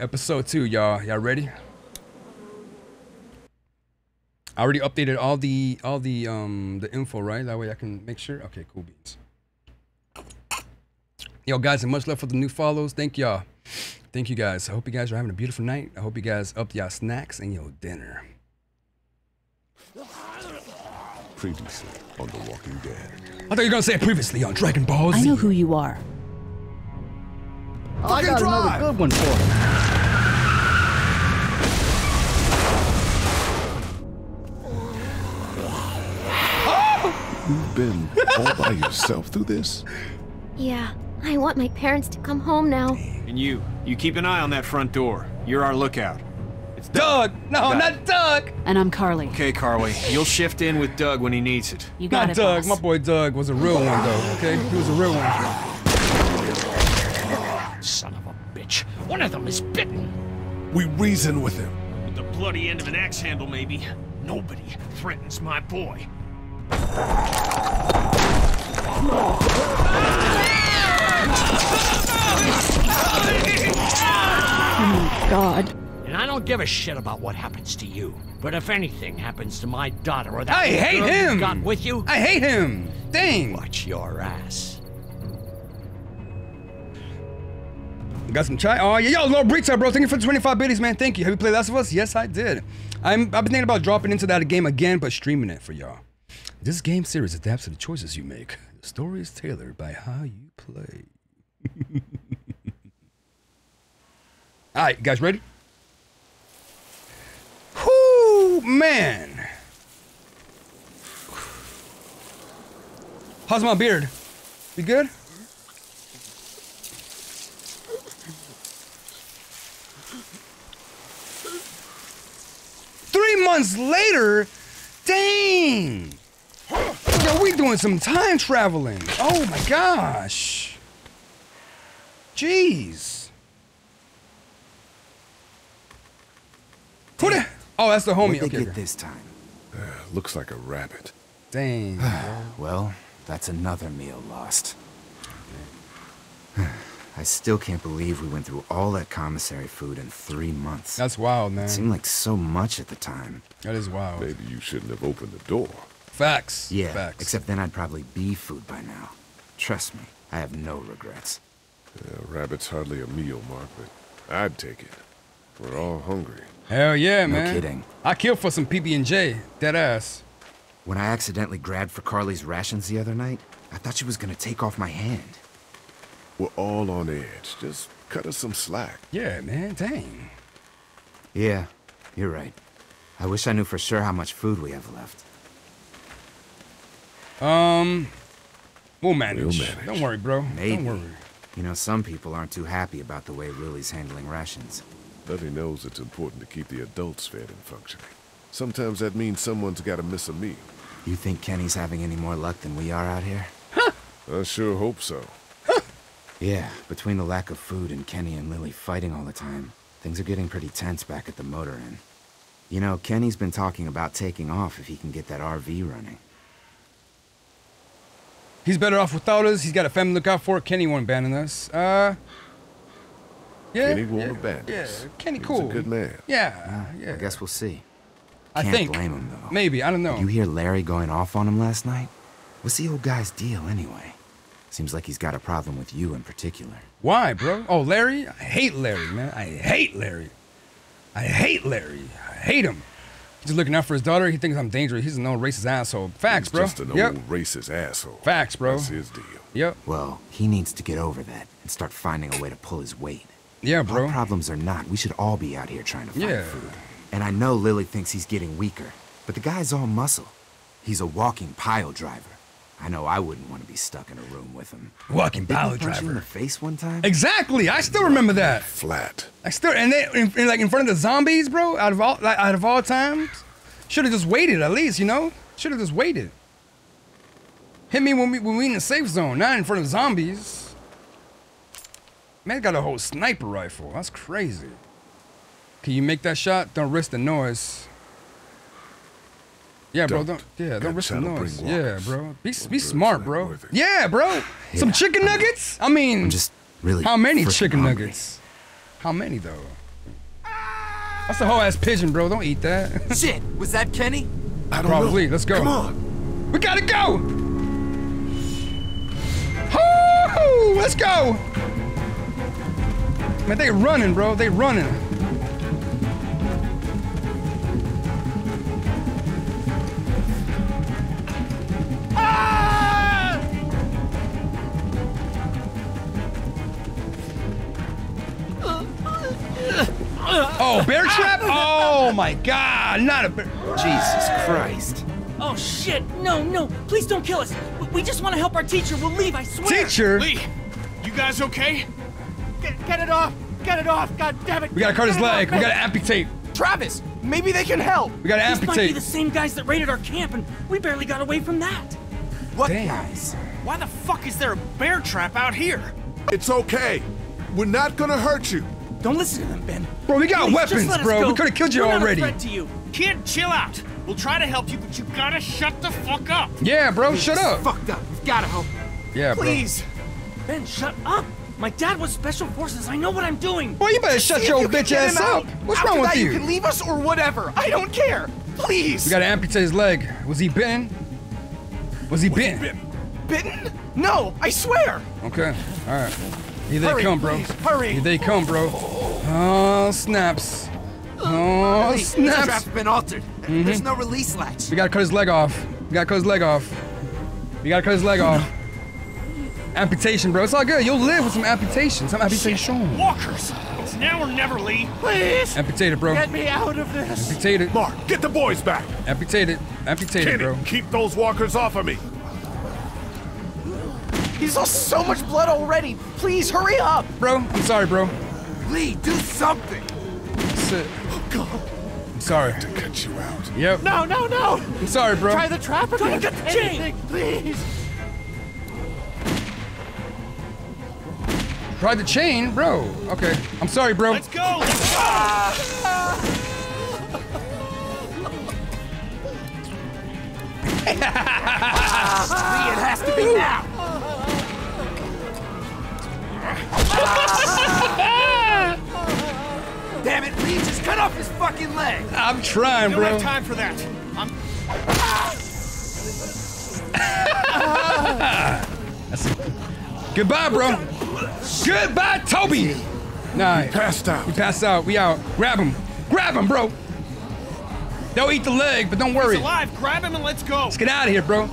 Episode two, y'all. Y'all ready? I already updated all the all the um the info, right? That way I can make sure. Okay, cool beans. Yo, guys, and much love for the new follows. Thank y'all. Thank you guys. I hope you guys are having a beautiful night. I hope you guys up y'all snacks and your dinner. Previously on The Walking Dead. I thought you were gonna say it previously on Dragon Ball Z. I know who you are. I got another good one for you. You've been all by yourself through this? Yeah, I want my parents to come home now. And you, you keep an eye on that front door. You're our lookout. It's Doug! No, Got not Doug! And I'm Carly. Okay, Carly. You'll shift in with Doug when he needs it. You got Not it, Doug. boss. My boy Doug was a real one, though, okay? He was a real one. Son of a bitch. One of them is bitten. We reason with him. With the bloody end of an axe handle, maybe. Nobody threatens my boy. Oh god. And I don't give a shit about what happens to you. But if anything happens to my daughter or that I hate girl you him! got with you, I hate him! Dang! watch your ass. Got some chai. Oh, yeah, yo, Lord Breacher, bro. Thank you for the 25 biddies, man. Thank you. Have you played Last of Us? Yes, I did. I'm, I've been thinking about dropping into that game again, but streaming it for y'all. This game series adapts to the choices you make. The story is tailored by how you play. All right, you guys ready? Whoo, man. How's my beard? You good? Three months later, dang. Yo, we doing some time traveling. Oh my gosh. Jeez. Who the? Oh, that's the homie. What'd they Okay, get okay. this time? Uh, looks like a rabbit. Dang. Well, that's another meal lost. I still can't believe we went through all that commissary food in three months. That's wild, man. It seemed like so much at the time. That is wild. Maybe you shouldn't have opened the door. Facts. Yeah, Facts. except then I'd probably be food by now. Trust me, I have no regrets. Yeah, rabbit's hardly a meal, Mark, but I'd take it. We're all hungry. Hell yeah, No man. kidding. I killed for some PB and J. Dead ass. When I accidentally grabbed for Carly's rations the other night, I thought she was gonna take off my hand. We're all on edge. Just cut us some slack. Yeah, man. Dang. Yeah, you're right. I wish I knew for sure how much food we have left. Um, we'll manage. We'll manage. Don't worry, bro. Maybe. Don't worry. You know, some people aren't too happy about the way Lily's handling rations. Dudley knows it's important to keep the adults fed and functioning. Sometimes that means someone's got to miss a meal. You think Kenny's having any more luck than we are out here? Huh. I sure hope so. Huh. Yeah, between the lack of food and Kenny and Lily fighting all the time, things are getting pretty tense back at the motor inn. You know, Kenny's been talking about taking off if he can get that RV running. He's better off without us. He's got a family to look out for. Kenny won't abandon us. Uh, yeah. Kenny won't yeah, abandon Yeah, us. Kenny He's cool. a good man. Yeah, yeah. I guess we'll see. I Can't think. blame him, though. Maybe. I don't know. Did you hear Larry going off on him last night? What's the old guy's deal, anyway? Seems like he's got a problem with you in particular. Why, bro? Oh, Larry? I hate Larry, man. I hate Larry. I hate Larry. I hate him. He's looking out for his daughter. He thinks I'm dangerous. He's an old racist asshole. Facts, He's bro. just an yep. old racist asshole. Facts, bro. That's his deal. Yep. Well, he needs to get over that and start finding a way to pull his weight. Yeah, bro. Our problems are not, we should all be out here trying to find Yeah. food. And I know Lily thinks he's getting weaker, but the guy's all muscle. He's a walking pile driver. I know I wouldn't want to be stuck in a room with him. Walking Didn't he pile punch you in the face one time? Exactly. I still remember that. Flat. I still and then in, in, like in front of the zombies, bro. Out of all like, out of all times, should have just waited at least, you know. Should have just waited. Hit me when we when we in the safe zone, not in front of zombies. Man got a whole sniper rifle. That's crazy. Can you make that shot? Don't risk the noise. Yeah, bro. Don't. Don't. Yeah, don't risk the try noise. Yeah, bro. Be be smart, bro. worth it. Yeah, bro. Some chicken nuggets. I mean, I'm just really how many chicken hungry. nuggets? How many though? That's a whole ass pigeon, bro. Don't eat that. Shit, was that Kenny? I don't Probably. know. Let's go. Come on. We gotta go! Woo! Let's go! Man, they running, bro. They running. Oh, bear trap? Oh my god, not a bear. Jesus Christ. Oh shit! No, no! Please don't kill us. We- We just want to help our teacher. We'll leave. I swear. Teacher? Lee, you guys okay? Get, get it off! Get it off! God damn it! We gotta cut his Get it off, leg. We gotta amputate. Travis, maybe they can help. We gotta These might be the same guys that raided our camp, and we barely got away from that. What Damn. guys? Why the fuck is there a bear trap out here? It's okay. We're not gonna hurt you. Don't listen to them, Ben. Bro, we got Please, weapons, just let us bro. go. We could've killed you We're not a already. threat to you. Kid, chill out. We'll try to help you, but you gotta shut the fuck up. Yeah, bro, shut This is up. Fucked up. We've gotta help. Yeah, bro. Please. Ben, shut up. My dad was special forces. I know what I'm doing. Boy, you better shut your bitch ass up. What's wrong with that, you? You can leave us or whatever. I don't care. Please. We gotta amputate his leg. Was he bitten? Was he bitten? Bitten? No, I swear. Okay, alright. Here they Hurry, come, bro. please, hurry. Here they come, bro. Oh, snaps. Oh, Wait, snaps. Mm-hmm. Strap's been altered. There's no release latch. We gotta cut his leg off. We gotta cut his leg off. We gotta cut his leg off. Amputation, bro. It's all good. You'll live with some amputation. Some amputation. Walkers. It's now or never, Lee. Please Amputated, bro. get me out of this. Amputated. Mark, get the boys back. Amputated. Amputated, Kenny, bro. keep those walkers off of me. He's lost so much blood already. Please hurry up. Bro, I'm sorry, bro. Lee, do something. Sit. Oh, God. I'm sorry. To cut you out. Yep. No, no, no! I'm sorry, bro. Try the trap again. Get the chain, please. Try the chain, bro. Okay. I'm sorry, bro. Let's go. Let's go. Lee, it has to be now. Damn it, Lee, just cut off his fucking leg. I'm trying, Don't bro. have time for that. Goodbye, bro. Goodbye, Toby. Nah, Passed out. he passed out. We out. Grab him. Grab him, bro. They'll eat the leg, but don't worry. He's alive. Grab him and let's go. Let's get out of here, bro.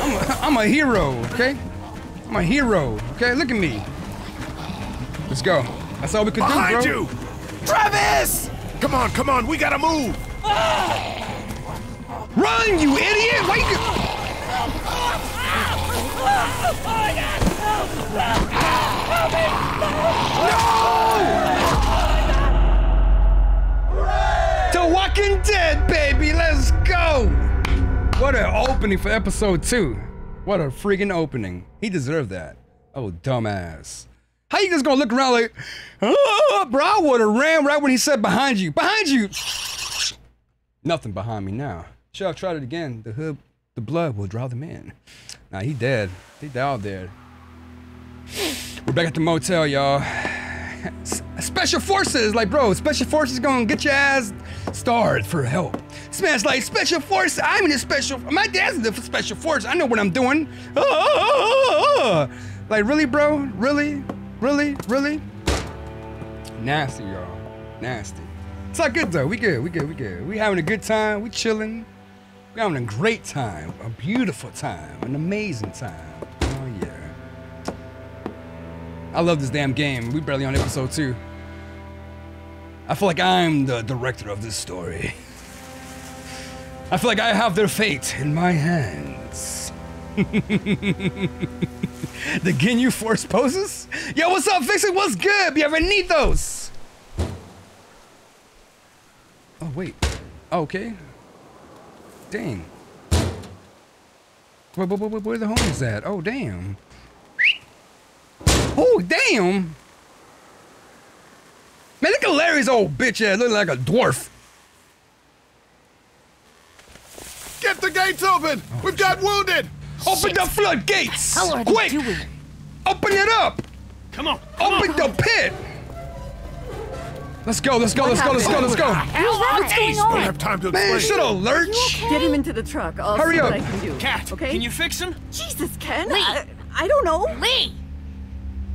I'm a, I'm a hero, okay? I'm a hero, okay? Look at me. Let's go. That's all we can Behind do, bro. you. Travis! Come on, come on. We gotta move. Run, you idiot! Why you? No! The Walking Dead, baby. Let's go. What an opening for episode two. What a freaking opening. He deserved that. Oh, dumbass. How you just gonna look around like, oh, bro, I would have ran right when he said behind you. Behind you. Nothing behind me now. Should have tried it again. The hood, the blood will draw them in. Nah, he dead. They all dead. We're back at the motel, y'all. Special forces, like, bro, special forces gonna get your ass starved for help. Man's like, special force. I'm in the special. My dad's in the special force. I know what I'm doing. Ah, ah, ah, ah. Like, really, bro? Really? Really? Really? Nasty, y'all. Nasty. It's all good though. We good. We good. We good. We having a good time. We chilling. We having a great time. A beautiful time. An amazing time. I love this damn game. We barely on episode two. I feel like I'm the director of this story. I feel like I have their fate in my hands. the Ginyu Force poses? Yo, what's up, Vixen? What's good? Bienvenidos! Oh, wait. Oh, okay. Dang. Where the homies at? Oh, damn. Oh, damn. Man, look at Larry's old bitch ass looking like a dwarf. Get the gates open. Oh, We've got wounded. Open the floodgates! hell are they Quick! doing? Open it up! Come on. Come Open on. the pit! Let's go, let's go, let's go, let's go, let's go. Hell, What's going on? have time to Man, explain. shut up, Lurch. Get him into the truck. I'll Hurry see up. what I can do. Cat, okay? can you fix him? Jesus, Ken. Lee. I, I don't know. Lee!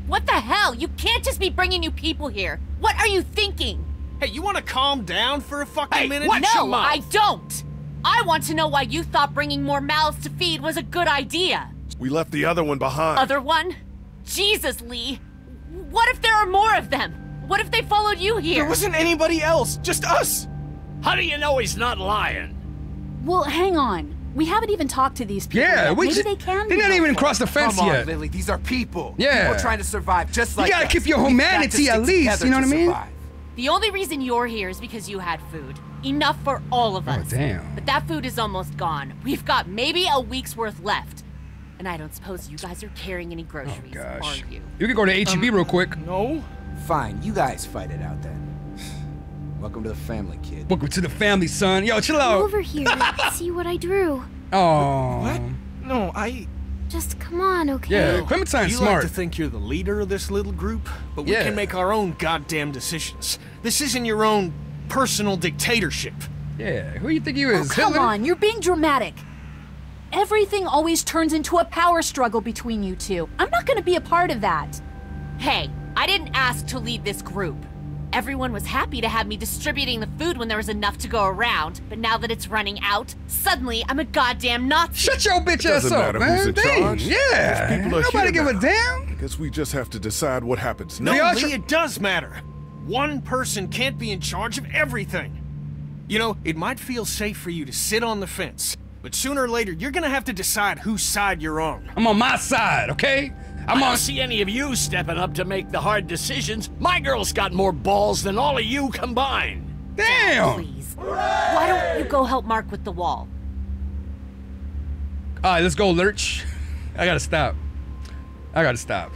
What the hell? You can't just be bringing new people here. What are you thinking? Hey, you want to calm down for a fucking Hey, minute? what? Watch your no. I don't. I want to know why you thought bringing more mouths to feed was a good idea. We left the other one behind. Other one? Jesus, Lee. What if there are more of them? What if they followed you here? There wasn't anybody else, just us. How do you know he's not lying? Well, hang on. We haven't even talked to these people. Yeah, yet. we Maybe ju- they can. They're not even helpful. across the fence Come on, yet. Lily. These are people. Yeah. People trying to survive just like You gotta us. keep your We've got to humanity at least, you know what I mean? survive. The only reason you're here is because you had food. Enough for all of oh, us. Oh, damn. But that food is almost gone. We've got maybe a week's worth left. And I don't suppose you guys are carrying any oh, groceries, Oh, Gosh. are you? You can go to HEB um, real quick. No. Fine, you guys fight it out then. Welcome to the family, kid. Welcome to the family, son. Yo, chill Oh. out. Over here. See what I drew. Oh. What? No, I. Just come on, okay? Yeah, Clementine's you smart. like to think you're the leader of this little group, but we Yeah. can make our own goddamn decisions. This isn't your own personal dictatorship. Yeah, who do you think you oh, is? Oh, Come Hitler? on, you're being dramatic. Everything always turns into a power struggle between you two. I'm not going to be a part of that. Hey, I didn't ask to lead this group. Everyone was happy to have me distributing the food when there was enough to go around, but now that it's running out, suddenly I'm a goddamn Nazi. Shut your bitch ass Doesn't up, matter man. who's in Dang, charge. yeah. People are Nobody here give a now. damn. Guess we just have to decide what happens No, Lee, it does matter. One person can't be in charge of everything. You know, it might feel safe for you to sit on the fence, but sooner or later, you're gonna have to decide whose side you're on. I'm on my side, okay? I'm I on. don't see any of you stepping up to make the hard decisions. My girl's got more balls than all of you combined. Damn. Please. Why don't you go help Mark with the wall? All right, let's go, Lurch. I gotta stop. I gotta stop.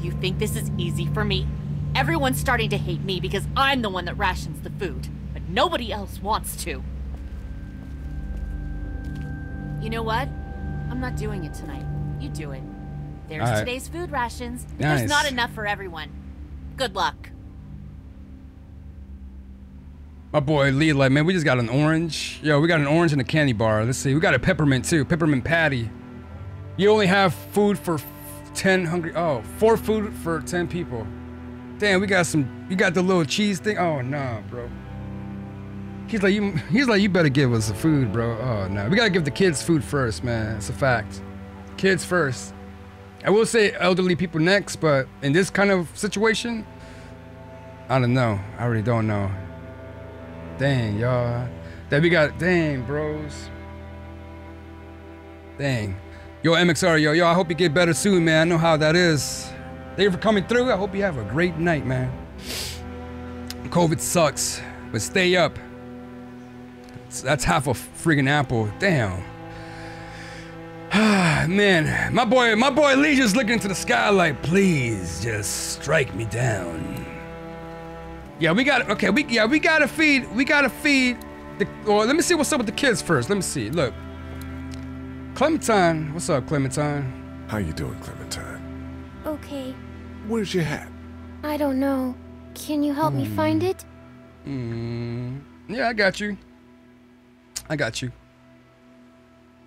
You think this is easy for me? Everyone's starting to hate me because I'm the one that rations the food, but nobody else wants to. You know what? I'm not doing it tonight. You do it. There's right. today's food rations. Nice. There's not enough for everyone. Good luck. My boy Lee, like, man, we just got an orange. Yo, we got an orange and a candy bar. Let's see. We got a peppermint too. Peppermint patty. You only have food for 10 hungry. Oh, four food for 10 people. Damn, we got some. You got the little cheese thing. Oh, nah, bro. He's like, you. He's like, you better give us the food, bro. Oh no, we gotta give the kids food first, man. It's a fact. Kids first. I will say elderly people next, but in this kind of situation, I don't know. I really don't know. Dang, y'all. That we got, dang, bros. Dang. Yo, MXR, yo, yo, I hope you get better soon, man. I know how that is. Thank you for coming through. I hope you have a great night, man. COVID sucks, but stay up. That's half a friggin' apple. Damn. Man, my boy, my boy Lee just looking into the sky like, please just strike me down. Yeah, we got okay. We yeah, we gotta feed. We gotta feed. The, well, let me see what's up with the kids first. Let me see. Look, Clementine. What's up, Clementine? How you doing, Clementine? Okay, Where's your hat? I don't know. Can you help me find it? Mm, yeah, I got you. I got you.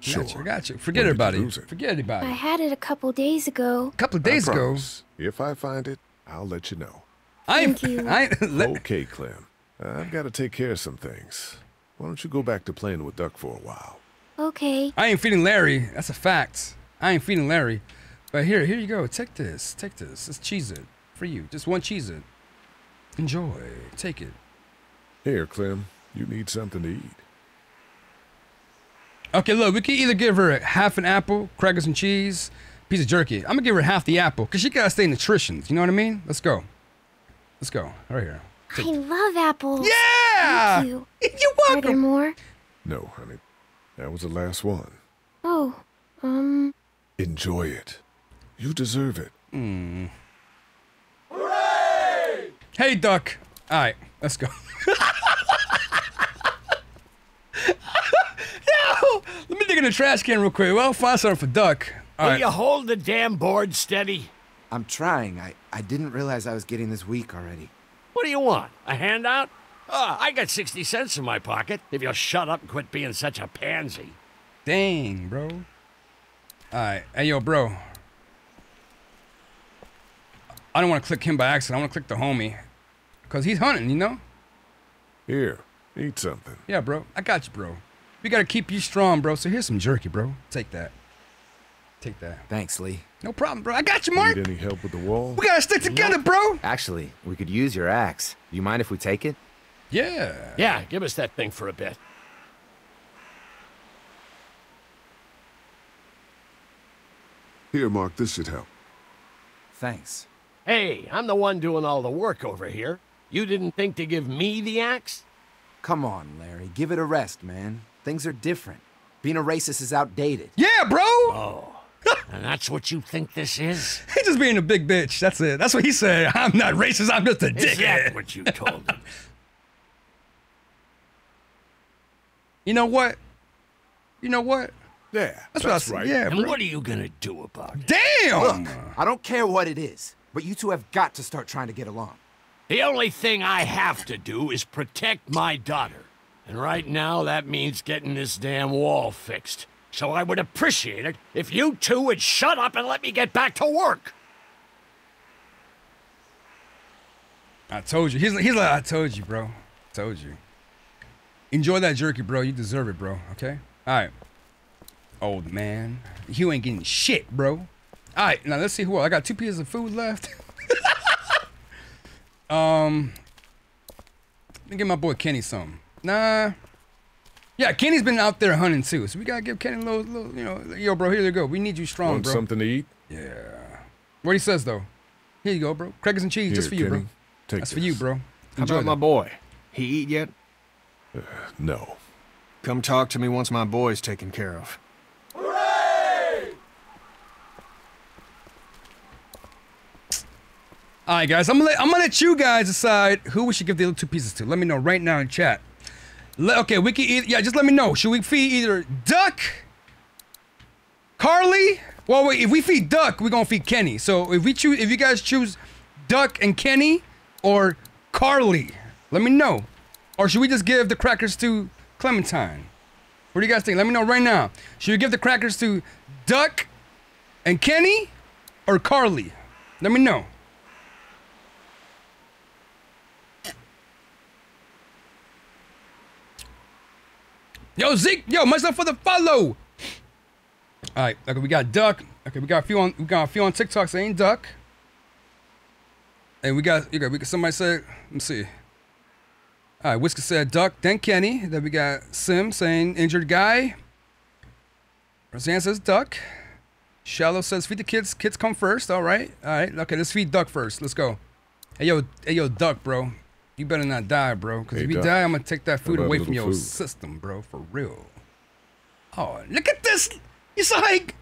I Sure. got you. I got you. Forget When did you everybody. lose it? Forget everybody. I had it a couple days ago. A couple of I days ago. If I find it, I'll let you know. I ain't. Thank you. I ain't. Let, Okay, Clem. I've got to take care of some things. Why don't you go back to playing with Duck for a while? Okay. I ain't feeding Larry. That's a fact. I ain't feeding Larry. But here, here you go. Take this. Take this. It's Cheez-It for you. Just one Cheez-It. Enjoy. Take it. Here, Clem. You need something to eat. Okay, look, we can either give her half an apple, crackers and cheese, piece of jerky. I'm gonna give her half the apple because she gotta stay nutritions. You know what I mean? Let's go. Let's go. Right here. I love apples. Yeah. Thank you. You're Are there more? No, honey. That was the last one. Oh, um, Enjoy it. You deserve it. Mm. Hooray! Hey, duck. All right, let's go. Yo, let me dig in the trash can real quick. Well, find something for duck. All Will right. you hold the damn board steady? I'm trying. I, I didn't realize I was getting this weak already. What do you want? A handout? Oh, I got 60 cents in my pocket. If you'll shut up and quit being such a pansy. Dang, bro. All right. Hey, yo, bro. I don't want to click him by accident. I want to click the homie. Because he's hunting, you know? Here, eat something. Yeah, bro. I got you, bro. We got to keep you strong, bro. So here's some jerky, bro. Take that. Take that. Thanks, Lee. No problem, bro. I got you, Mark. Need any help with the wall? We got to stick together, bro. Actually, we could use your axe. You mind if we take it? Yeah. Yeah, give us that thing for a bit. Here, Mark, this should help. Thanks. Hey, I'm the one doing all the work over here. You didn't think to give me the axe? Come on, Larry. Give it a rest, man. Things are different. Being a racist is outdated. Yeah, bro. Oh. and that's what you think this is? He's just being a big bitch. That's it. That's what he said. I'm not racist. I'm just a Is that what you told him? You know what? You know what? Yeah, That's, what I said. right. Yeah, and bro. what are you gonna do about it? Damn. Look, I don't care what it is, but you two have got to start trying to get along. The only thing I have to do is protect my daughter. And right now, that means getting this damn wall fixed. So I would appreciate it if you two would shut up and let me get back to work. I told you. He's, he's like, I told you, bro. I Told you. Enjoy that jerky, bro. You deserve it, bro. Okay? All right. Old man. You ain't getting shit, bro. All right. Now, let's see who else. I got two pieces of food left. um, Let me get my boy Kenny some. Nah. Yeah, Kenny's been out there hunting, too. So we got to give Kenny a little, little, you know, yo, bro, here you go. We need you strong, Want bro. something to eat? Yeah. What he says, though. Here you go, bro. Crackers and cheese, just for Here, you, bro. Kenny, Take That's this. for you, bro. How Enjoy about my boy? He eat yet? Uh, no. Come talk to me once my boy's taken care of. All right, guys. I'm gonna let, I'm gonna let you guys decide who we should give the other two pieces to. Let me know right now in chat. Le- okay, we can either yeah. Just let me know. Should we feed either Duck, Carly? Well, wait. If we feed Duck, we're gonna feed Kenny. So if we choose, if you guys choose Duck and Kenny or Carly, let me know. Or should we just give the crackers to Clementine? What do you guys think? Let me know right now. Should we give the crackers to Duck and Kenny or Carly? Let me know. Yo, Zeke, yo, much love for the follow. All right, okay, we got Duck. Okay, we got a few on we got a few on TikTok saying Duck. And we got you got we got somebody said, let me see. All right, Whisker said Duck, then Kenny. Then we got Sim saying injured guy. Roseanne says Duck. Shallow says feed the kids. Kids come first. All right, all right. Okay, let's feed Duck first. Let's go. Hey yo, hey yo, Duck, bro. You better not die, bro. Because if you die, I'm gonna take that food away from your food? system, bro. For real. Oh, look at this. It's like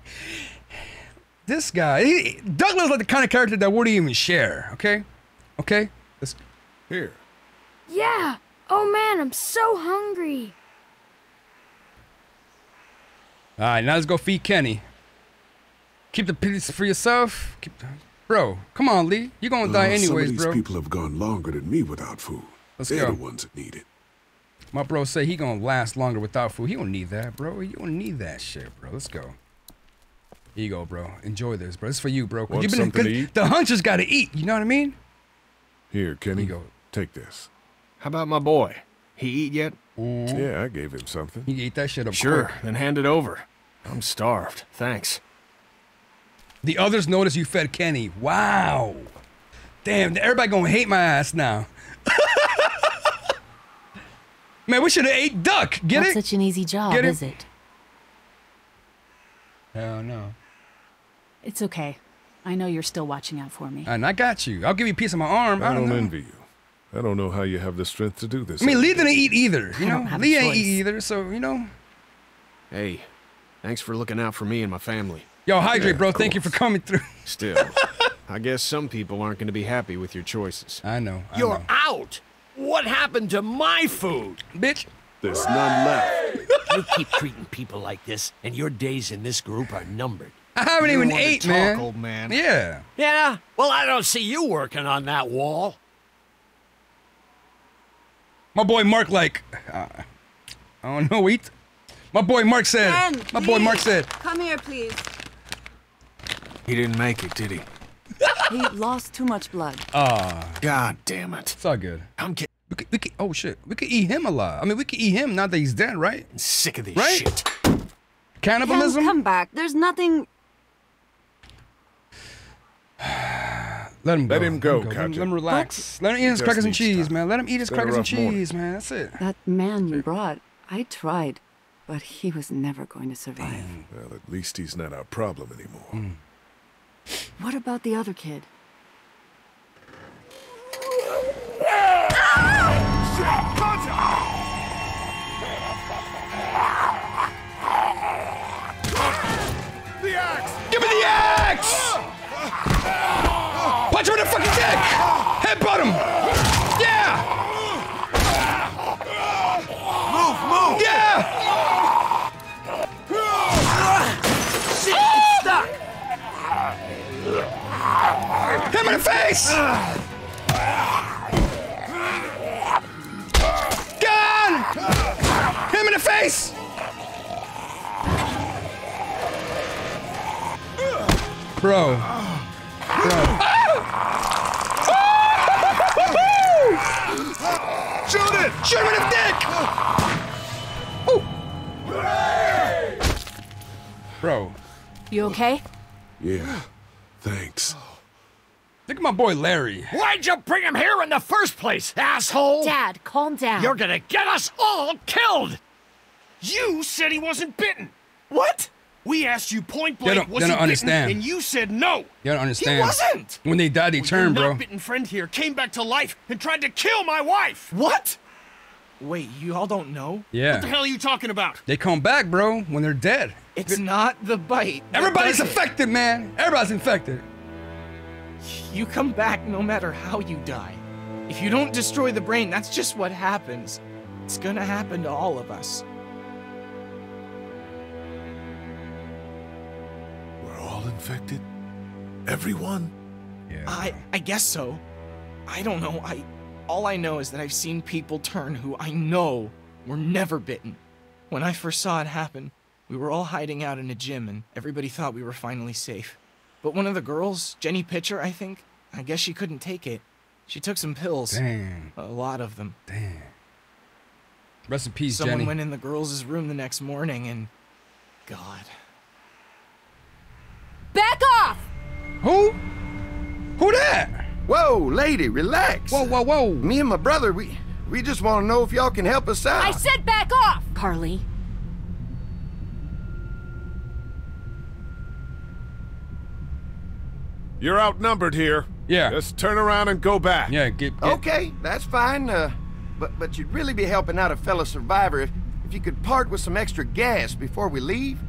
this guy. He, Doug looks like the kind of character that wouldn't even share. Okay, okay. Let's, Here. Yeah. Oh man, I'm so hungry. all right, now let's go feed Kenny. Keep the piece for yourself. Keep, bro, come on, Lee. You're gonna die Uh, some of these bro. people have gone longer than me without food. Let's They're go. the ones that need it. My bro say he gonna last longer without food. He don't need that, bro. You don't need that shit, bro. Let's go. Here you go, bro. Enjoy this, bro. It's for you, bro. Want you been, something to 'cause eat? The hunters gotta eat. You know what I mean? Here, Kenny. you go. Take this. How about my boy? He eat yet? Yeah, I gave him something. He can eat that shit up Sure, quick. then hand it over. I'm starved. Thanks. The others notice you fed Kenny. Wow. Damn, everybody gonna hate my ass now. Man, we should have ate duck. Get Not it? such an easy job, Get it? is it? Hell no. It's okay. I know you're still watching out for me. And I got you. I'll give you a piece of my arm. I, I don't, don't envy you. I don't know how you have the strength to do this. I mean, Lee didn't eat either. You I know, don't have a Lee ain't eat either. So you know, Hey, thanks for looking out for me and my family. Yo, hydrate, Yeah, bro. of Thank you for coming through. Still, I guess some people aren't going to be happy with your choices. I know. I You're know. out! What happened to my food? bitch. There's none left. You keep treating people like this, and your days in this group are numbered. I haven't You're even one to ate, talk, man. old man. Yeah. Yeah? Well, I don't see you working on that wall. My boy Mark, like, uh, I don't know, eat. My boy Mark said. Ben, my boy Mark said. Come here, please. He didn't make it, did he? He lost too much blood. Ah, God damn it. it's all good. I'm getting We could, we could, oh shit, we could eat him alive. I mean, we could eat him now that he's dead, right? sick of this Right? shit. Ken, Cannibalism. come back. There's nothing. Let him go. Let him go, Let him, Katjaa. let him relax. Let him eat his crackers and cheese, time. man. Let him eat his Better crackers and off morning. cheese, man. That's it. That man you brought, I tried, but he was never going to survive. Well, at least he's not our problem anymore. Hmm. What about the other kid? The axe! Give me the axe! Punch him in the fucking dick! Headbutt him! Hit him in the face! Gun! Hit him in the face! Bro. Bro. Shoot it! Shoot him in the dick! Bro. You okay? Yeah. Thanks. Look at my boy Larry. Why'd you bring him here in the first place, asshole? Dad, calm down. You're gonna get us all killed! You said he wasn't bitten. What? We asked you point They blank, don't- they was don't he understand. bitten? And you said no. You don't understand. He wasn't. When they died, they Well, turned, bro. not-bitten friend here came back to life and tried to kill my wife. What? Wait, you all don't know? Yeah. What the hell are you talking about? They come back, bro, when they're dead. It's not the bite. Everybody's does it. affected, man. Everybody's infected. You come back no matter how you die. If you don't destroy the brain, that's just what happens. It's gonna happen to all of us. We're all infected? Everyone? Yeah. I I guess so. I don't know. I all I know is that I've seen people turn who I know were never bitten. When I first saw it happen, we were all hiding out in a gym and everybody thought we were finally safe. But one of the girls, Jenny Pitcher, I think, I guess she couldn't take it. She took some pills. Damn. A lot of them. Damn. Rest in peace, Someone Jenny. went in the girls' room the next morning and God. Back off! Who? Who that? Whoa, lady, relax. Whoa, whoa, whoa. Me and my brother, we we just want to know if y'all can help us out. I said back off! Carly, You're outnumbered here. Yeah. Just turn around and go back. Yeah, get, get Okay, that's fine. Uh, but but you'd really be helping out a fellow survivor if if you could part with some extra gas before we leave.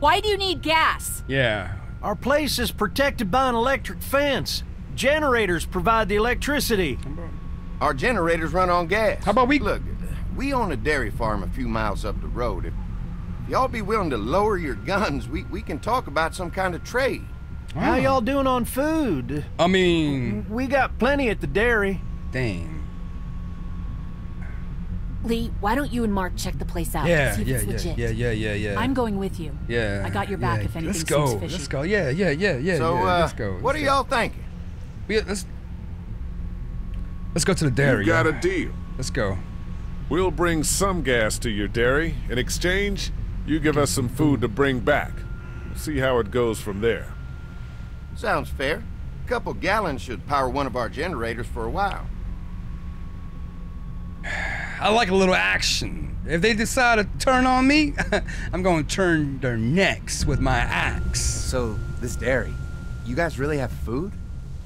Why do you need gas? Yeah. Our place is protected by an electric fence. Generators provide the electricity. Our generators run on gas. How about we- look? We own a dairy farm a few miles up the road. If, if y'all be willing to lower your guns, we we can talk about some kind of trade. How y'all doing on food? I mean, We got plenty at the dairy. damn. Lee, why don't you and Mark check the place out? Yeah, see if yeah, it's yeah, legit. yeah, yeah, yeah, yeah. I'm going with you. Yeah. I got your back yeah. if anything Let's go. seems fishy. Let's go. Yeah, yeah, yeah, yeah. so, yeah. uh, let's go. what are let's y'all thinking? go. Yeah, let's let's go to the dairy. You've got yo. a deal. Let's go. We'll bring some gas to your dairy. In exchange, you give us some food to bring back. We'll see how it goes from there. Sounds fair. A couple gallons should power one of our generators for a while. I like a little action. If they decide to turn on me, I'm going to turn their necks with my axe. So, this dairy, you guys really have food?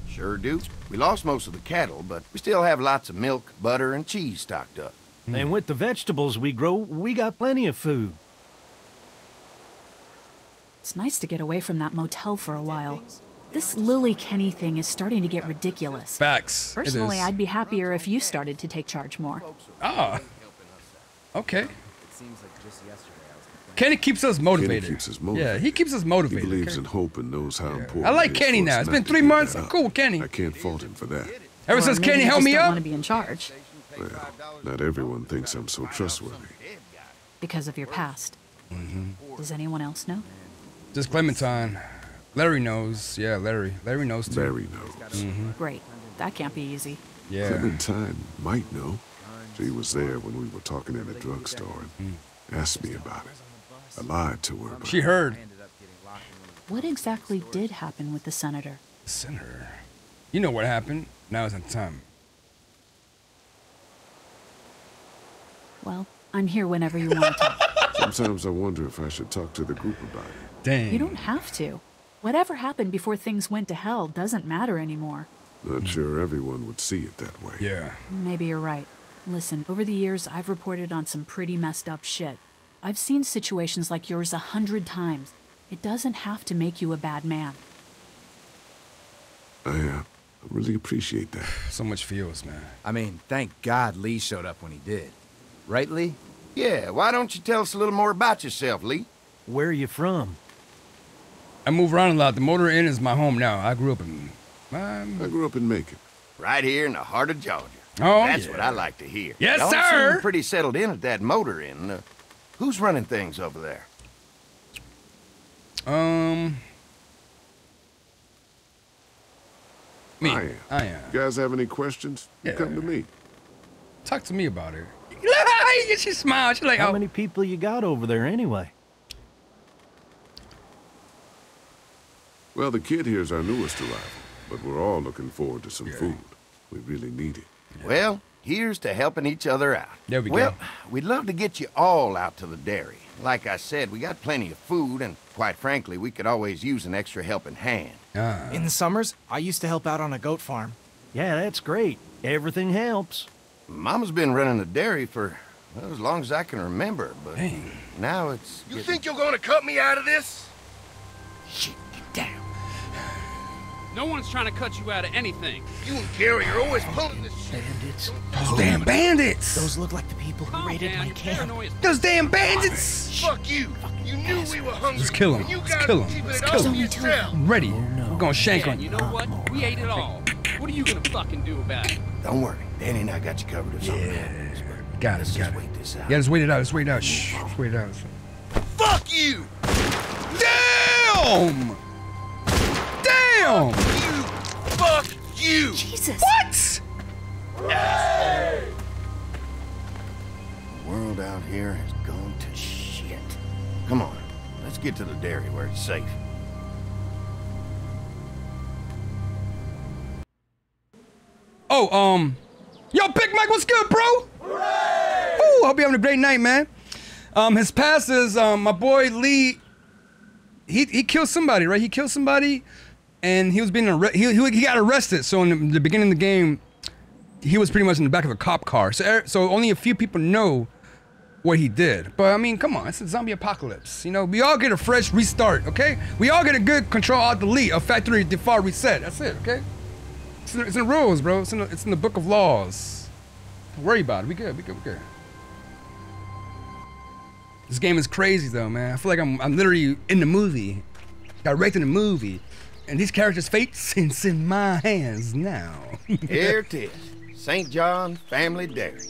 Sure do. We lost most of the cattle, but we still have lots of milk, butter, and cheese stocked up. And with the vegetables we grow, we got plenty of food. It's nice to get away from that motel for a while. This Lily Kenny thing is starting to get ridiculous. Facts. Personally. I'd be happier if you started to take charge more. Ah. Okay. It seems like just yesterday I was complaining Kenny keeps us motivated. Yeah, he keeps us motivated. He believes okay? in hope and knows how important. I like it is Kenny now. It's been three months. I'm cool with Kenny. I can't fault him for that. Ever Or since Kenny you helped just me don't up, want to be in charge Well, not everyone thinks I'm so trustworthy. because of your past. Does anyone else know? just Clementine. Larry knows. Yeah, Larry. Larry knows too. Larry knows. hmm Great. That can't be easy. Yeah. Clementine might know. She was there when we were talking in the drugstore and asked me about it. I lied to her. She heard. What exactly did happen with the senator? Senator. You know what happened. Now isn't the time. Well, I'm here whenever you want to. Sometimes I wonder if I should talk to the group about it. Dang. You don't have to. Whatever happened before things went to hell doesn't matter anymore. Not sure everyone would see it that way. Yeah. Maybe you're right. Listen, over the years, I've reported on some pretty messed up shit. I've seen situations like yours a hundred times. It doesn't have to make you a bad man. I, uh, I really appreciate that. So much feels, man. I mean, thank God Lee showed up when he did. Right, Lee? Yeah, why don't you tell us a little more about yourself, Lee? Where are you from? I move around a lot. The Motor Inn is my home now. I grew up in. Um, I grew up in Macon. Right here in the heart of Georgia. Oh, That's yeah. what I like to hear. Yes, Y'all sir. Seem pretty settled in at that motor inn. Uh, who's running things over there? um. Me. I am. I am. You guys have any questions? You Yeah. come to me. Talk to me about it. she smiled. She's like, How oh. many people you got over there anyway? Well, the kid here's our newest arrival, but we're all looking forward to some food. We really need it. Well, here's to helping each other out. There we well, go. we'd love to get you all out to the dairy. Like I said, we got plenty of food, and quite frankly, we could always use an extra helping hand. Ah. In the summers, I used to help out on a goat farm. Yeah, that's great. Everything helps. Mama's been running the dairy for well, as long as I can remember, but Dang. now it's. You getting- think you're gonna cut me out of this? Shit, get down. No one's trying to cut you out of anything. You and Gary are always pulling this shit. Bandits. Those damn bandits. Those look like the people who Calm raided down, my your camp. Those damn bandits. Fuck you. You knew we were hungry. Let's kill him. You Let's guys kill were him. Let's kill him. I'm ready. We're gonna shank Yeah, on you you. know what? We ate it all. What are you gonna fucking do about it? Don't worry, Danny and I got you covered if something happens. But Got let's it. just Got it. wait this out. Yeah, let's wait it out. Let's wait it out. Shh. Let's wait it out. Fuck you. Damn! Damn! You. Fuck you. Jesus! What? The world out here has gone to shit. Come on, let's get to the dairy where it's safe. Oh, um, yo, Big Mike, what's good, bro? Hooray! Ooh, hope you're having a great night, man. Um, his past is um, my boy Lee. He he killed somebody, right? He killed somebody, and he was being arre- he, he he got arrested. So in the, the beginning of the game, he was pretty much in the back of a cop car. So er- so only a few people know what he did. But I mean, come on, it's a zombie apocalypse. You know, we all get a fresh restart, okay? We all get a good control alt delete, a factory default reset. That's it, okay? It's in, it's in the rules, bro. It's in the, it's in the book of laws. Don't worry about it. We good. We good. We good. This game is crazy though, man. I feel like I'm I'm literally in the movie, directing the movie, and these characters' fates is in my hands now. Here it is, St. John Family Dairy.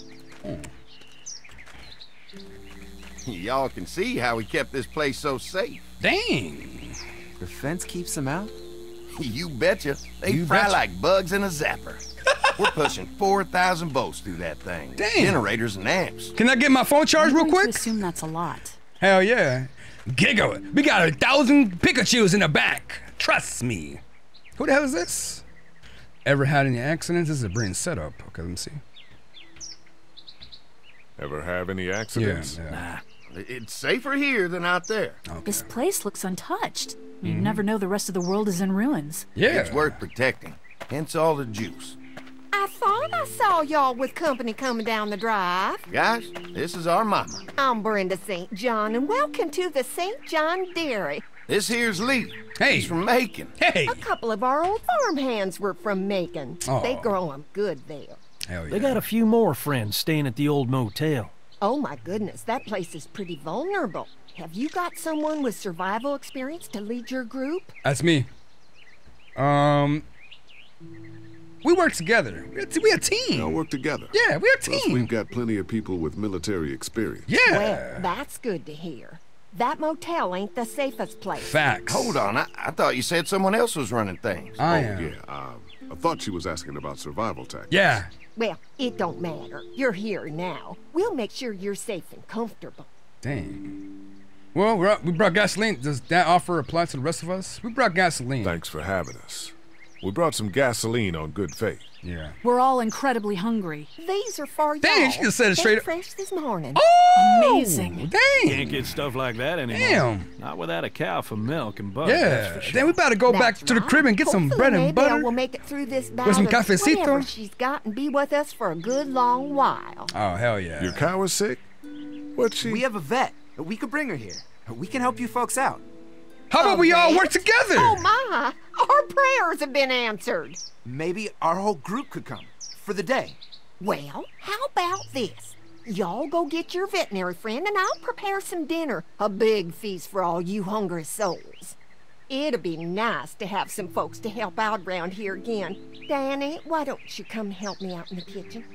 Hmm. Y'all can see how we kept this place so safe. Dang. The fence keeps them out? You betcha. They You fry betcha. like bugs in a zapper. We're pushing 4,000 volts through that thing. Damn. Generators and amps. Can I get my phone charged real quick? to assume that's a lot. Hell yeah. Giga. We got a thousand Pikachus in the back. Trust me. Who the hell is this? Ever had any accidents? This is a brain setup. Okay, let me see. Ever have any accidents? Yeah. Nah. It's safer here than out there. Okay. This place looks untouched. You mm-hmm. never know the rest of the world is in ruins. Yeah. It's worth protecting. Hence all the juice. I thought I saw y'all with company coming down the drive. Guys, this is our mama. I'm Brenda St. John, and welcome to the St. John Dairy. This here's Lee. Hey. He's from Macon. Hey. A couple of our old farm hands were from Macon. They Aw. grow 'em good there. Hell yeah. They got a few more friends staying at the old motel. Oh my goodness, that place is pretty vulnerable. have you got someone with survival experience to lead your group? That's me. Um, we work together. We a, t- we a team. Y'all work together. Yeah, we a team. Plus, we've got plenty of people with military experience. Yeah. Well, that's good to hear. That motel ain't the safest place. Facts. Hold on, I, I thought you said someone else was running things. I oh, am. yeah. Um, I thought she was asking about survival tactics. Yeah. Well, it don't matter. You're here now. We'll make sure you're safe and comfortable. Dang. Well, we're, we brought gasoline. Does that offer apply to the rest of us? We brought gasoline. Thanks for having us. We brought some gasoline on good faith. Yeah. We're all incredibly hungry. These are for y'all. Dang, she just said it They straight up. fresh this morning. Oh, Amazing. Dang. Can't get stuff like that anymore. Damn. Not without a cow for milk and butter. that's Yeah. for sure. Then we better go back That's to the crib and get some bread and Maybelle butter. will make it through this With some bout of cafecito. whatever she's got and be with us for a good long while. Oh hell yeah. Your cow is sick? What she? We have a vet. We could bring her here. We can help you folks out. How about we all work together? Oh my! Our prayers have been answered. Maybe our whole group could come for the day. Well, how about this? Y'all go get your veterinary friend and I'll prepare some dinner. A big feast for all you hungry souls. It'd be nice to have some folks to help out around here again. Danny, why don't you come help me out in the kitchen?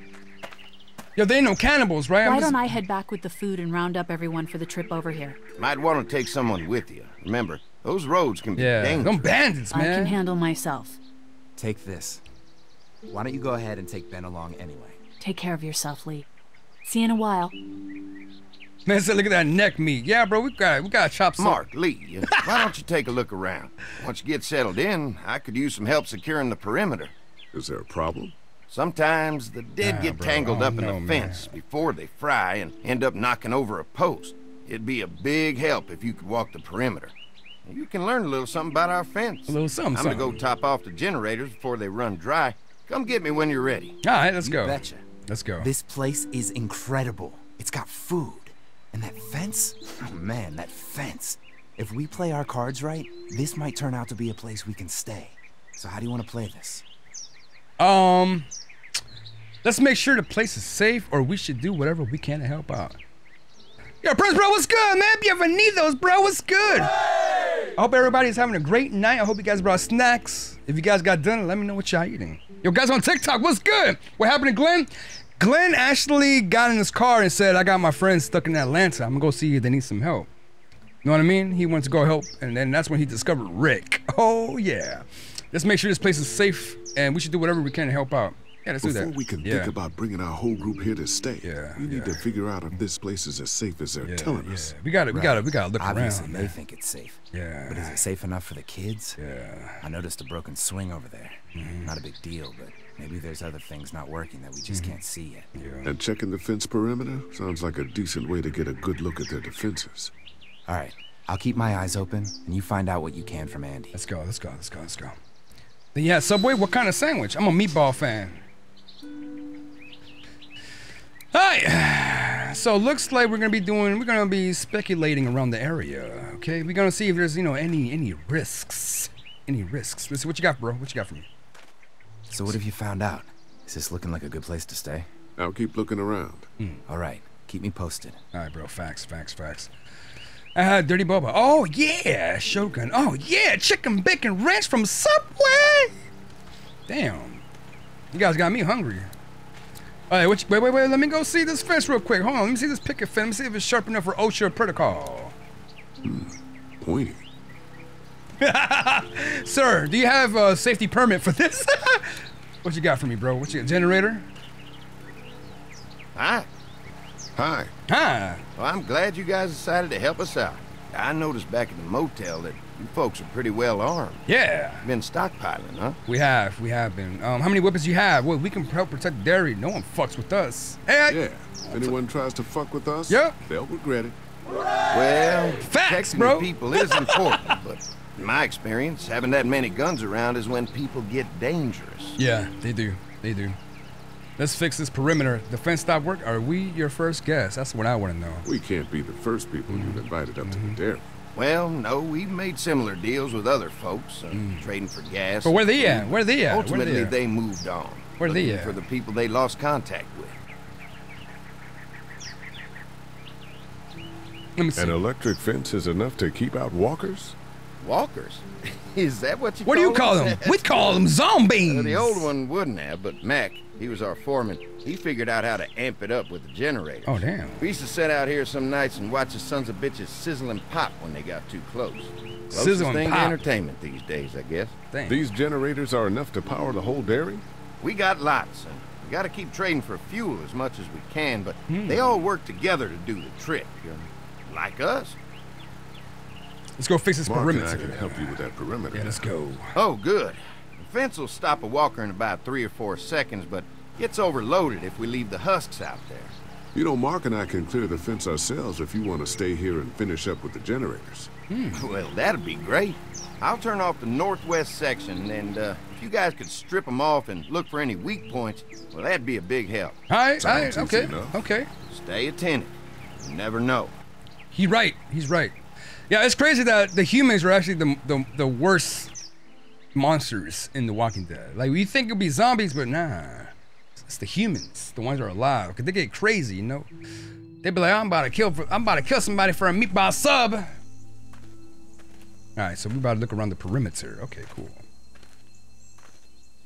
Yo, they ain't no cannibals, right? Why just- don't I head back with the food and round up everyone for the trip over here? Might want to take someone with you. Remember, those roads can be Yeah, dangerous. them bandits, I can handle myself. Take this. Why don't you go ahead and take Ben along anyway? Take care of yourself, Lee. See you in a while. Man said, look at that neck meat. Yeah, bro, we got we got to chop some. Mark, Lee, why don't you take a look around? Once you get settled in, I could use some help securing the perimeter. Is there a problem? Sometimes the dead Nah, get bro, tangled up in don't the know, fence before they fry and end up knocking over a post. It'd be a big help if you could walk the perimeter. You can learn a little something about our fence. A little something, I'm gonna go top off the generators before they run dry. Come get me when you're ready. All right, let's You go. betcha. Let's go. This place is incredible. It's got food. And that fence? Oh man, that fence. If we play our cards right, this might turn out to be a place we can stay. So how do you want to play this? Um, let's make sure the place is safe, or we should do whatever we can to help out. Yo, Prince, bro, what's good, man? Bienvenidos, bro, what's good? I hope everybody's having a great night. I hope you guys brought snacks. If you guys got dinner, let me know what y'all eating. Yo, guys on TikTok, what's good? What happened to Glenn? Glenn actually got in his car and said, I got my friends stuck in Atlanta. I'm gonna go see if they need some help. You know what I mean? He went to go help, and then that's when he discovered Rick. Oh, yeah. Let's make sure this place is safe, and we should do whatever we can to help out. Yeah, let's do Before that. we can yeah. think about bringing our whole group here to stay, Yeah, we need to figure out if this place is as safe as they're Yeah, telling yeah. us. We gotta, we gotta, we gotta look Obviously, around. they man. think it's safe. Yeah. But is it safe enough for the kids? Yeah. I noticed a broken swing over there. Mm-hmm. Not a big deal, but maybe there's other things not working that we just Mm-hmm. can't see yet. And checking the fence perimeter sounds like a decent way to get a good look at their defenses. All right, I'll keep my eyes open, and you find out what you can from Andy. Let's go, let's go, let's go, let's go. Then yeah, Subway, what kind of sandwich? I'm a meatball fan. Alright. So looks like we're gonna be doing we're gonna be speculating around the area. Okay? We're gonna see if there's, you know, any any risks. Any risks. Let's see what you got, bro. What you got for me? So what have you found out? Is this looking like a good place to stay? I'll keep looking around. All right, keep me posted. Alright, bro. Facts, facts, facts. Uh, Dirty Boba. Oh yeah, Shogun. Oh yeah, chicken bacon ranch from Subway. Damn, you guys got me hungry. All right, what you- wait, wait, wait. Let me go see this fish real quick. Hold on. Let me see this picket fence. Let me see if it's sharp enough for OSHA protocol. Pointy. Sir, do you have a safety permit for this? what you got for me, bro? What you got? Generator? Hi. Hi. Hi. Well, I'm glad you guys decided to help us out. I noticed back at the motel that you folks are pretty well armed. Yeah. Been stockpiling, huh? We have, we have been. Um, how many weapons you have? Well, we can help protect dairy. No one fucks with us. Hey, Yeah. If anyone tries to fuck with us, Yep. they'll regret it. Well, Facts, protecting bro. people is important, but in my experience, having that many guns around is when people get dangerous. Yeah, they do. They do. Let's fix this perimeter. The fence stop work? Are we your first guest? That's what I want to know. We can't be the first people you've invited up to the dairy. Well, no, we've made similar deals with other folks, uh, trading for gas. But where they and at? Where they at? Where they Ultimately, at? they moved on. Where they looking at? For the people they lost contact with. Let me see. An electric fence is enough to keep out walkers? Walkers? Is that what you What do you call them? We call them zombies. Uh, the old one wouldn't have, but Mac, he was our foreman. He figured out how to amp it up with the generator. Oh, damn. We used to sit out here some nights and watch the sons of bitches sizzle and pop when they got too close. Closest Sizzle and thing pop. to entertainment these days, I guess. These generators are enough to power the whole dairy? We got lots, and we got to keep trading for fuel as much as we can, but Hmm. they all work together to do the trick. You know, like us. Let's go fix this Mark and I can help you with that perimeter. Yeah, let's go. Oh, good. The fence will stop a walker in about three or four seconds, but gets overloaded if we leave the husks out there. You know, Mark and I can clear the fence ourselves if you want to stay here and finish up with the generators. Well, that'd be great. I'll turn off the northwest section, and uh, if you guys could strip them off and look for any weak points, well, that'd be a big help. All right, all right, okay, okay. Stay attentive. You never know. He right. He's right. Yeah, it's crazy that the humans are actually the the, the worst monsters in The Walking Dead. Like we think it'd be zombies, but nah, it's the humans, the ones that are alive. Cause they get crazy, you know. They be like, I'm about to kill. For, I'm about to kill somebody for a meatball sub. All right, so we about to look around the perimeter. Okay, cool.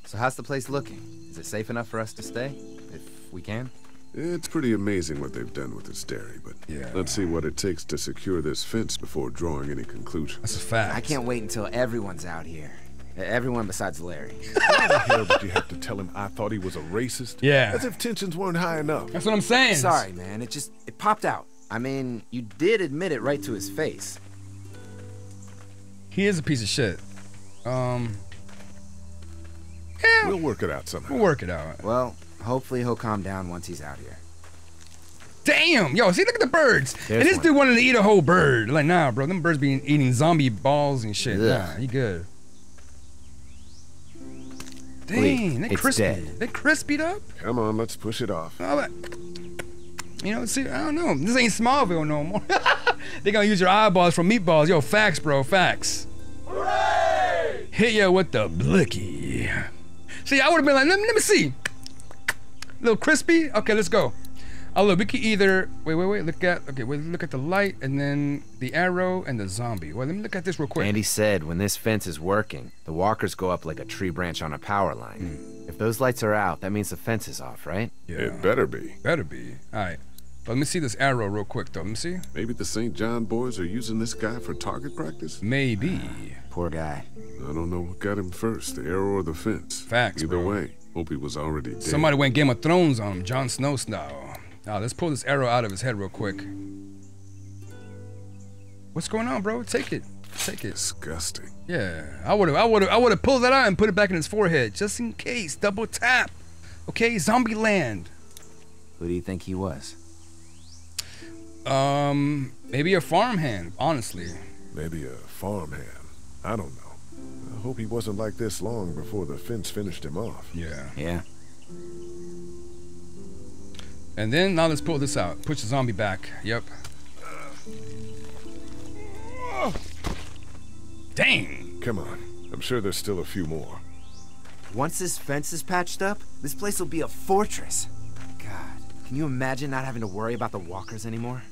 So how's the place looking? Is it safe enough for us to stay? If we can? It's pretty amazing what they've done with this dairy, but yeah. let's see what it takes to secure this fence before drawing any conclusions. That's a fact. I can't wait until everyone's out here. Everyone besides Larry. Why the hell did you have to tell him I thought he was a racist? Yeah. As if tensions weren't high enough. That's what I'm saying. Sorry, man. It just it popped out. I mean, you did admit it right to his face. He is a piece of shit. Um, We'll work it out somehow. we'll work it out. Well, hopefully he'll calm down once he's out here. Damn, yo, see, look at the birds. There's and this one. dude wanted to eat a whole bird. Like, nah, bro, them birds be eating zombie balls and shit. Ugh. Nah, he good. Dang, Wait, they it's crispy. dead. They crispied up. Come on, let's push it off. Oh, but- you know, see, I don't know. This ain't Smallville no more. they gonna use your eyeballs for meatballs. Yo, facts, bro, facts. Hooray! Hit ya with the blicky. See, I would have been like, let me, let me see. little crispy. Okay, let's go. Oh look, we could either wait, wait, wait. Look at okay, wait, look at the light and then the arrow and the zombie. Well, let me look at this real quick. Andy said when this fence is working, the walkers go up like a tree branch on a power line. Hmm. If those lights are out, that means the fence is off, right? Yeah. It better be. Better be. All right. But let me see this arrow real quick though. Let me see. Maybe the St. John boys are using this guy for target practice? Maybe. Ah, poor guy. I don't know what got him first, the arrow or the fence. Facts, Either bro. way, hope he was already dead. Somebody went Game of Thrones on him, Jon Snow style. Now let's pull this arrow out of his head real quick. What's going on, bro? Take it. Take it. Disgusting. Yeah, I would have, I would have, I would have pulled that out and put it back in his forehead just in case. Double tap. Okay, Zombieland. Who do you think he was? Um, maybe a farmhand. Honestly. Maybe a farmhand. I don't know. I hope he wasn't like this long before the fence finished him off. Yeah. Yeah. And then now let's pull this out. Push the zombie back. Yep. Dang. Come on. I'm sure there's still a few more. Once this fence is patched up, this place will be a fortress. God, can you imagine not having to worry about the walkers anymore?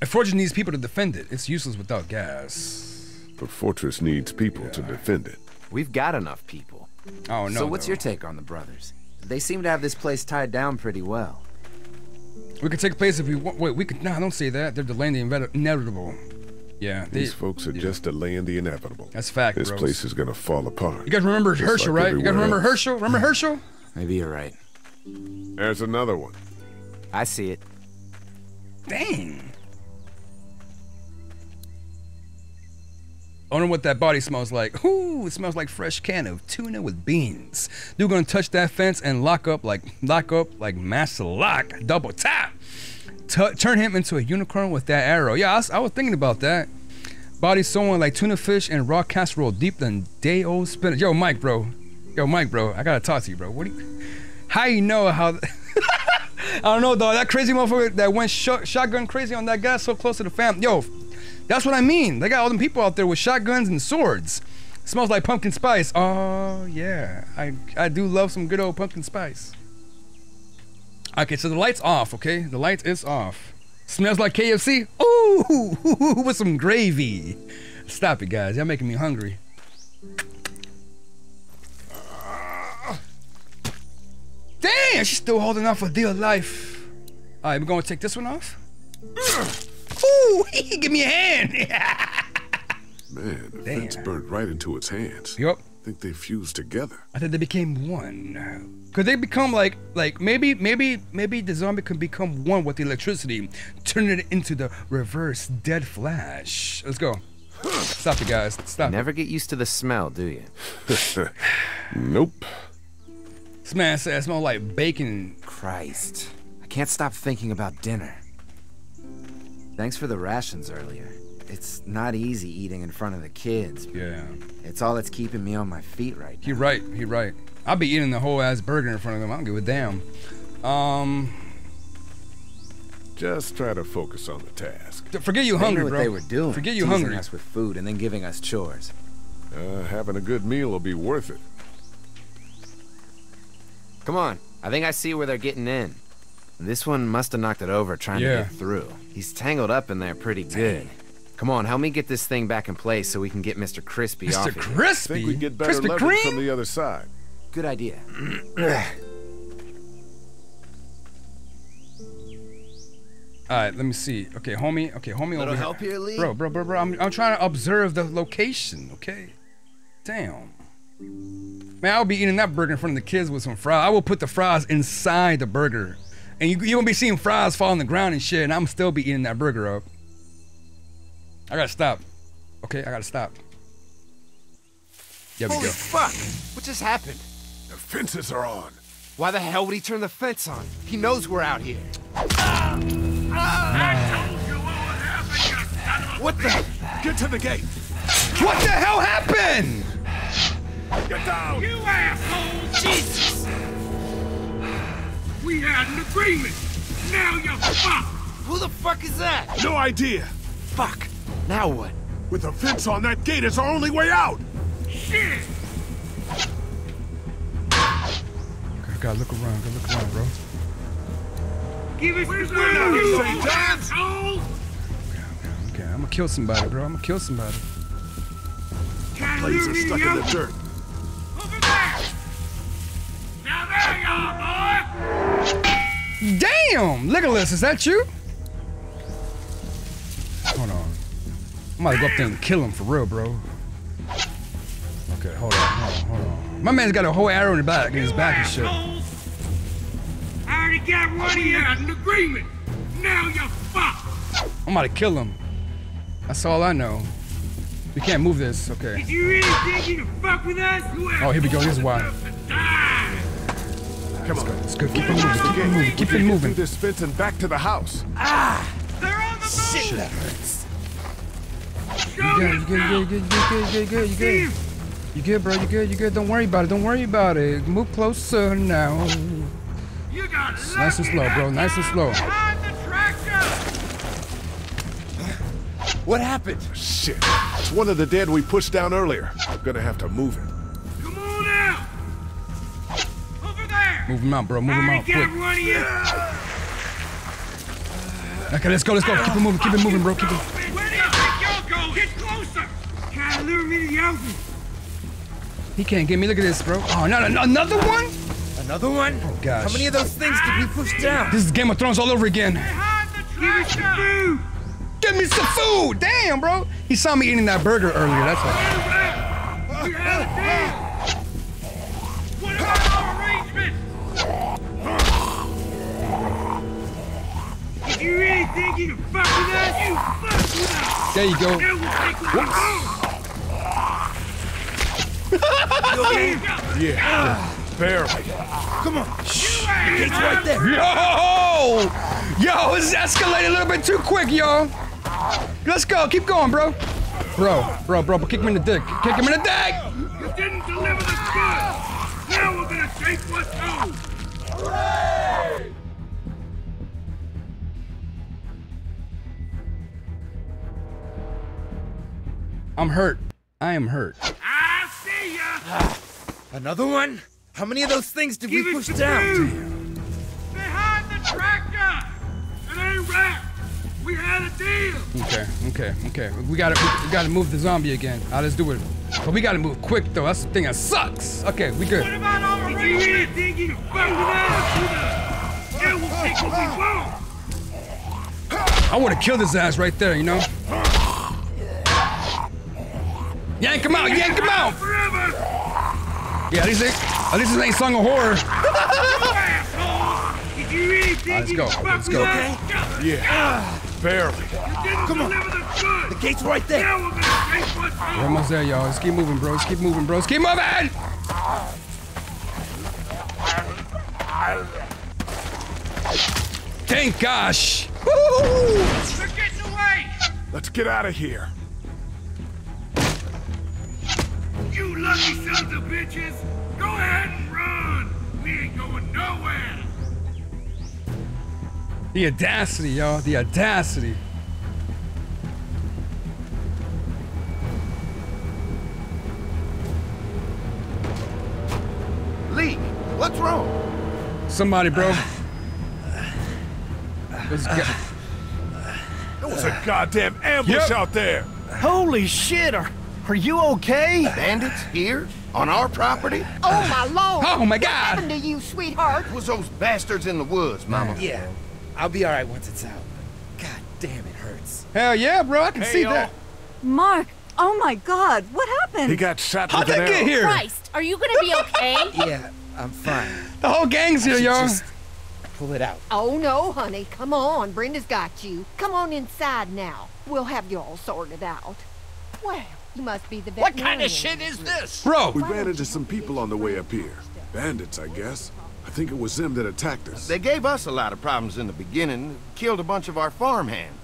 A fortress needs people to defend it. It's useless without gas. The fortress needs people to defend it. We've got enough people. Oh no. so what's though. your take on the brothers? They seem to have this place tied down pretty well. We could take a place if we want. Wait, we could. Nah, don't say that. They're delaying the inevit- inevitable. Yeah. They, These folks are just delaying the inevitable. That's a fact, This bros. place is gonna fall apart. you guys remember Just Hershel, like right? You guys remember else. Hershel? Remember Hershel? Maybe you're right. There's another one. I see it. Dang. I wonder what that body smells like. Ooh, it smells like fresh can of tuna with beans. Dude gonna touch that fence and lock up like lock up like master lock, double tap. Tu- turn him into a unicorn with that arrow. Yeah, I was, I was thinking about that. Body sewing like tuna fish and raw casserole deep than day old spinach. Yo, Mike, bro. Yo, Mike, bro. I gotta talk to you, bro. What do you? How you know how? I don't know, dog. That crazy motherfucker that went shot, shotgun crazy on that guy so close to the fam. Yo, that's what I mean. They got all them people out there with shotguns and swords. smells like pumpkin spice. Oh yeah, I I do love some good old pumpkin spice. Okay, so the light's off. Okay, the lights is off. Smells like KFC. Ooh, with some gravy. Stop it, guys. Y'all making me hungry. Damn, she's still holding on for dear life. All right, we're gonna take this one off. Ooh, give me a hand. Man, the Damn. fence burned right into its hands. Yup. think they fused together. I think they became one. Could they become like like maybe maybe maybe the zombie could become one with the electricity, turning it into the reverse dead flash. Let's go. Stop it, guys. Stop. Never get used to the smell, do you? nope. This man said it smell like bacon. Christ. I can't stop thinking about dinner. Thanks for the rations earlier. It's not easy eating in front of the kids. Yeah. It's all that's keeping me on my feet right now. He right. He right. I'll be eating the whole ass burger in front of them. I don't give a damn. Um, Just try to focus on the task. forget you They hungry, what bro. they were doing. Forget you teasing hungry. us with food and then giving us chores. Uh, having a good meal will be worth it. Come on. I think I see where they're getting in. This one must have knocked it over trying Yeah. to get through. He's tangled up in there pretty good. Come on, help me get this thing back in place so we can get Mr. Crispy off of here. Think we get better leverage from the other side. Good idea. All right, let me see. Okay, homie. Okay, homie. Little over help here, Lee? Bro, bro, bro, bro. I'm, I'm trying to observe the location. Okay. Damn. Man, I'll be eating that burger in front of the kids with some fries. I will put the fries inside the burger, and you you won't be seeing fries fall on the ground and shit. And I'm still be eating that burger up. I gotta stop. Okay, I gotta stop. There we Holy go. fuck! What just happened? The fences are on. Why the hell would he turn the fence on? He knows we're out here. What the? Get to the gate. What the hell happened? Get down! You asshole! Jesus! We had an agreement. Now you're fucked. Who the fuck is that? No idea. Fuck. Now what? With the fence on that gate, it's our only way out. Shit! Okay, gotta look around. Gotta look around, bro. Give us Where's the the gun, you St. John's? asshole! Okay, I'm gonna kill somebody, bro. I'm gonna kill somebody. Trying to Blades are stuck in the the dirt. Over there! Now there you are, boy! Damn! Legolas, is that you? Hold on. I'm about to go up there and kill him for real, bro. Okay, hold on, hold on, hold on. My man's got a whole arrow in the back, in his back and shit. I already got one of you. had an agreement. Now you're fucked. I'm about to kill him. That's all I know. We can't move this, okay. Did you really think you could fuck with us? Oh, here we go, this is why. Come on. Let's go, keep it moving, keep it moving, keep it moving. This fence and back to the house. Ah! Shit, that hurts. You good, you good, you good, you good, you good, you good, you good. You good, bro, you good, you good. Don't worry about it, don't worry about it. Move closer now. You got Nice and slow, bro, nice and slow. behind the tractor. What happened? Shit. It's one of the dead we pushed down earlier. I'm gonna have to move him. Move him out, bro, move him out, quick. one of you. Okay, let's go, let's go. Keep it moving, keep it moving, bro. Keep it. Where do you think you'll go? Get closer. Trying to lure me to the open. He can't get me. Look at this, bro. Oh, no, an- another one? Another one? Oh, gosh. How many of those things did we push down? This is Game of Thrones all over again. Give me some food. Give me some food. Damn, bro. He saw me eating that burger earlier. That's why. You really think you can fuck with us, you fuck with us. There you go. Then we'll take what we. You okay? Yeah. Barely. Come on. The gate's right there. Yo! Yo, it's escalating a little bit too quick, yo. Let's go. Keep going, bro. Bro, bro, bro, but kick him in the dick. Kick him in the dick. You didn't deliver the goods. Now we're gonna take what's owed. I'm hurt. I am hurt. I see ya. Another one? How many of those things did Give we push down? Behind the tractor. It ain't right. We had a deal. Okay, okay, okay. We gotta we gotta move the zombie again. Alright, let's do it. But we gotta move quick though. That's the thing that sucks. Okay, we good. What about all the Did you hear Diggy? Fucking ass Yeah, we'll take what we want. I wanna kill this ass right there, you know? Yank him out, yank him out! Yeah, at least, it, at least this ain't song of horror. Did you hear Alright, let's go. Let's go. Okay. Yeah, barely. Come on. The gate's right there. Now we're gonna take what's We're almost there, y'all. Let's keep moving, bros. Keep moving, bros. Keep moving! Thank gosh! They're getting away! Let's get out of here. You lucky sons of bitches! Go ahead and run! We ain't going nowhere! The audacity, y'all. The audacity. Lee, what's wrong? Somebody, bro. Let's go. There was a goddamn ambush out there. Holy shit! Are, are you okay? Bandits here? On our property? Oh, my lord! Oh, my God! What happened to you, sweetheart? It was those bastards in the woods, Mama. Yeah, I'll be all right once it's out. God damn, it hurts. Hell yeah, bro. I can Hey, see y'all. that. Mark, oh my god, what happened? He got shot How'd with they an get here? Christ, are you gonna be okay? Yeah, I'm fine. The whole gang's here, y'all. just pull it out. Oh, no, honey. Come on. Brenda's got you. Come on inside now. We'll have you all sorted out. Well, you must be the What kind of shit is this? Bro, We ran into some people on the way up here. Bandits, I guess. I think it was them that attacked us. They gave us a lot of problems in the beginning, killed a bunch of our farmhands.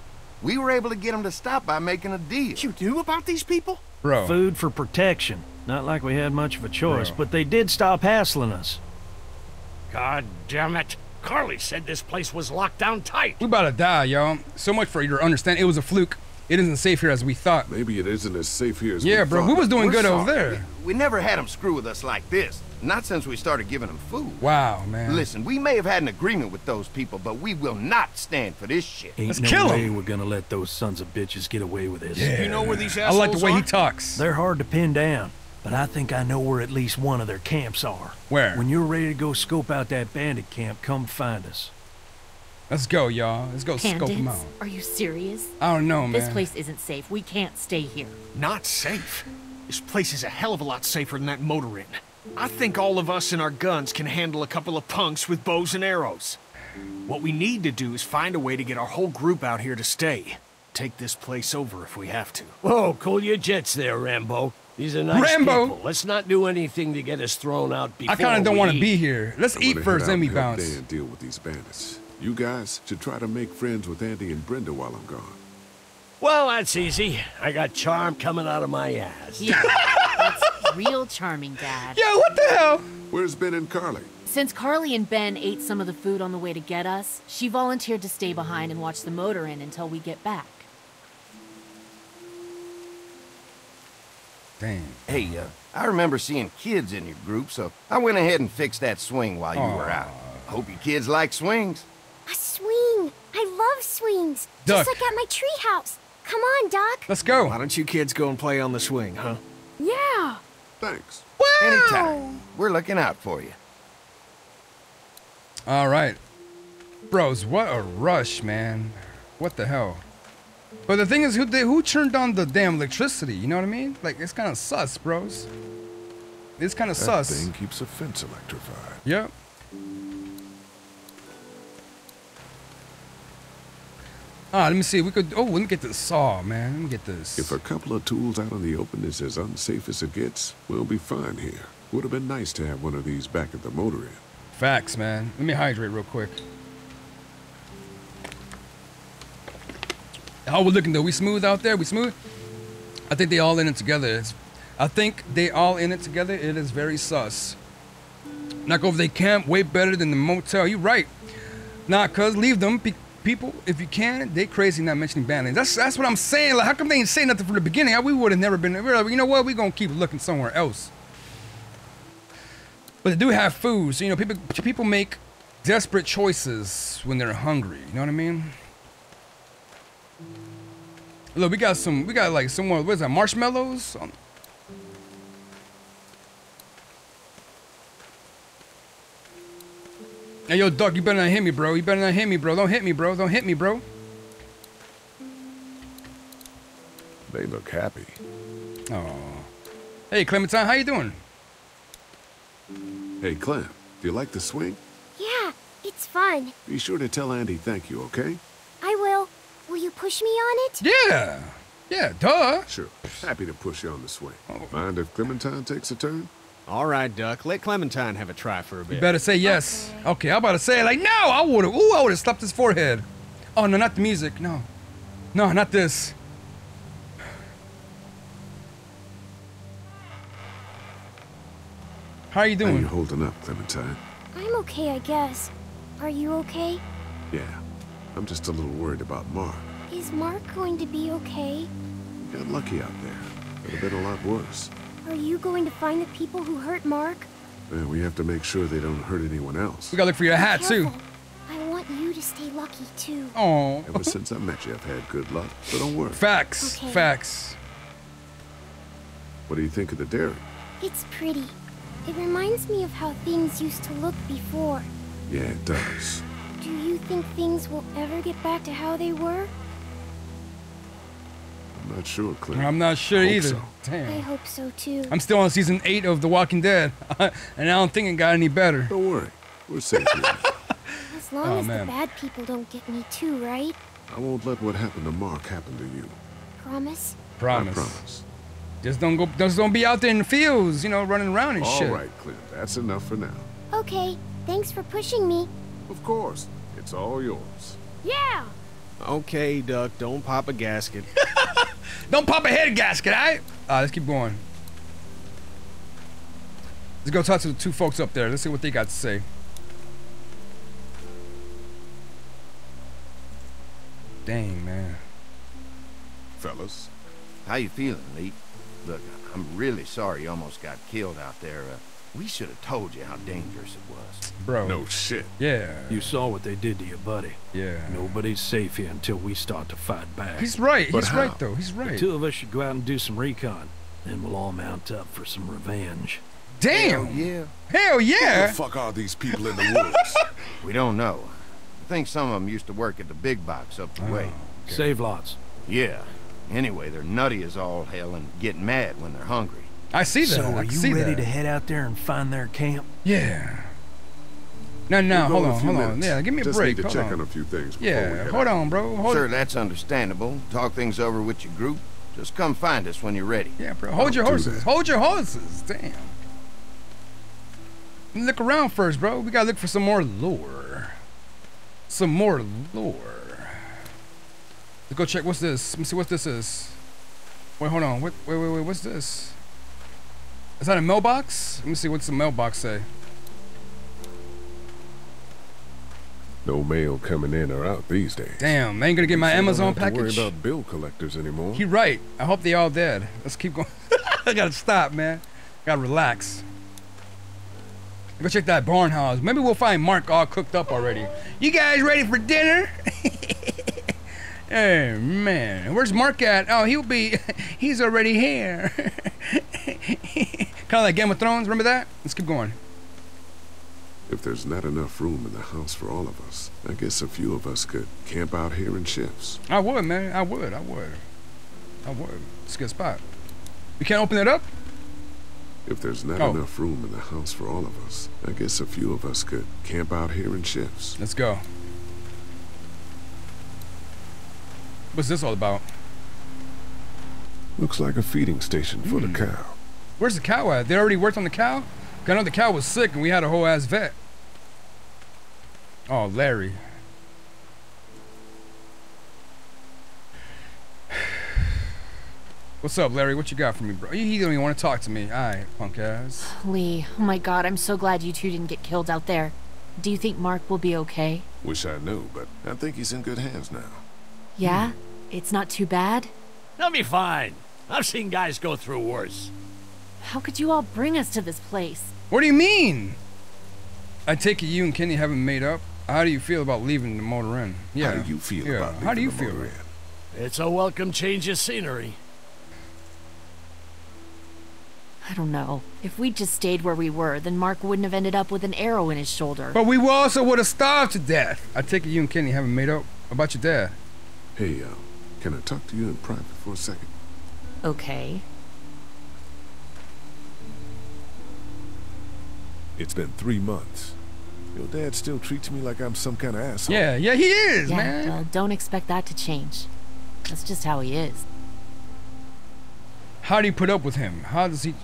We were able to get them to stop by making a deal. You knew about these people? bro. Food for protection. Not like we had much of a choice, Bro. but they did stop hassling us. God damn it. Carley said this place was locked down tight. We about to die, y'all. So much for your understand. It was a fluke. It isn't safe here as we thought. Maybe it isn't as safe here as Yeah, we bro. thought. Yeah, bro, we was doing We're good over there. We never had them screw with us like this. Not since we started giving them food. Wow, man. Listen, we may have had an agreement with those people, but we will not stand for this shit. Ain't Let's no kill 'em. way we're gonna let those sons of bitches get away with this. Yeah. You know where these assholes I like the assholes way he talks. They're hard to pin down, but I think I know where at least one of their camps are. Where? When you're ready to go scope out that bandit camp, come find us. Let's go, y'all. Let's go scope him Bandits? out. Are you serious? I don't know, man. This place isn't safe. We can't stay here. Not safe. This place is a hell of a lot safer than that motor inn. I think all of us and our guns can handle a couple of punks with bows and arrows. What we need to do is find a way to get our whole group out here to stay. Take this place over if we have to. Whoa, cool your jets there, Rambo. These are nice Rambo! people. Let's not do anything to get us thrown out before I kind of don't want to be here. Let's I'm eat gonna first, head out then we and help bounce. Dan deal with these bandits. You guys should try to make friends with Andy and Brenda while I'm gone. Well, that's easy. I got charm coming out of my ass. Yeah, that's real charming, Dad. Yo, what the hell? Where's Ben and Carley? Since Carley and Ben ate some of the food on the way to get us, she volunteered to stay behind and watch the motor in until we get back. Damn. Hey, uh, I remember seeing kids in your group, so I went ahead and fixed that swing while you were out. Hope your kids like swings. A swing. I love swings. Duck. Just like at my treehouse. Come on, Doc. Let's go. Why don't you kids go and play on the swing, huh? Yeah. Thanks. Anytime. We're looking out for you. All right. Bros, what a rush, man. What the hell? But the thing is, who they, who turned on the damn electricity? You know what I mean? Like, it's kind of sus, bros. It's kind of That sus. thing keeps a fence electrified. Yep. Ah, let me see. We could. Oh, let me get this saw, man. Let me get this. If a couple of tools out in the open is as unsafe as it gets, we'll be fine here. Would have been nice to have one of these back at the motor inn. Facts, man. Let me hydrate real quick. How we looking though? We smooth out there? We smooth? I think they all in it together. It's, I think they all in it together. It is very sus. Knock over they camp way better than the motel. You right. Nah, cuz leave them. Pe- people, if you can, they crazy not mentioning bandits. That's that's what I'm saying. Like, how come they ain't say nothing from the beginning? We would have never been. Like, you know what? We gonna keep looking somewhere else. But they do have food, so you know people people make desperate choices when they're hungry. You know what I mean? Look, we got some. We got like some more. What's that? Marshmallows. Um, Hey, yo, Duck, you better not hit me, bro. You better not hit me, bro. Don't hit me, bro. Don't hit me, bro. They look happy. Oh. Hey, Clementine, how you doing? Hey, Clem, do you like the swing? Yeah, it's fun. Be sure to tell Andy thank you, okay? I will. Will you push me on it? Yeah. Yeah, duh. Sure. Happy to push you on the swing. Oh. Mind if Clementine takes a turn? All right, Duck. Let Clementine have a try for a bit. You better say yes. Okay, I'm about to say like no. I would have. Ooh, I would have slapped his forehead. Oh no, not the music. No, no, not this. How are you doing? How you holding up, Clementine? I'm okay, I guess. Are you okay? Yeah. I'm just a little worried about Mark. Is Mark going to be okay? Got lucky out there. Could have been a lot worse. Are you going to find the people who hurt Mark? And we have to make sure they don't hurt anyone else. We gotta look for your hat too. Careful. I want you to stay lucky too. Oh. Ever since I met you, I've had good luck. So don't worry. Facts. Okay. Facts. What do you think of the dairy? It's pretty. It reminds me of how things used to look before. Yeah, it does. Do you think things will ever get back to how they were? I'm not sure, Clem. I'm not sure Hope either. so. I hope so too. I'm still on season eight of The Walking Dead, and I don't think it got any better. Don't worry. We're safe here. As long Oh, as man. the bad people don't get me too, right? I won't let what happened to Mark happen to you. Promise? Promise. I promise. Just don't go. Just don't be out there in the fields, you know, running around and All shit. All right, Clem. That's enough for now. Okay, thanks for pushing me. Of course. It's all yours. Yeah! Okay, Duck. Don't pop a gasket. Don't pop a head gasket, alright? Alright, let's keep going. Let's go talk to the two folks up there. Let's see what they got to say. Dang, man. Fellas. How you feeling, Lee? Look, I'm really sorry you almost got killed out there. Uh, we should have told you how dangerous it was. Bro. No shit. Yeah. You saw what they did to your buddy. Yeah. Nobody's safe here until we start to fight back. He's right. But He's how? right, though. He's right. The right. two of us should go out and do some recon. Then we'll all mount up for some revenge. Damn. Yeah. Hell yeah. Who yeah. the fuck are these people in the woods? We don't know. I think some of them used to work at the big box up the oh, way. Save lots. Yeah. Anyway, they're nutty as all hell and get mad when they're hungry. I see that. So I are you ready that. to head out there and find their camp? Yeah. No, no, We'll hold on, few hold on. Yeah, give me a Just break. need to hold check on. on a few things before Yeah, head hold out. on, bro. Hold Sure, that's understandable. Talk things over with your group. Just come find us when you're ready. Yeah, bro. Hold your I'll do horses. that. Hold your horses. Damn. Look around first, bro. We gotta look for some more lore. Some more lore. Let's go check. What's this? Let me see what this is. Wait, hold on. Wait, wait, wait, wait. What's this? Is that a mailbox? Let me see. What's the mailbox say? No mail coming in or out these days. Damn, I ain't gonna get my So you don't Amazon package. worry about bill collectors anymore. He right. I hope they all dead. Let's keep going. I gotta stop, man. Gotta relax. Go check that barn house. Maybe we'll find Mark all cooked up already. You guys ready for dinner? hey man, where's Mark at? Oh, he'll be. He's already here. Kind of like Game of Thrones. Remember that? Let's keep going. If there's not enough room in the house for all of us, I guess a few of us could camp out here in shifts. I would, man. I would. I would. I would. It's a good spot. We can't open it up. If there's not Oh. enough room in the house for all of us, I guess a few of us could camp out here in shifts. Let's go. What's this all about? Looks like a feeding station for Hmm. the cow. Where's the cow at? They already worked on the cow? I know the cow was sick and we had a whole ass vet. Oh, Larry. What's up, Larry? What you got for me, bro? You don't even want to talk to me. All right, punk ass. Lee, oh my god, I'm so glad you two didn't get killed out there. Do you think Mark will be okay? Wish I knew, but I think he's in good hands now. Yeah? It's not too bad? He'll be fine. I've seen guys go through worse. How could you all bring us to this place? What do you mean? I take it you and Kenny haven't made up. How do you feel about leaving the motor inn? Yeah. How do you feel yeah. about How do you the feel? motor inn? It's a welcome change of scenery. I don't know. If we'd just stayed where we were, then Mark wouldn't have ended up with an arrow in his shoulder. But we also would have starved to death. I take it you and Kenny haven't made up about your dad. Hey, uh, can I talk to you in private for a second? Okay. It's been three months. Your dad still treats me like I'm some kind of asshole. Yeah, yeah, he is, yeah, man. Well, don't expect that to change. That's just how he is. How do you put up with him? How does he?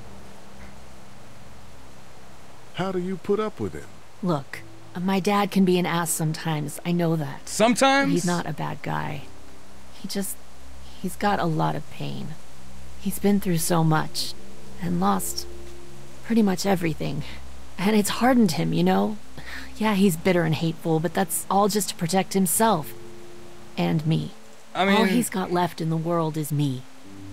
How do you put up with him? Look, uh, my dad can be an ass sometimes. I know that. Sometimes? But he's not a bad guy. He just. He's got a lot of pain. He's been through so much and lost pretty much everything. And it's hardened him, you know? Yeah, he's bitter and hateful, but that's all just to protect himself. And me. I mean- All he's got left in the world is me.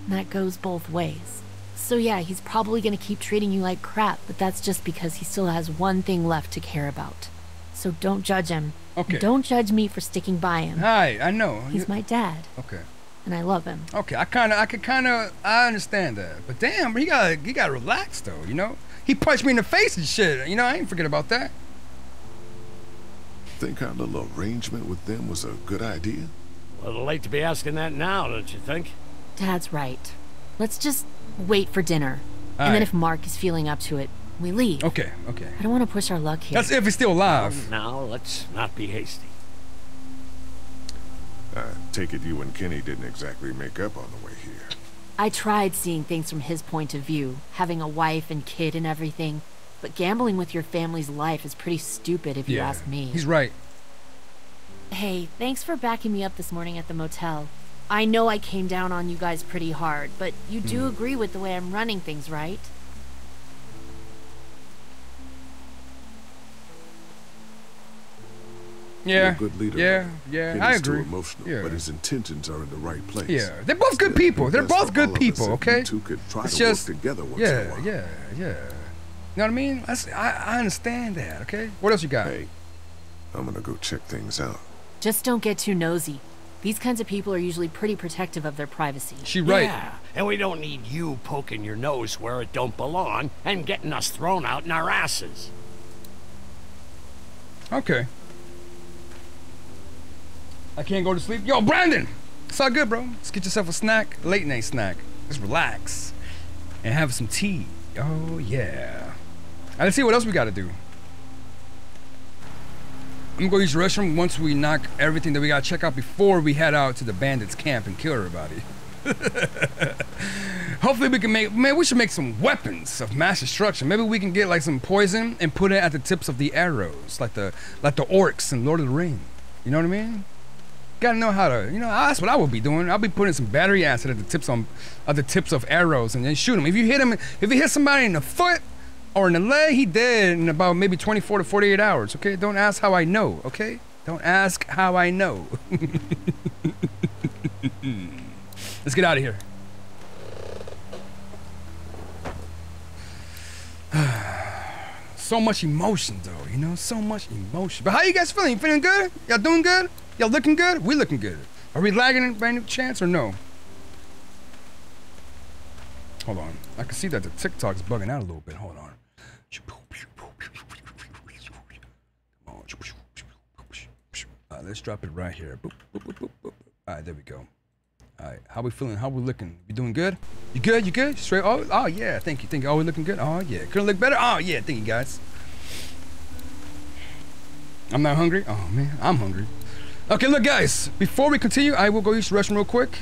And that goes both ways. So yeah, he's probably gonna keep treating you like crap, but that's just because he still has one thing left to care about. So don't judge him. Okay. Don't judge me for sticking by him. Hi, I know. He's You- my dad, Okay. and I love him. Okay, I kind of, I could kind of, I understand that. But damn, he got, he got relaxed though. You know, he punched me in the face and shit. You know, I ain't forget about that. Think our little arrangement with them was a good idea? A little late to be asking that now, don't you think? Dad's right. Let's just wait for dinner. and Alright. then if Mark is feeling up to it, we leave. Okay, okay. I don't want to push our luck here. That's if he's still alive. Now, let's not be hasty. I take it you and Kenny didn't exactly make up on the way here. I tried seeing things from his point of view, having a wife and kid and everything. But gambling with your family's life is pretty stupid if you ask me. He's right. Hey, thanks for backing me up this morning at the motel. I know I came down on you guys pretty hard, but you do Hmm. agree with the way I'm running things, right? Yeah. a good leader. Yeah, yeah, Kenny's I too agree. emotional, Yeah. but his intentions are in the right place. Yeah, they're both good people. They're both good all of us people. if Okay. You two could try it's to just work together once yeah, in a while. yeah, yeah. You know what I mean? That's, I, I understand that. Okay. What else you got? Hey, I'm gonna go check things out. Just don't get too nosy. These kinds of people are usually pretty protective of their privacy. She right. Yeah, and we don't need you poking your nose where it don't belong and getting us thrown out in our asses. Okay. I can't go to sleep. Yo, Brandon! It's all good, bro. Let's get yourself a snack, late night snack. Just relax. And have some tea. Oh, yeah. Right, let's see what else we gotta do. I'm gonna go use the restroom once we knock everything that we gotta check out before we head out to the bandits camp and kill everybody. Hopefully we can make, man, we should make some weapons of mass destruction. Maybe we can get like some poison and put it at the tips of the arrows, like the, like the orcs in Lord of the Rings. You know what I mean? Gotta know how to, you know, that's what I would be doing. I'll be putting some battery acid at the tips on, at the tips of arrows and then shoot them. If you hit him, if you hit somebody in the foot or in the leg, he dead in about maybe 24 to 48 hours. Okay, don't ask how I know. Okay, don't ask how I know. Let's get out of here. so much emotion, though. You know, so much emotion. But how you guys feeling? You feeling good? Y'all doing good? Y'all looking good? We looking good. Are we lagging by any chance or no? Hold on. I can see that the TikTok's bugging out a little bit. Hold on. Right, let's drop it right here. All right, there we go. All right, how we feeling? How we looking? You doing good? You good? You good? Straight? Oh, oh yeah. Thank you. Thank you. Oh, we looking good? Oh yeah. Couldn't look better? Oh yeah. Thank you guys. I'm not hungry. Oh man, I'm hungry. Okay, look guys. Before we continue, I will go use the restroom real quick.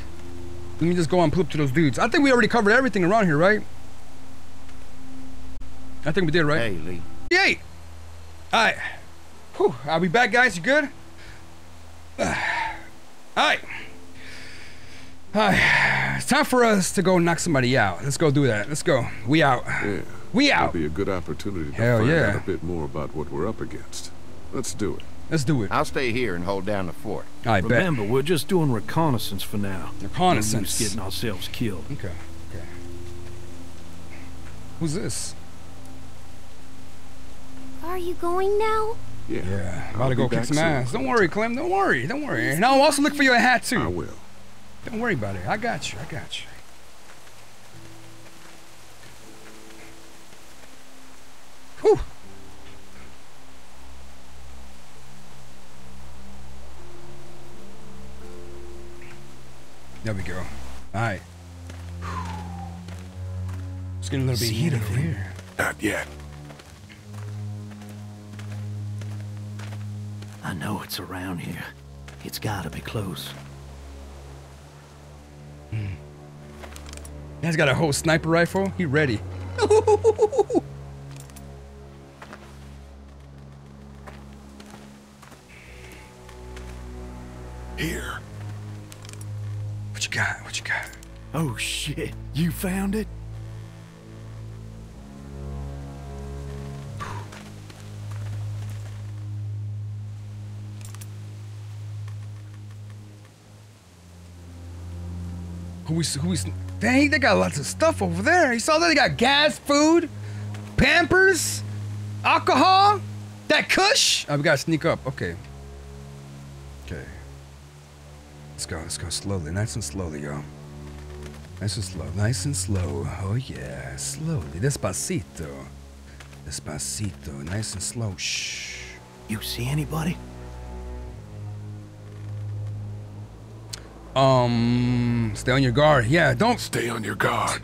Let me just go and up to those dudes. I think we already covered everything around here, right? I think we did, right? Hey, Lee. Yay! Alright. Whew. I'll be back, guys. You good? Alright. Alright. It's time for us to go knock somebody out. Let's go do that. Let's go. We out. Yeah. We out. It'll be a good opportunity to Hell find yeah. out a bit more about what we're up against. Let's do it. Let's do it. I'll stay here and hold down the fort. I bet. Remember, we're just doing reconnaissance for now. Reconnaissance. No use getting ourselves killed. Okay. Okay. Who's this? Are you going now? Yeah. Yeah. I'll About to go kick back some soon. ass. Don't worry, Clem. Don't worry. Don't worry. And I'll also look for your hat too. I will. Don't worry about it. I got you. I got you. Whew. There we go. All right. It's getting a little bit See heated over here. Not yet. I know it's around here. It's gotta be close. Hmm. Guy's got a whole sniper rifle. He ready. Here. What you got? What you got? Oh shit, you found it? Who is, who is? Dang, they got lots of stuff over there. You saw that? They got gas, food, Pampers, alcohol, that Kush. Oh, we gotta sneak up. Okay. Let's go. Let's go slowly, nice and slowly, y'all. Nice and slow, nice and slow. Oh yeah, slowly, despacito, despacito, nice and slow. Shh. You see anybody? Um, stay on your guard. Yeah, don't stay on your guard.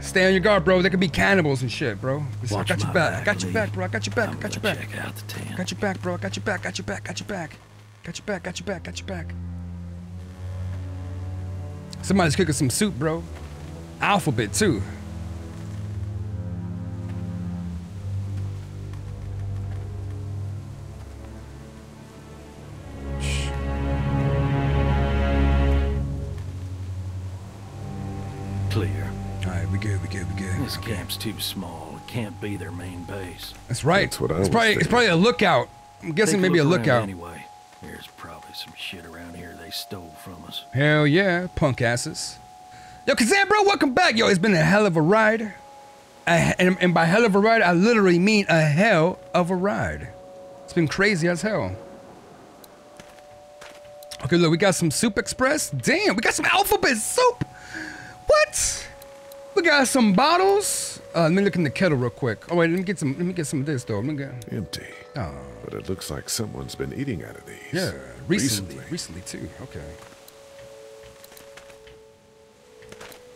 Stay on your guard, bro. There could be cannibals and shit, bro. I Watch got your my back. I got your back, bro. I got your back. I I'm got your back. check out the tent. Got your back, bro. I got your back. Got your back. Got your back. Got your back. Got your back. Got your back. Somebody's cooking some soup, bro. Alphabet too. Clear. All right, we good. We good. We good. This camp's too small. It can't be their main base. That's right. That's what I it's was probably it's probably a lookout. I'm guessing Take maybe a look lookout. Anyway, there's probably some shit around here they stole from us. Hell yeah, punk asses. Yo, Kazan, bro, welcome back. Yo, it's been a hell of a ride. A- and, and by hell of a ride, I literally mean a hell of a ride. It's been crazy as hell. Okay, look, we got some Soup Express. Damn, we got some alphabet soup. What? We got some bottles. Uh, let me look in the kettle real quick. Oh wait, let me get some. Let me get some of this though. Let me get. Empty. Oh. But it looks like someone's been eating out of these. Yeah, recently. Recently too. Okay.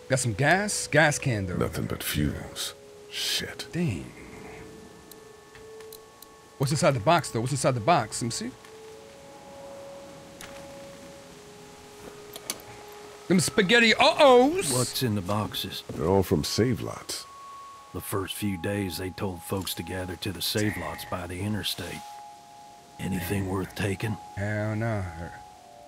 Got some gas. Gas can though. Nothing but fumes. Shit. Dang. What's inside the box though? What's inside the box? Let me see. Them spaghetti uh-ohs. What's in the boxes? They're all from save lots. The first few days, they told folks to gather to the save lots by the interstate. Anything worth taking? Hell no.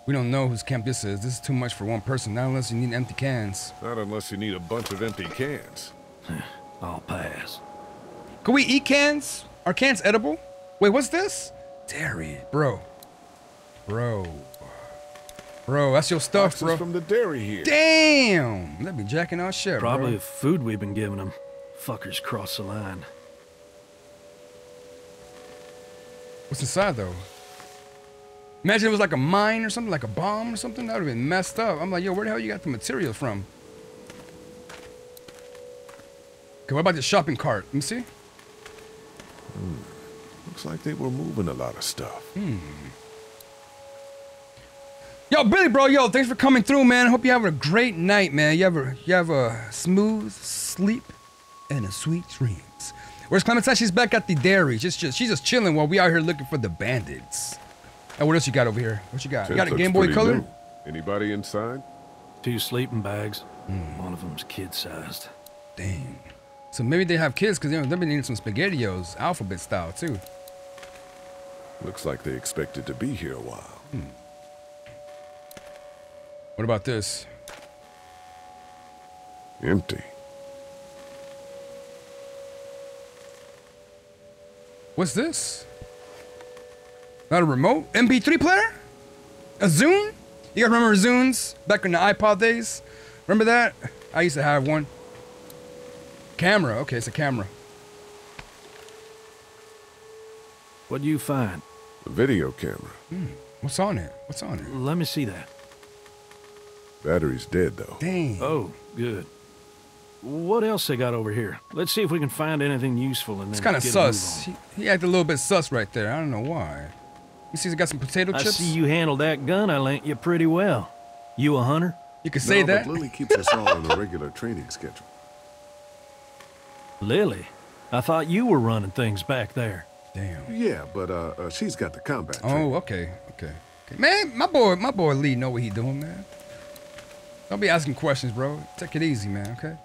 We don't know whose camp this is. This is too much for one person. Not unless you need empty cans. Not unless you need a bunch of empty cans. I'll pass. Can we eat cans? Are cans edible? Wait, what's this? Dairy, bro. Bro. Bro, that's your stuff, Boxes bro. from the dairy here. Damn! That be jacking our shit, Probably bro. the food we've been giving them. Fuckers cross the line. What's inside though? Imagine it was like a mine or something, like a bomb or something. That would have been messed up. I'm like, yo, where the hell you got the material from? Okay, what about the shopping cart? Let me see. Looks like they were moving a lot of stuff. Hmm. Yo, Billy, bro, yo, thanks for coming through, man. I hope you have a great night, man. You have a you have a smooth sleep and a sweet dreams. Where's Clementine? She's back at the dairy. Just, just she's just chilling while we out here looking for the bandits. And what else you got over here? What you got? You got a Game Boy Color? new. Anybody inside? Two sleeping bags. Hmm. One of them's kid-sized. Dang. So maybe they have kids because you know, they've been eating some SpaghettiOs, alphabet style too. Looks like they expected to be here a while. What about this? Empty. What's this? Not a remote? MP3 player? A Zune? You guys remember Zunes back in the iPod days? Remember that? I used to have one. Camera. Okay, it's a camera. What do you find? A video camera. Hmm. What's on it? What's on it? Let me see that. Battery's dead, though. Dang. Oh, good. What else they got over here? Let's see if we can find anything useful in then It's kind of get a move sus. He, he acted a little bit sus right there. I don't know why. You see, he's got some potato on. I chips. see you handled that gun I lent you pretty well. You a hunter? You could no, that. But Lilly keeps us all on a regular training schedule. Lilly? I thought you were running things back there. Damn. Yeah, but uh, uh she's got the combat. Oh, okay, okay, okay. Man, my boy, my boy Lee know what he doing, man. Don't be asking questions, bro. Take it easy, man. Okay.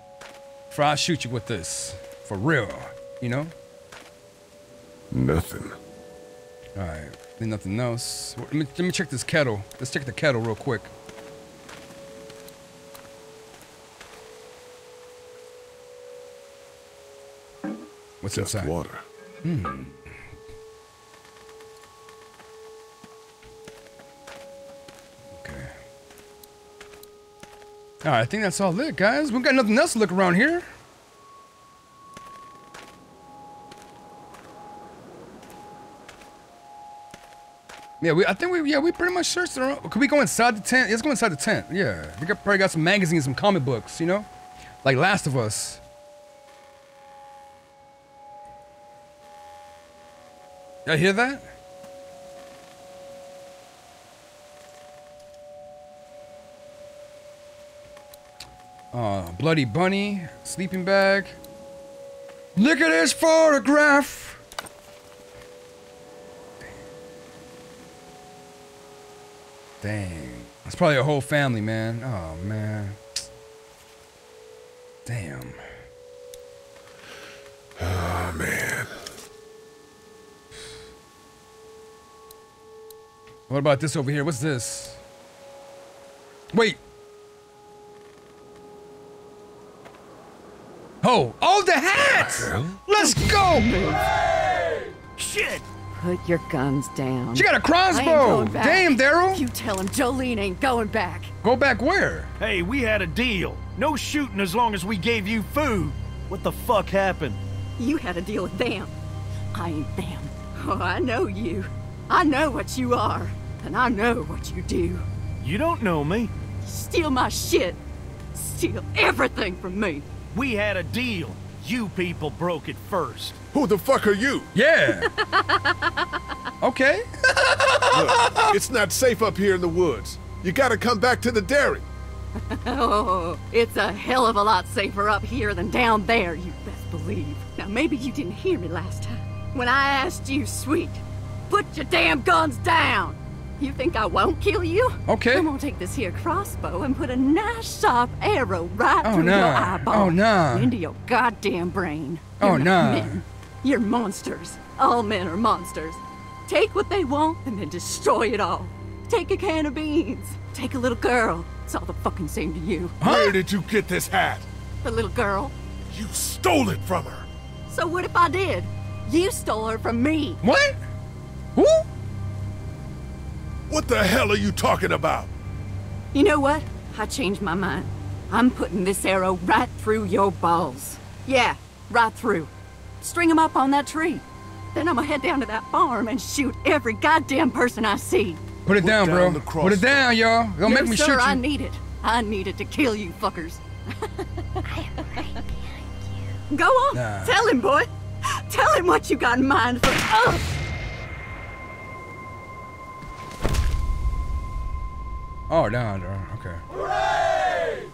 Before I shoot you with this, for real, you know. Nothing. All right. Then nothing else. Let me, let me check this kettle. Let's check the kettle real quick. What's Just inside? water. Hmm. All right, I think that's all it, guys. We got nothing else to look around here. Yeah, we. I think we. Yeah, we pretty much searched around. Could we go inside the tent? Let's go inside the tent. Yeah, we got, probably got some magazines, some comic books. You know, like Last of Us. Y'all hear that? Uh, bloody bunny, sleeping bag. Look at this photograph. Dang. That's probably a whole family, man. Oh, man. Damn. Oh, man. What about this over here? What's this? Wait. Oh, oh, the hats! Let's go! Shit! Put your guns down. She got a crossbow. Damn, Daryl. You tell him Jolene ain't going back. Go back where? Hey, we had a deal. No shooting as long as we gave you food. What the fuck happened? You had a deal with them. I ain't them. Oh, I know you. I know what you are. And I know what you do. You don't know me. Steal my shit. Steal everything from me. We had a deal. You people broke it first. Who the fuck are you? Yeah. okay. Look, it's not safe up here in the woods. You gotta come back to the dairy. oh, it's a hell of a lot safer up here than down there, you best believe. Now, maybe you didn't hear me last time. When I asked you, sweet, put your damn guns down. You think I won't kill you? Okay. I'm gonna take this here crossbow and put a nice sharp arrow right Oh, through your eyeball. Oh, nah. Into your goddamn brain. Oh, You're not nah. men. You're monsters. All men are monsters. Take what they want and then destroy it all. Take a can of beans. Take a little girl. It's all the fucking same to you. Where did you get this hat? The little girl. You stole it from her. So what if I did? You stole her from me. What? Who? What the hell are you talking about? You know what? I changed my mind. I'm putting this arrow right through your balls. Yeah, right through. String String 'em up on that tree. Then I'm gonna head down to that farm and shoot every goddamn person I see. Put it down, down bro. Put it down, y'all. Don't no, make me sir, shoot you. I need it. I need it to kill you fuckers. I already killed you. Go on. Nah. Tell him, boy. Tell him what you got in mind for us. Oh, down, down. Okay.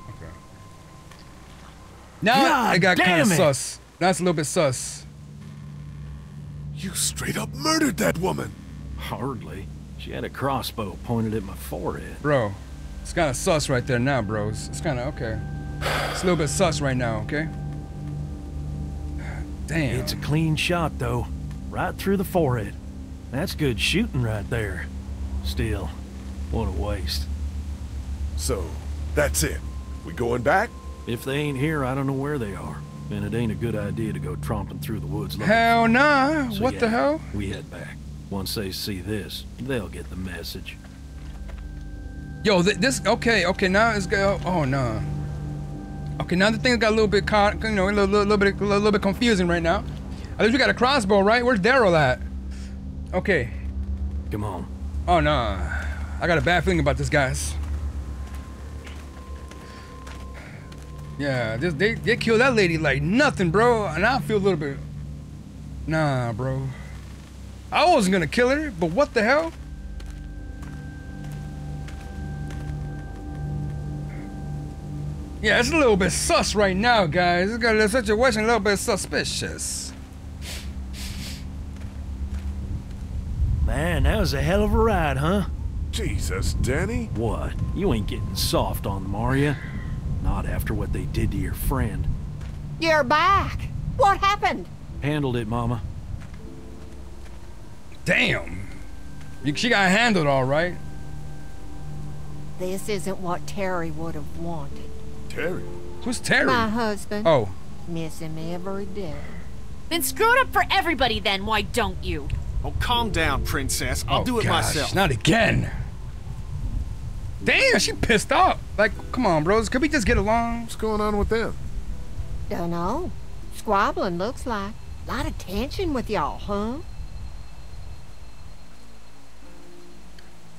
Okay. Now God it got kind of sus. Now it's a little bit sus. You straight up murdered that woman. Hardly. She had a crossbow pointed at my forehead. Bro, it's kind of sus right there now, bros. It's, it's kind of okay. It's a little bit sus right now, okay? Damn. It's a clean shot, though. Right through the forehead. That's good shooting right there. Still, what a waste. So, that's it. We going back? If they ain't here, I don't know where they are. And it ain't a good idea to go tromping through the woods looking Hell nah. So, what the hell? We head back. Once they see this, they'll get the message. Yo, th this okay, okay. Now it's go. Oh no. Okay, now the thing got a little bit caught. You know, a little, little, bit, a little bit confusing right now. At least we got a crossbow, right? Where's Daryl at? Okay. Come on. Oh no. I got a bad feeling about this, guys. Yeah, this, they they killed that lady like nothing, bro. And I feel a little bit. Nah, bro. I wasn't gonna kill her, but what the hell? Yeah, it's a little bit sus right now, guys. It's got a situation a little bit suspicious. Man, that was a hell of a ride, huh? Jesus, Danny. What? You ain't getting soft on them, are you? Not after what they did to your friend. You're back. What happened? Handled it, Mama. Damn. She got handled all right. This isn't what Terry would have wanted. Terry? Who's Terry? My husband. Oh. Miss him every day. Then screw it up for everybody then, why don't you? Oh, calm down, princess. I'll Oh, do it gosh, myself. Not again. Damn, she pissed off. Like, come on, bros. Could we just get along? What's going on with them? Dunno. Squabbling looks like. A lot of tension with y'all, huh?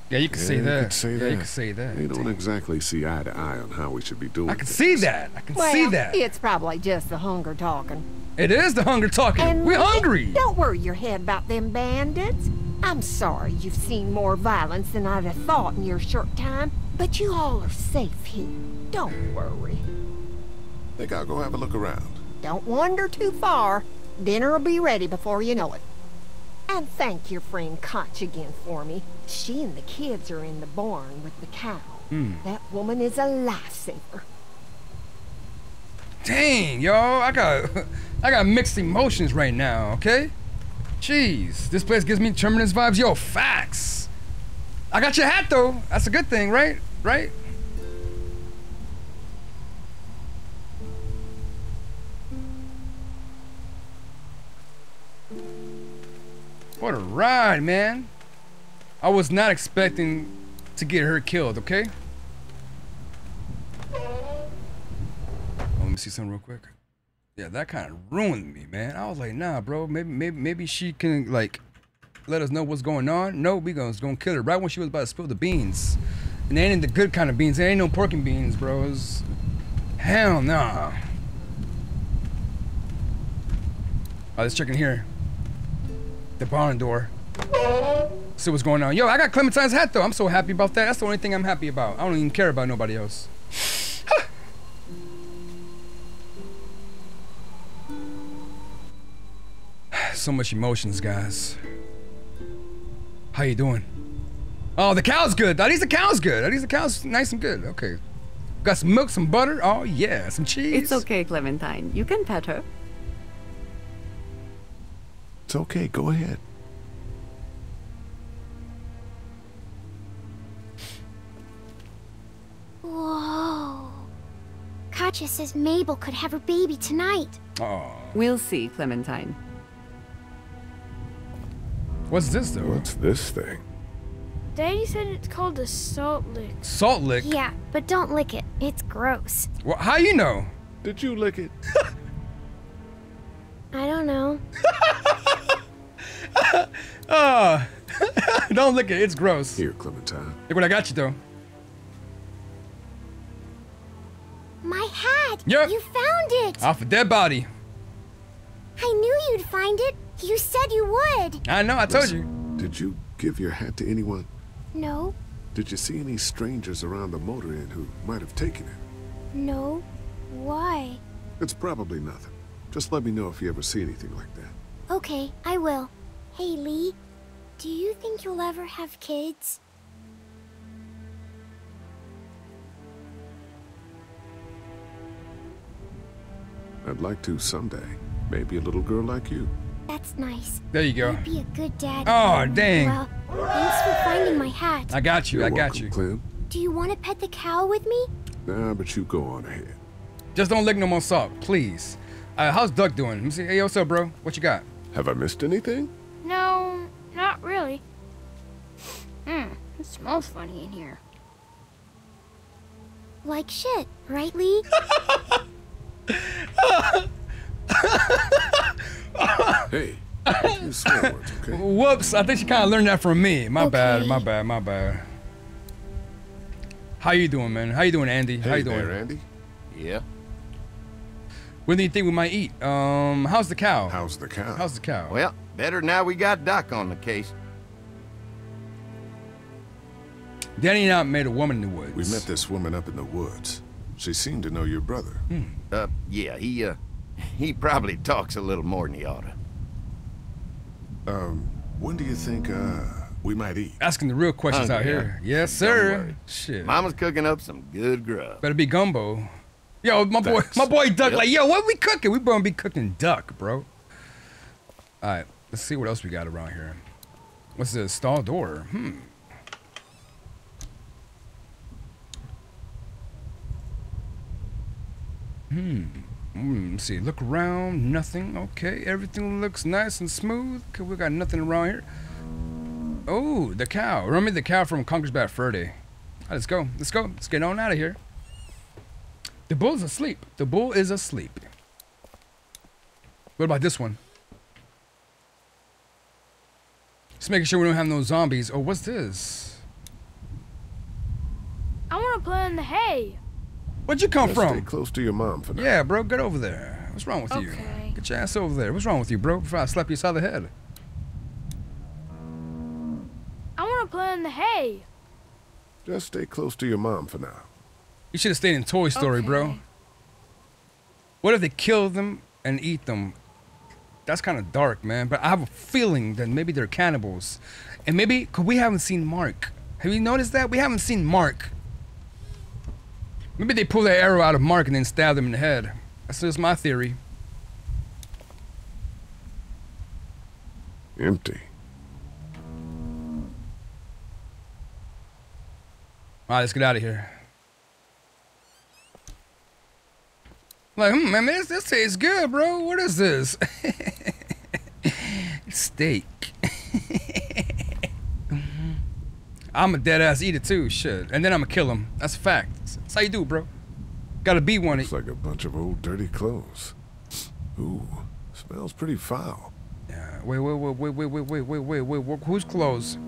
Yeah, you can Yeah, say you that. could say yeah, that. you can see that. They don't exactly see eye to eye on how we should be doing I can things. see that. I can well, see that. it's probably just the hunger talking. It is the hunger talking. And We're hungry. Don't worry your head about them bandits. I'm sorry you've seen more violence than I'd have thought in your short time, but you all are safe here. Don't worry. Think I'll go have a look around. Don't wander too far. Dinner'll be ready before you know it. And thank your friend Koch again for me. She and the kids are in the barn with the cow. Hmm. That woman is a lifesaver. Dang, yo, I got, I got mixed emotions right now. Okay. Jeez, this place gives me Terminus vibes. Yo, facts. I got your hat though. That's a good thing, right? Right? What a ride, man. I was not expecting to get her killed, okay? Oh, let me see something real quick. Yeah, that kind of ruined me, man. I was like, nah, bro. Maybe, maybe, maybe she can like let us know what's going on. No, we gonna gonna kill her right when she was about to spill the beans, and they ain't the good kind of beans. They ain't no pork and beans, bros. Hell nah. Oh, let's check in here. The barn door. See what's going on. Yo, I got Clementine's hat though. I'm so happy about that. That's the only thing I'm happy about. I don't even care about nobody else. so much emotions, guys. How you doing? Oh, the cow's good. At least the cow's good. At least the cow's nice and good. Okay. Got some milk, some butter. Oh yeah, some cheese. It's okay, Clementine. You can pet her. It's okay, go ahead. Whoa. Katjaa says Mabel could have her baby tonight. Oh. We'll see, Clementine. What's this though? What's this thing? Daddy said it's called a salt lick. Salt lick. Yeah, but don't lick it. It's gross. Well, how you know? Did you lick it? I don't know. Uh, don't lick it. It's gross. Here, Clementine. Look what I got you though. My hat! Yep. You found it! Off a dead body. I knew you'd find it. You said you would. I know. I told Listen, you. Did you give your hat to anyone? No, Did you see any strangers around the motor inn who might have taken it? no. Why? It's probably nothing. Just let me know if you ever see anything like that. Okay, I will. Hey, Lee. Do you think you'll ever have kids? I'd like to someday. Maybe a little girl like you. That's nice. There you go. You'd be a good dad. Oh, dang. Well, thanks for finding my hat. I got you. You're I got welcome, you. Clem. Do you want to pet the cow with me? Nah, but you go on ahead. Just don't lick no more salt, please. Uh, how's Duck doing? Let me see. Hey, what's up, bro? What you got? Have I missed anything? No, not really. Hmm, it smells funny in here. Like shit, right, Lee? Hey, words, okay? Whoops. I think she kind of learned that from me. My bad. My bad. My bad. How you doing, man? How you doing, Andy? How Hey you doing? there, Andy. Yeah. What do you think we might eat? Um, how's the cow? How's the cow? How's the cow? Well, better now we got Doc on the case. Danny and I met a woman in the woods. We met this woman up in the woods. She seemed to know your brother. Uh, yeah, he, uh, he probably talks a little more than he oughta. Um, when do you think, uh, we might eat? Asking the real questions out here. huh? Yes, sir. Shit. Mama's cooking up some good grub. Better be gumbo. Yo, my boy, my boy Duck, Yep. like, yo, what we cooking? We gonna be cooking duck, bro. All right, let's see what else we got around here. What's this? Stall door. Hmm. Hmm. Hmm. Let's see. Look around. Nothing. Okay. Everything looks nice and smooth. Okay, we got nothing around here. Oh, the cow. Remember the cow from Conker's Bad Fur Day. Let's go. Let's go. Let's get on out of here. The bull's asleep. The bull is asleep. What about this one? Just making sure we don't have no zombies. Oh, what's this? I want to play in the hay. Where'd you come from? Stay close to your mom for now. Yeah, bro, get over there. What's wrong with you? Okay. Get your ass over there. What's wrong with you, bro? Before I slap you side the head. I want to play in the hay. Just stay close to your mom for now. You should have stayed in Toy Story, bro. What if they kill them and eat them? That's kind of dark, man. But I have a feeling that maybe they're cannibals. And maybe, because we haven't seen Mark. Have you noticed that? We haven't seen Mark. Maybe they pull that arrow out of Mark and then stab him in the head. That's just my theory. Empty. All right, let's get out of here. Like, hmm, man, this, this tastes good, bro. What is this? Steak. I'm a dead ass eater too, shit. And then I'm gonna kill him. That's a fact. That's how you do, bro. Gotta be one. It's like a bunch of old dirty clothes. Ooh, smells pretty foul. Yeah. Wait, wait, wait, wait, wait, wait, wait, wait, wait, wait. wait. Whose clothes?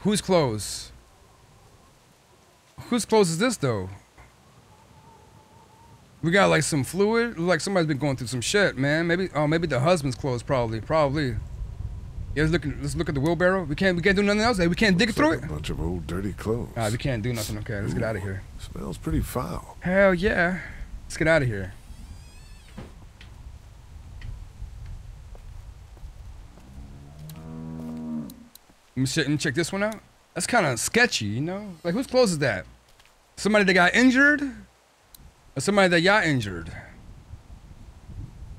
Whose clothes? Whose clothes is this though? We got like some fluid. Like somebody's been going through some shit, man. Maybe, oh, maybe the husband's clothes, probably, probably. Yeah, let's look. At, let's look at the wheelbarrow. We can't. We can't do nothing else. Hey, we can't dig through like it. a bunch of old dirty clothes. All right, we can't do nothing. Okay, let's get out of here. Smells pretty foul. Hell yeah. Let's get out of here. Let me, check, let me check this one out. That's kind of sketchy, you know? Like, whose clothes is that? Somebody that got injured? Or somebody that got injured?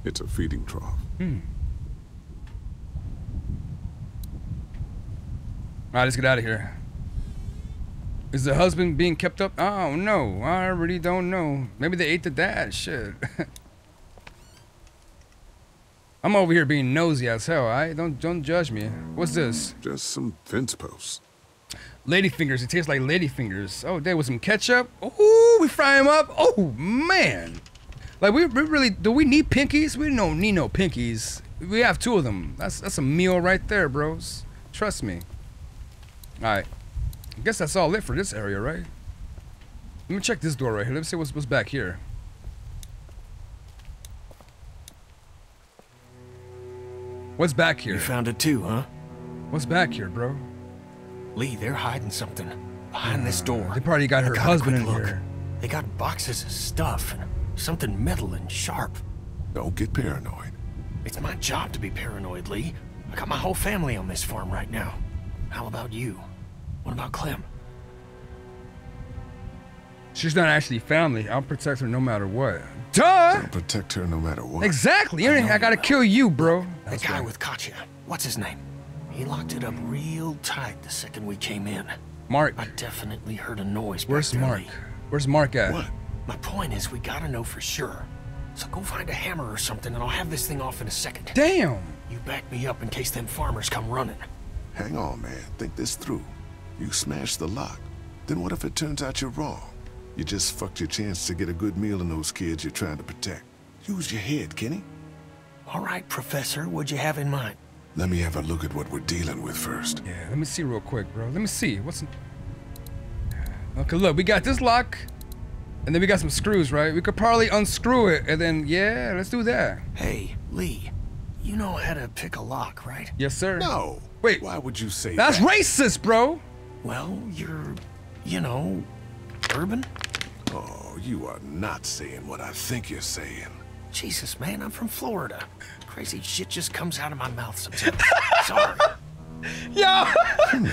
It's a feeding trough. Hmm. All right, let's get out of here. Is the husband being kept up? Oh, no. I really don't know. Maybe they ate the dad. Shit. I'm over here being nosy as hell, alright? Don't don't judge me. What's this? Just some fence posts. Lady fingers. It tastes like lady fingers. Oh, there was some ketchup. Ooh, we fry them up. Oh man. Like we, we really do we need pinkies? We don't need no pinkies. We have two of them. That's that's a meal right there, bros. Trust me. Alright. I guess that's all it for this area, right? Let me check this door right here. Let me see what's what's back here. What's back here? You found it too, huh? What's back here, bro? Lee, they're hiding something behind this door. They probably got her a husband in look. here. They got boxes of stuff and something metal and sharp. Don't get paranoid. It's my job to be paranoid, Lee. I got my whole family on this farm right now. How about you? What about Clem? She's not actually family. I'll protect her no matter what. Duh! I'll protect her no matter what. Exactly. You ain't- I, gotta kill you, bro. The guy with Katjaa. What's his name? He locked it up real tight the second we came in. Mark. I definitely heard a noise Where's there, Mark? Where's Mark at? What? My point is, we gotta know for sure. So go find a hammer or something, and I'll have this thing off in a second. Damn! You back me up in case them farmers come running. Hang on, man. Think this through. You smashed the lock. Then what if it turns out you're wrong? You just fucked your chance to get a good meal in those kids you're trying to protect. Use your head, Kenny. All right, Professor, what'd you have in mind? Let me have a look at what we're dealing with first. Yeah, let me see real quick, bro. Let me see. What's. In... Okay, look, we got this lock. And then we got some screws, right? We could probably unscrew it and then, yeah, let's do that. Hey, Lee, you know how to pick a lock, right? Yes, sir. No. Wait. Why would you say that? That's that? racist, bro. Well, you're, you know, urban. Oh, you are not saying what I think you're saying. Jesus, man, I'm from Florida. Crazy shit just comes out of my mouth sometimes. Sorry. Yo.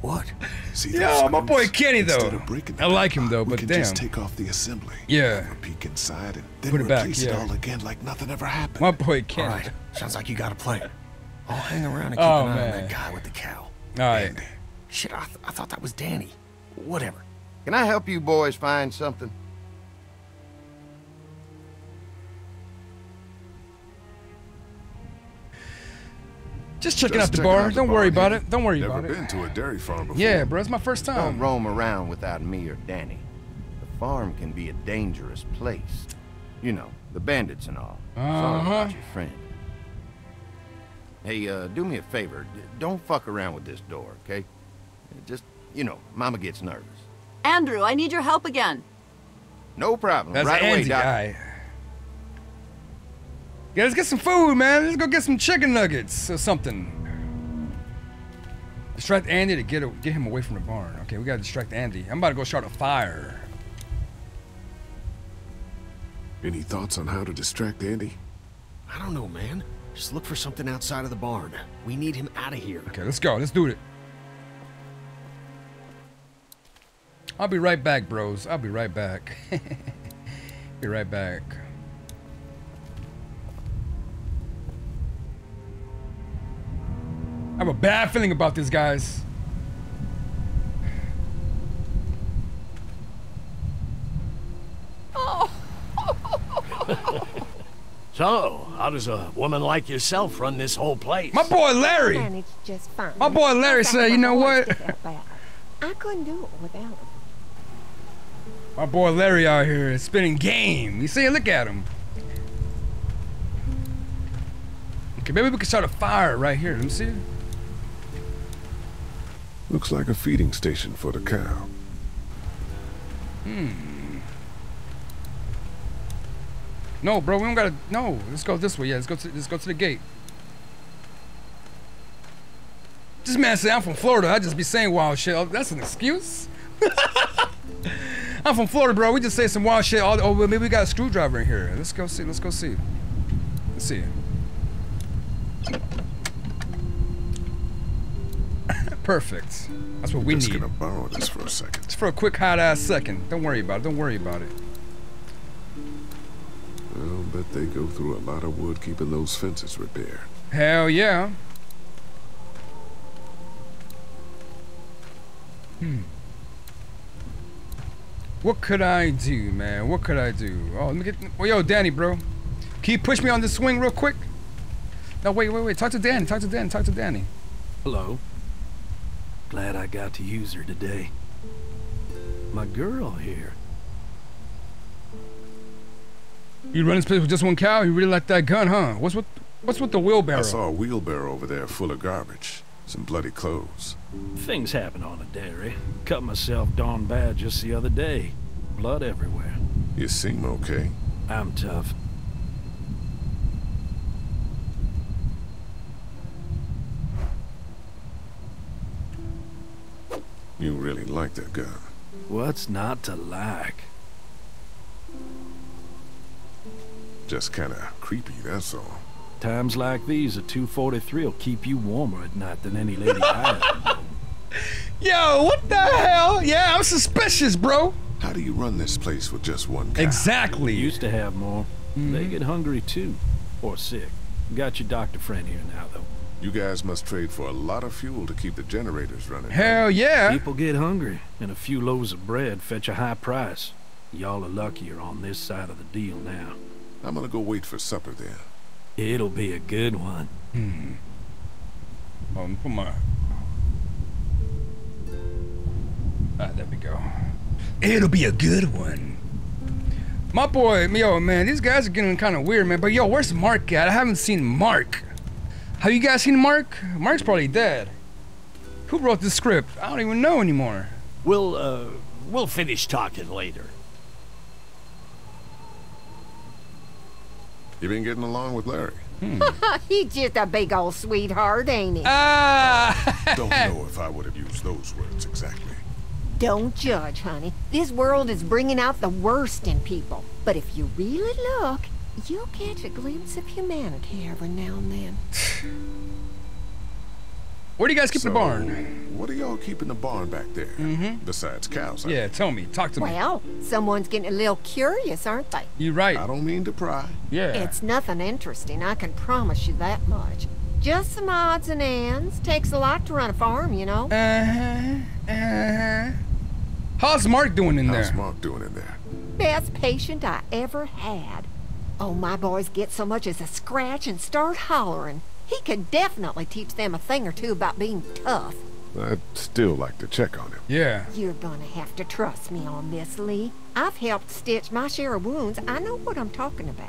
what? See Yo, those my boy? Kenny though. I them like him though, but we but can damn. just take off the assembly. Yeah. Have peek inside and then Put it back, replace it all again like nothing ever happened. My boy Kenny. right. Sounds like you got a plan. I'll hang around and keep Oh, an eye on that guy with the cow. All right. Shit, I, th- I thought that was Danny. Whatever. Can I help you boys find something? Just checking Just out the checking bar. out the Don't worry bar about here. it. Don't worry Never about it. Never been to a dairy farm before. Yeah, bro, it's my first time. Don't roam around without me or Danny. The farm can be a dangerous place. You know, the bandits and all. Sorry Uh-huh. about your friend. Hey, uh, do me a favor. D- Don't fuck around with this door, okay? Just, you know, Mama gets nervous. Andrew, I need your help again. No problem. That's right Andy away, Doc. guy. Yeah, let's get some food, man. Let's go get some chicken nuggets or something. Distract Andy to get a, get him away from the barn. Okay, we gotta distract Andy. I'm about to go start a fire. Any thoughts on how to distract Andy? I don't know, man. Just look for something outside of the barn. We need him out of here. Okay, let's go. Let's do it. I'll be right back, bros. I'll be right back. be right back. I have a bad feeling about this, guys. So, how does a woman like yourself run this whole place? My boy Larry. Managed just fine. My boy Larry said, you know what? to help out. I couldn't do it without him. My boy Larry out here is spinning game. You see, look at him. Okay, maybe we can start a fire right here. Let me see. Looks like a feeding station for the cow. Hmm. No, bro, we don't gotta. No, let's go this way. Yeah, let's go to let's go to the gate. This man said I'm from Florida. I just be saying wild shit. Oh, That's an excuse. I'm from Florida, bro. We just say some wild shit. All, oh, well, maybe we got a screwdriver in here. Let's go see. Let's go see. Let's see. Perfect. That's what we Just need. Just gonna borrow this for a second. It's for a quick hot ass second. Don't worry about it. Don't worry about it. I'll bet they go through a lot of wood keeping those fences repaired. Hell yeah. Hmm. What could I do, man? What could I do? Oh, let me get. Well, yo, Danny, bro. Can you push me on this swing real quick? No, wait, wait, wait. Talk to Danny. Talk to Danny. Talk to Danny. Hello. Glad I got to use her today. My girl here. You run this place with just one cow? You really like that gun, huh? What's with What's with the wheelbarrow? I saw a wheelbarrow over there full of garbage. Some bloody clothes. Things happen on a dairy. Cut myself darn bad just the other day. Blood everywhere. You seem okay. I'm tough. You really like that gun. What's not to like? Just kinda creepy, that's all. Times like these, a 243 will keep you warmer at night than any lady I Yo, what the hell? Yeah, I'm suspicious, bro. How do you run this place with just one cow? Exactly. Used to have more. Mm-hmm. They get hungry too. Or sick. Got your doctor friend here now, though. You guys must trade for a lot of fuel to keep the generators running. Hell yeah. People get hungry, and a few loaves of bread fetch a high price. Y'all are luckier on this side of the deal now. I'm gonna go wait for supper then. It'll be a good one. Hmm. Oh, let me put my. Ah, there we go. It'll be a good one. My boy, yo, man, these guys are getting kind of weird, man. But yo, where's Mark at? I haven't seen Mark. Have you guys seen Mark? Mark's probably dead. Who wrote the script? I don't even know anymore. We'll, uh, We'll finish talking later. You been getting along with Larry? He's just a big old sweetheart, ain't he? Ah! Don't know if I would have used those words exactly. Don't judge, honey. This world is bringing out the worst in people. But if you really look, you'll catch a glimpse of humanity every now and then. Where do you guys keep So, the barn? What are y'all keeping in the barn back there? Mm-hmm. Besides cows. I Yeah, tell me. Talk to me. Well, someone's getting a little curious, aren't they? You're right. I don't mean to pry. Yeah. It's nothing interesting, I can promise you that much. Just some odds and ends. Takes a lot to run a farm, you know. Uh-huh. Uh-huh. How's Mark doing in How's there? How's Mark doing in there? Best patient I ever had. Oh, my boys get so much as a scratch and start hollering. He could definitely teach them a thing or two about being tough. I'd still like to check on him. Yeah. You're gonna have to trust me on this, Lee. I've helped stitch my share of wounds. I know what I'm talking about.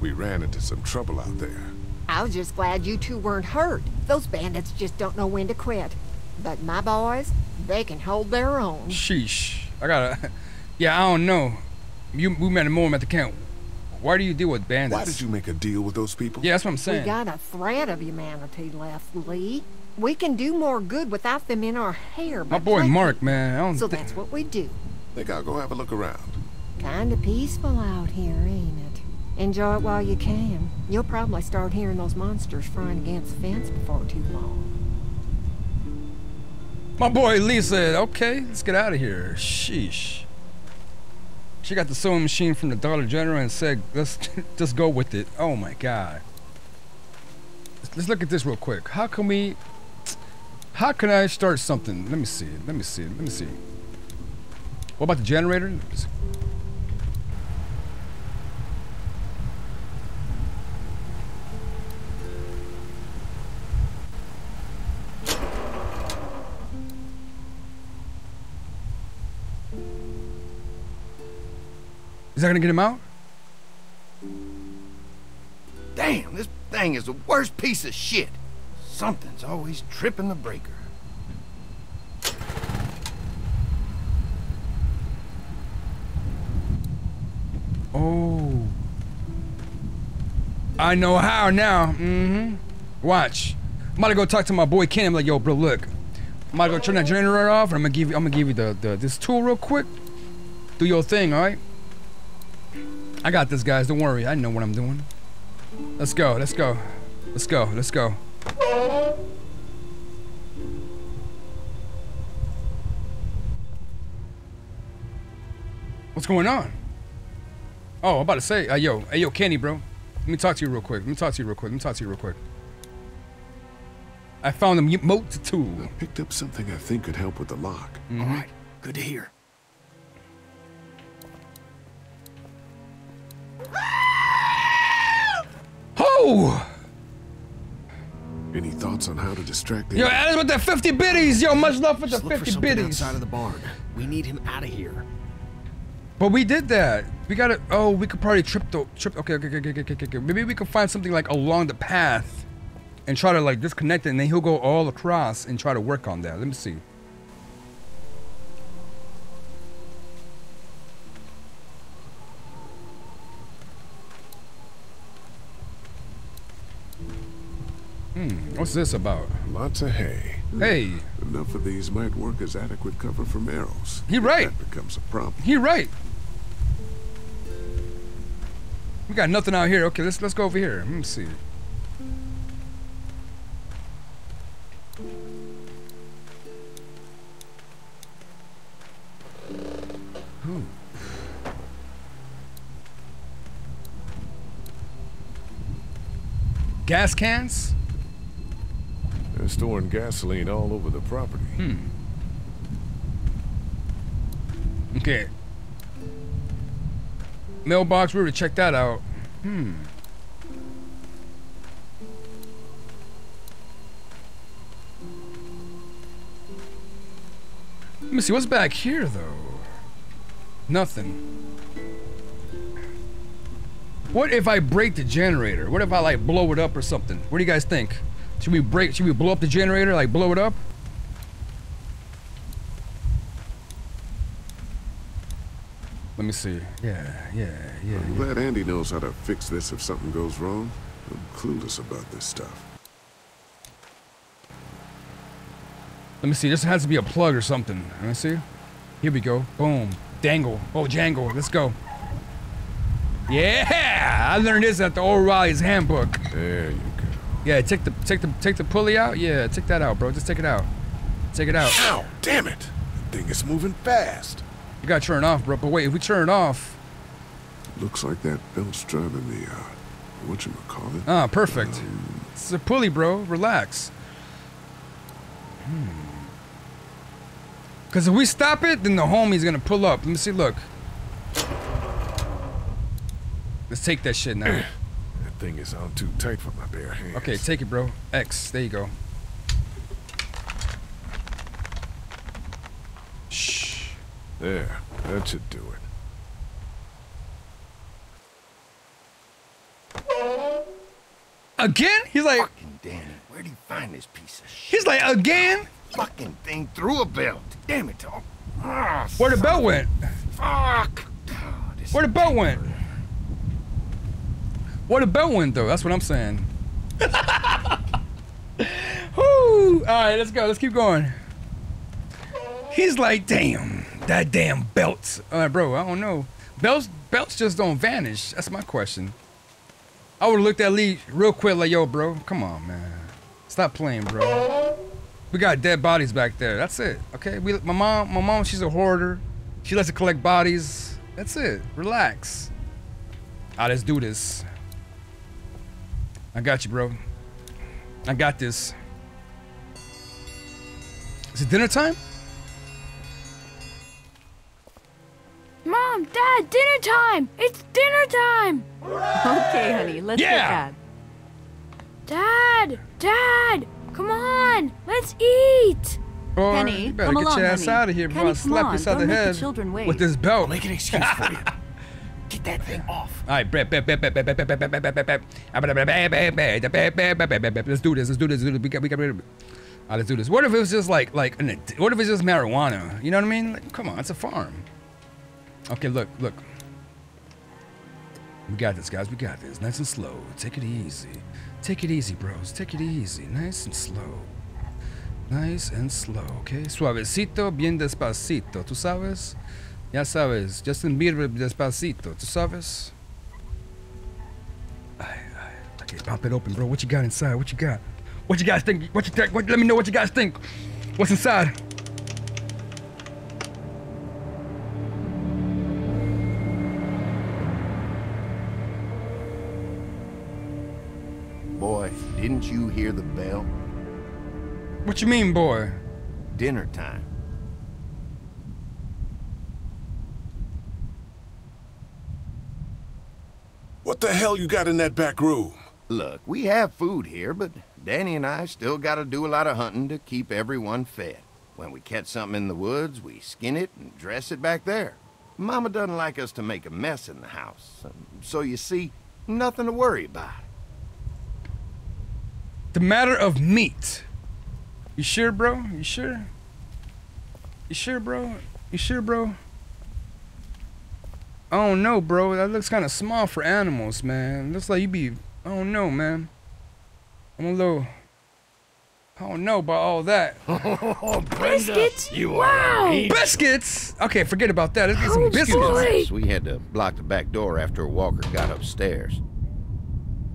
We ran into some trouble out there. I was just glad you two weren't hurt. Those bandits just don't know when to quit. But my boys, they can hold their own. Sheesh. I gotta. Yeah, I don't know. You we met a moment at the camp. Why do you deal with bandits? Why did you make a deal with those people? Yeah, that's what I'm saying. We saying. got a thread of humanity left, Lee. We can do more good without them in our hair. My boy plenty. Mark, man. I don't So that's what we do. Think I'll go have a look around. Kinda peaceful out here, ain't it? Enjoy it while you can. You'll probably start hearing those monsters frying against the fence before too long. My boy Lee said, okay, let's get out of here. Sheesh. She got the sewing machine from the Dollar General and said, let's just go with it. Oh my God. Let's- look at this real quick. How can we, how can I start something? Let me see. Let me see. Let me see. What about the generator? Is that gonna get him out? Damn, this thing is the worst piece of shit. Something's always tripping the breaker. Oh. I know how now. Mm-hmm. Watch. I'm about to go talk to my boy Ken. I'm like, yo, bro, look. I'm about to go turn that generator off, and I'm gonna give you. I'm gonna give you the, the this tool real quick. Do your thing, all right? I got this, guys. Don't worry. I know what I'm doing. Let's go. Let's go. Let's go. Let's go. What's going on? Oh, I'm about to say, uh, yo, hey, yo, Kenny, bro. Let me talk to you real quick. Let me talk to you real quick. Let me talk to you real quick. I found a mu- moat tool. Picked up something I think could help with the lock. Mhm. All right, good to hear. Oh! Any thoughts on how to distract him? Yo, Alice with the 50 biddies. Yo, much love for the Just look for 50 something biddies. outside of the barn. We need him out of here. But we did that. We gotta. Oh, we could probably trip the trip. Okay, okay, okay, okay, okay, okay, okay. Maybe we could find something like along the path, and try to like disconnect it, and then he'll go all across and try to work on that. Let me see. What's this about? Lots of hay. Hey. Enough of these might work as adequate cover from arrows. He right. That becomes a problem. He right. We got nothing out here. Okay, let's let's go over here. Let me see. Ooh. Gas cans? They're storing gasoline all over the property. Hmm. Okay. Mailbox, we're to check that out. Hmm. Let me see, what's back here, though? Nothing. What if I break the generator? What if I, like, blow it up or something? What do you guys think? Should we break, should we blow up the generator, like, blow it up? Let me see. Yeah, yeah, yeah. I'm glad Andy knows how to fix this if something goes wrong. I'm clueless about this stuff. Let me see. This has to be a plug or something. Let me see. Here we go. Boom. Dangle. Oh, jangle. Let's go. Yeah, I learned this at the O'Reilly's handbook. There you go. Yeah, take the take the take the pulley out. Yeah, take that out, bro. Just take it out. Take it out. Ow! Damn it! The thing is moving fast. You gotta turn it off, bro. But wait, if we turn it off, Looks like that belt's driving the, uh, whatchamacallit? ah, perfect. It's a pulley, bro. Relax. Hmm. Cause if we stop it, then the homie's gonna pull up. Let me see. Look. Let's take that shit now. That thing is on too tight for my bare hands. Okay, take it, bro. X. There you go. Shh. There. That should do it. Again? He's like. Fucking Danny, where'd he find this piece of shit? He's like again. Fucking thing through a belt. Damn it, Tom. Ah, Where the belt went? Fuck. Where the belt went? Belt went though? That's what I'm saying. Woo! All right, let's go. Let's keep going. He's like, damn, that damn belt. All right, bro. I don't know. Belts, belts just don't vanish. That's my question. I would have looked at Lee real quick, like, yo, bro, come on, man. Stop playing, bro. We got dead bodies back there. That's it. Okay. We, my mom, my mom, she's a hoarder. She likes to collect bodies. That's it. Relax. Ah, let's do this. I got you, bro. I got this. Is it dinner time? Mom, Dad, dinner time! It's dinner time! Okay, honey, let's Yeah. get that. Dad! Dad! Come on! Let's eat! Boy, Penny, you better come get along, your ass honey. out of here before Penny, I come slap on, you upside the don't make the head children wait. with this belt. I'll make an excuse for you. Get that thing off. All right, bet, bet, bet, bet. Let's do this. Let's do this. Let's do this. We got, we got rid of it. All right, let's do this. What if it was just like, like, an, what if it's just marijuana? You know what I mean? Like, come on, it's a farm. Okay, look, look. We got this, guys. We got this. Nice and slow. Take it easy. Take it easy, bros. Take it easy. Nice and slow. Nice and slow, okay? Suavecito, bien despacito. ¿Tú sabes? Ya sabes. Justin Bieber despacito. ¿Tú sabes? Ay, ay. Okay, pop it open, bro. What you got inside? What you got? What you guys think? What you think? What, let me know what you guys think. What's inside? Boy, didn't you hear the bell? What you mean, boy? Dinner time. What the hell you got in that back room? Look, we have food here, but Danny and I still gotta do a lot of hunting to keep everyone fed. When we catch something in the woods, we skin it and dress it back there. Mama doesn't like us to make a mess in the house, so you see, nothing to worry about. The matter of meat. You sure, bro? You sure? You sure, bro? You sure, bro? I don't know, bro. That looks kind of small for animals, man. Looks like you be. I don't know, man. I'm a little. I don't know about all that. Oh, Biscuits? you Wow. are a heathen. Biscuits. Okay, forget about that. Let's get some biscuits. boy. We had to block the back door after Walker got upstairs.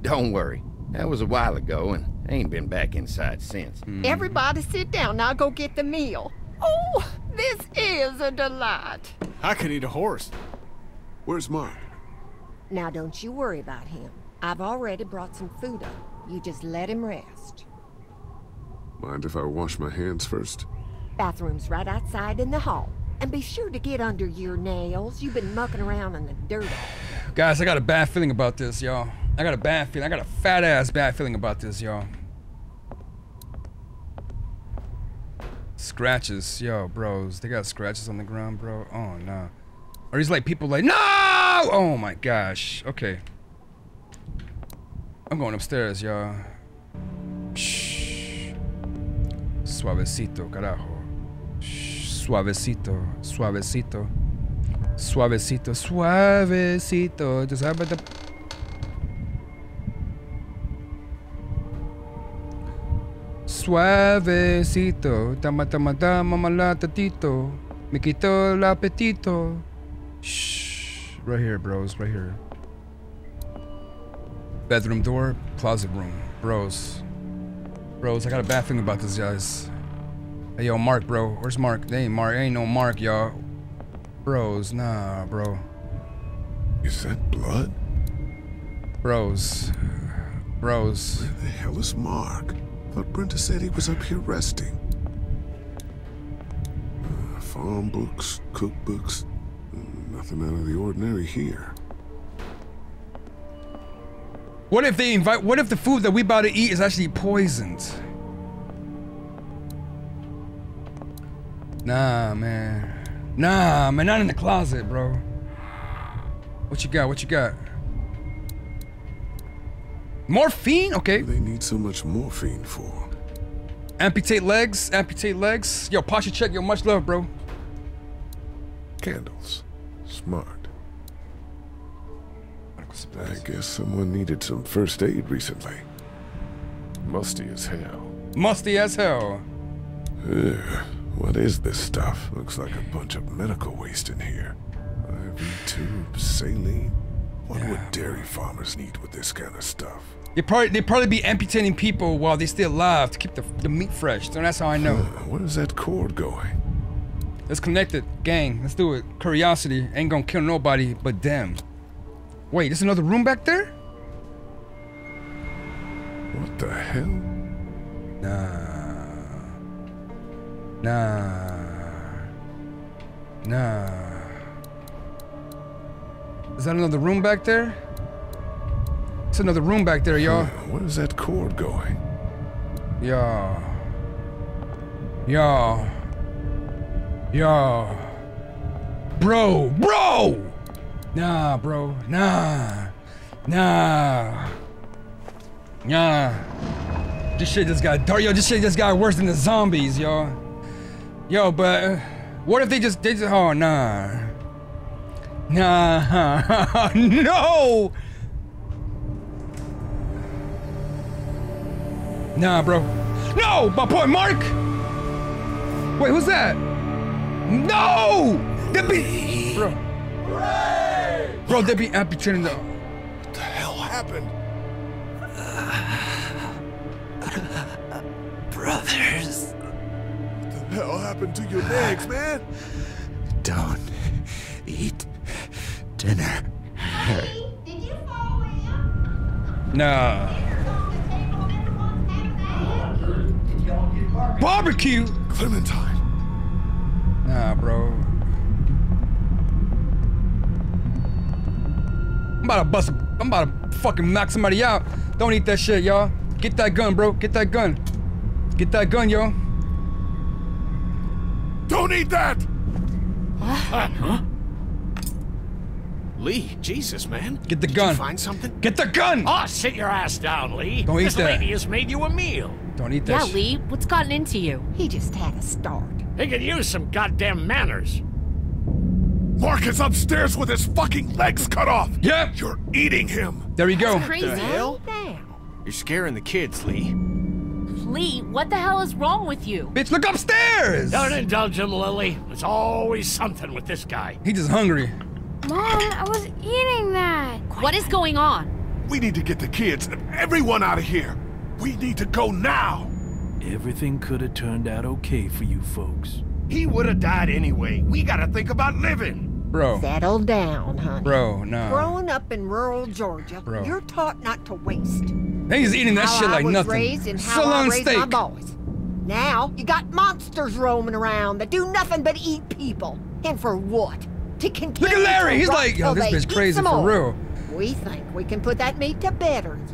Don't worry, that was a while ago and I ain't been back inside since. Hmm. Everybody sit down. I'll go get the meal. Oh, this is a delight. I could eat a horse. Where's Mark? Now, don't you worry about him. I've already brought some food up. You just let him rest. Mind if I wash my hands first? Bathroom's right outside in the hall. And be sure to get under your nails. You've been mucking around in the dirt. Guys, I got a bad feeling about this, y'all. I got a bad feeling. I got a fat ass bad feeling about this, y'all. Scratches, yo, bros. They got scratches on the ground, bro. Oh no. Are these like people like no? Oh my gosh. Okay. I'm going upstairs, y'all. Suavecito, carajo. Suavecito, suavecito. Suavecito, suavecito. Just have the. Suavecito, tama tama tama malatatito, me quito el apetito. Shh, right here, bros, right here. Bedroom door, closet room, bros. Bros, I got a bad thing about this, guys. Hey, yo, Mark, bro. Where's Mark? They ain't Mark. Ain't no Mark, y'all. Bros, nah, bro. Is that blood? Bros. Bros. Where the hell is Mark? Thought Brenda said he was up here resting. Uh, farm books, cookbooks, nothing out of the ordinary here. What if they invite? What if the food that we about to eat is actually poisoned? Nah, man. Nah, man, not in the closet, bro. What you got? What you got? Morphine? Okay. They need so much morphine for. Amputate legs. Amputate legs. Yo, posture check. Yo, much love, bro. Candles. Smart. I guess someone needed some first aid recently. Musty as hell. Musty as hell. Ugh, what is this stuff? Looks like a bunch of medical waste in here. IV tubes, saline. What would dairy farmers need with this kind of stuff? They probably they probably be amputating people while they're still alive to keep the, the meat fresh. So that's how I know. Where's that cord going? Let's connect it, gang. Let's do it. Curiosity ain't gonna kill nobody but them. Wait, there's another room back there? What the hell? Nah. Nah. Nah. Is that another room back there? It's another room back there, y'all. Where's that cord going? Y'all. Y'all. Y'all. Bro, bro! Nah, bro. Nah. Nah. Nah. This shit just got dark. Yo, this shit just got worse than the zombies, y'all. Yo, but uh, what if they just, they just, oh, nah. Nah. no! Nah, bro. No! My boy Mark! Wait, who's that? No! They be. Bro. Bro, they be amputating the. What the hell happened? Brothers. What the hell happened to your legs, man? Don't eat dinner. Nah. Barbecue? Clementine. Nah, bro. I'm about to bust. I'm about to fucking knock somebody out. Don't eat that shit, y'all. Get that gun, bro. Get that gun. Get that gun, yo. Don't eat that! Ah, huh? Lee, Jesus, man. Get the Did gun. You find something? Get the gun! Oh, sit your ass down, Lee. Don't eat this that. lady has made you a meal. Don't eat that. Yeah, Lee, what's gotten into you? He just had a start. He could use some goddamn manners. Mark is upstairs with his fucking legs cut off. Yeah. You're eating him. There you go. crazy. The hell? You're scaring the kids, Lee. Lee, what the hell is wrong with you? Bitch, look upstairs! Don't indulge him, Lilly. There's always something with this guy. He just hungry. Mom, I was eating that. What is going on? We need to get the kids and everyone out of here. We need to go now. Everything could have turned out okay for you folks. He would have died anyway. We gotta think about living. Bro. Settle down, honey. Bro, nah. Growing up in rural Georgia, Bro. you're taught not to waste. He's eating that how shit I like was nothing. Raised and how I Sirloin raised my boys. Now you got monsters roaming around that do nothing but eat people. And for what? To continue Look at Larry. to He's like, yo, this they bitch crazy for more. real. We think we can put that meat to better use.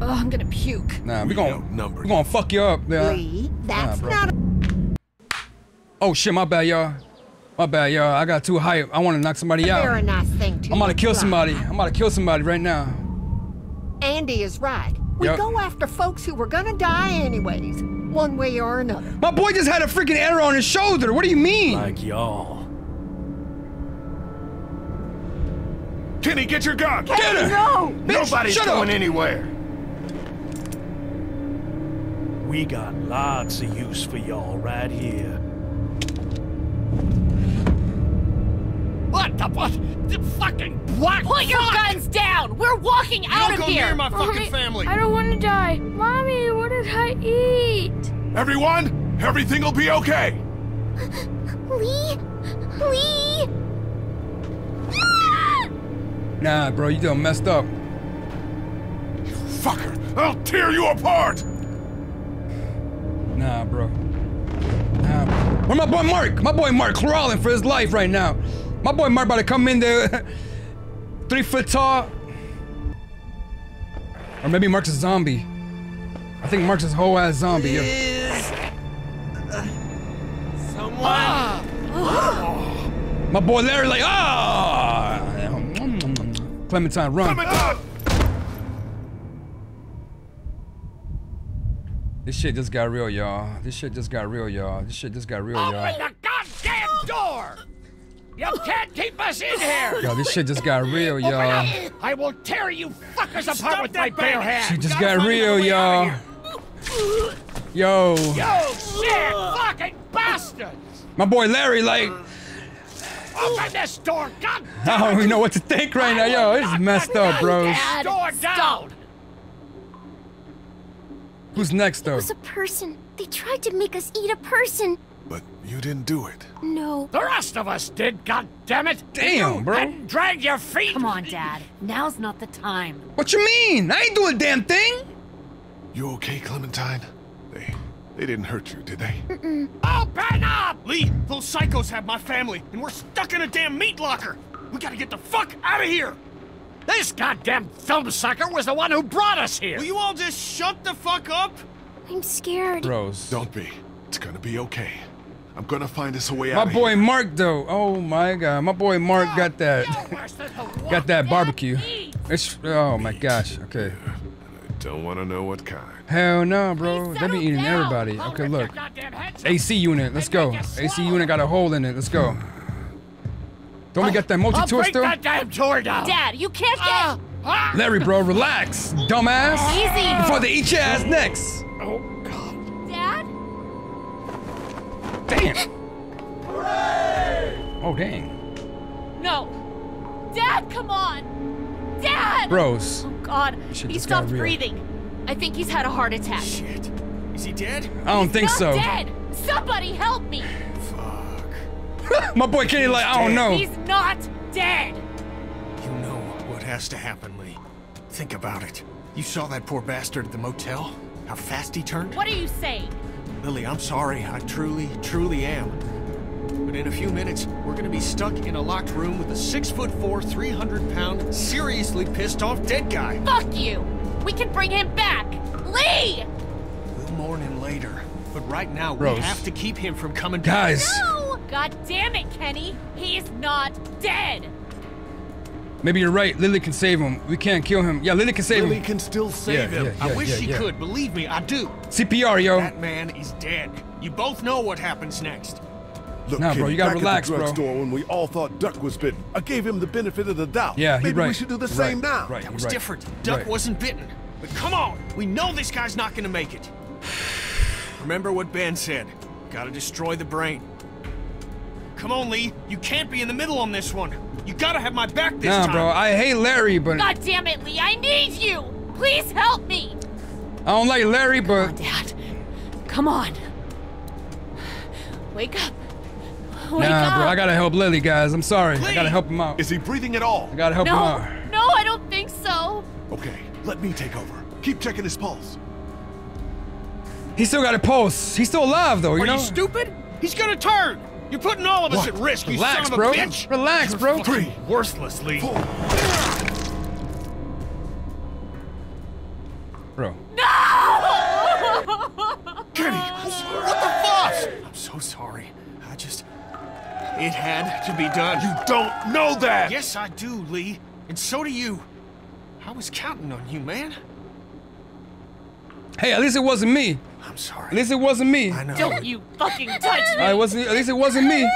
Oh, I'm gonna puke. Nah, we gonna we gonna fuck you up. Yeah. Lee, that's bro. not. Oh shit, my bad, y'all. My bad, y'all. I got too hype. I want to knock somebody out. Very nice thing to I'm about to kill try. somebody. I'm about to kill somebody right now. Andy is right. We Yup. go after folks who were gonna die anyways, one way or another. My boy just had a freaking arrow on his shoulder. What do you mean? Like y'all. Kenny, get your gun! Get her! No! Nobody's shut going up. anywhere. We got lots of use for y'all right here. What the what? The fucking black Put your guns down! We're walking out of here! Near Mommy, fucking family! I don't want to die. Mommy, what did I eat? Everyone, everything will be okay. Lee? Lee? Nah, bro, you done messed up. You fucker, I'll tear you apart! Nah, bro. Nah, bro. Where my boy Mark? My boy Mark crawling for his life right now. My boy Mark about to come in there, three foot tall. Or maybe Mark's a zombie. I think Mark's a whole ass zombie. yo. My boy Larry like ah. Clementine, run. This shit just got real, y'all. This shit just got real, y'all. This shit just got real, y'all. Open the goddamn door! You can't keep us in here! Yo, this shit just got real, y'all. I will tear you fuckers apart with my bare hands! This shit just got real, y'all. Yo. You shit fucking bastards! My boy Larry, like, Open this door, god I don't even know what to think right now. Yo, this is messed up, bros. damn door down! Who's next, though? It though? was a person. They tried to make us eat a person. But you didn't do it. No. The rest of us did, god damn it! Damn, You bro. hadn't dragged your feet! Come on, Dad. Now's not the time. What you mean? I ain't doing a damn thing. You okay, Clementine? They, they didn't hurt you, did they? Open up! Lee, those psychos have my family, and we're stuck in a damn meat locker. We gotta get the fuck out of here. This goddamn film sucker was the one who brought us here! Will you all just shut the fuck up? I'm scared. Bros. Don't be. It's gonna be okay. I'm gonna find us a way My out My boy here. Mark, though. Oh my God, my boy Mark got that, got that barbecue. It's oh my gosh. Okay. Don't want to know what kind. Hell no, bro. They be eating everybody. Okay, look. AC unit. Let's go. AC unit got a hole in it. Let's go. Don't we got that multi I'll break that damn door down! Dad, you can't get. Ah! Larry, bro, relax, dumbass. Easy. Before they eat your ass next. Oh, God. Dad? Damn. Hooray! Oh dang. No. Dad, come on. Dad. Bros. Oh God, Shit he stopped breathing. I think he's had a heart attack. Shit. Is he dead? I don't think Not so. dead. Somebody help me. My boy Kenny like I don't know. He's not dead. You know what has to happen, Lee. Think about it. You saw that poor bastard at the motel? How fast he turned? What are you saying? Lilly, I'm sorry. I truly, truly am. But in a few minutes, we're gonna be stuck in a locked room with a six foot four, 300 pound, seriously pissed off dead guy. Fuck you. We can bring him back. Lee. We'll mourn him later. But right now, Rose. we have to keep him from coming Guys. No. God damn it, Kenny. He's not dead. Maybe you're right. Lilly can save him. We can't kill him. Yeah, Lilly can save Lilly him. Lilly can still save Yeah, him. yeah, I yeah, wish yeah, she yeah. could. Believe me, I do. CPR, yo. That man is dead. You both know what happens next. Look, Nah, bro, you gotta back relax, at the bro. drugstore when we all thought Duck was bitten, I gave him the benefit of the doubt. Yeah, he Maybe we should do the Right, same now. right. That was right. different. Duck Right. wasn't bitten. But come on, we know this guy's not gonna make it. Remember what Ben said. Gotta destroy the brain. Come on, Lee. You can't be in the middle on this one. You gotta have my back this Nah, time. bro. I hate Larry, but God damn it, Lee. I need you. Please help me. I don't like Larry, but Dad. Come on. Wake up. Wake nah, up. bro. I gotta help Lilly, guys. I'm sorry. I gotta help him out. Is he breathing at all? I gotta help no. him out. No, I don't think so. Okay, let me take over. Keep checking his pulse. He still got a pulse. He's still alive, though. You Are know. you stupid? He's gonna turn. You're putting all of us What? at risk. You Relax, son of bro. a bitch. Relax, You're bro. fucking Worthless, Lee. Bro. No! Kenny, what the fuck? I'm so sorry. I just. It had to be done. You don't know that! Yes, I do, Lee. And so do you. I was counting on you, man. Hey, at least it wasn't me. I'm sorry. At least it wasn't me. I know. Don't you fucking touch me. I wasn't. At least it wasn't me.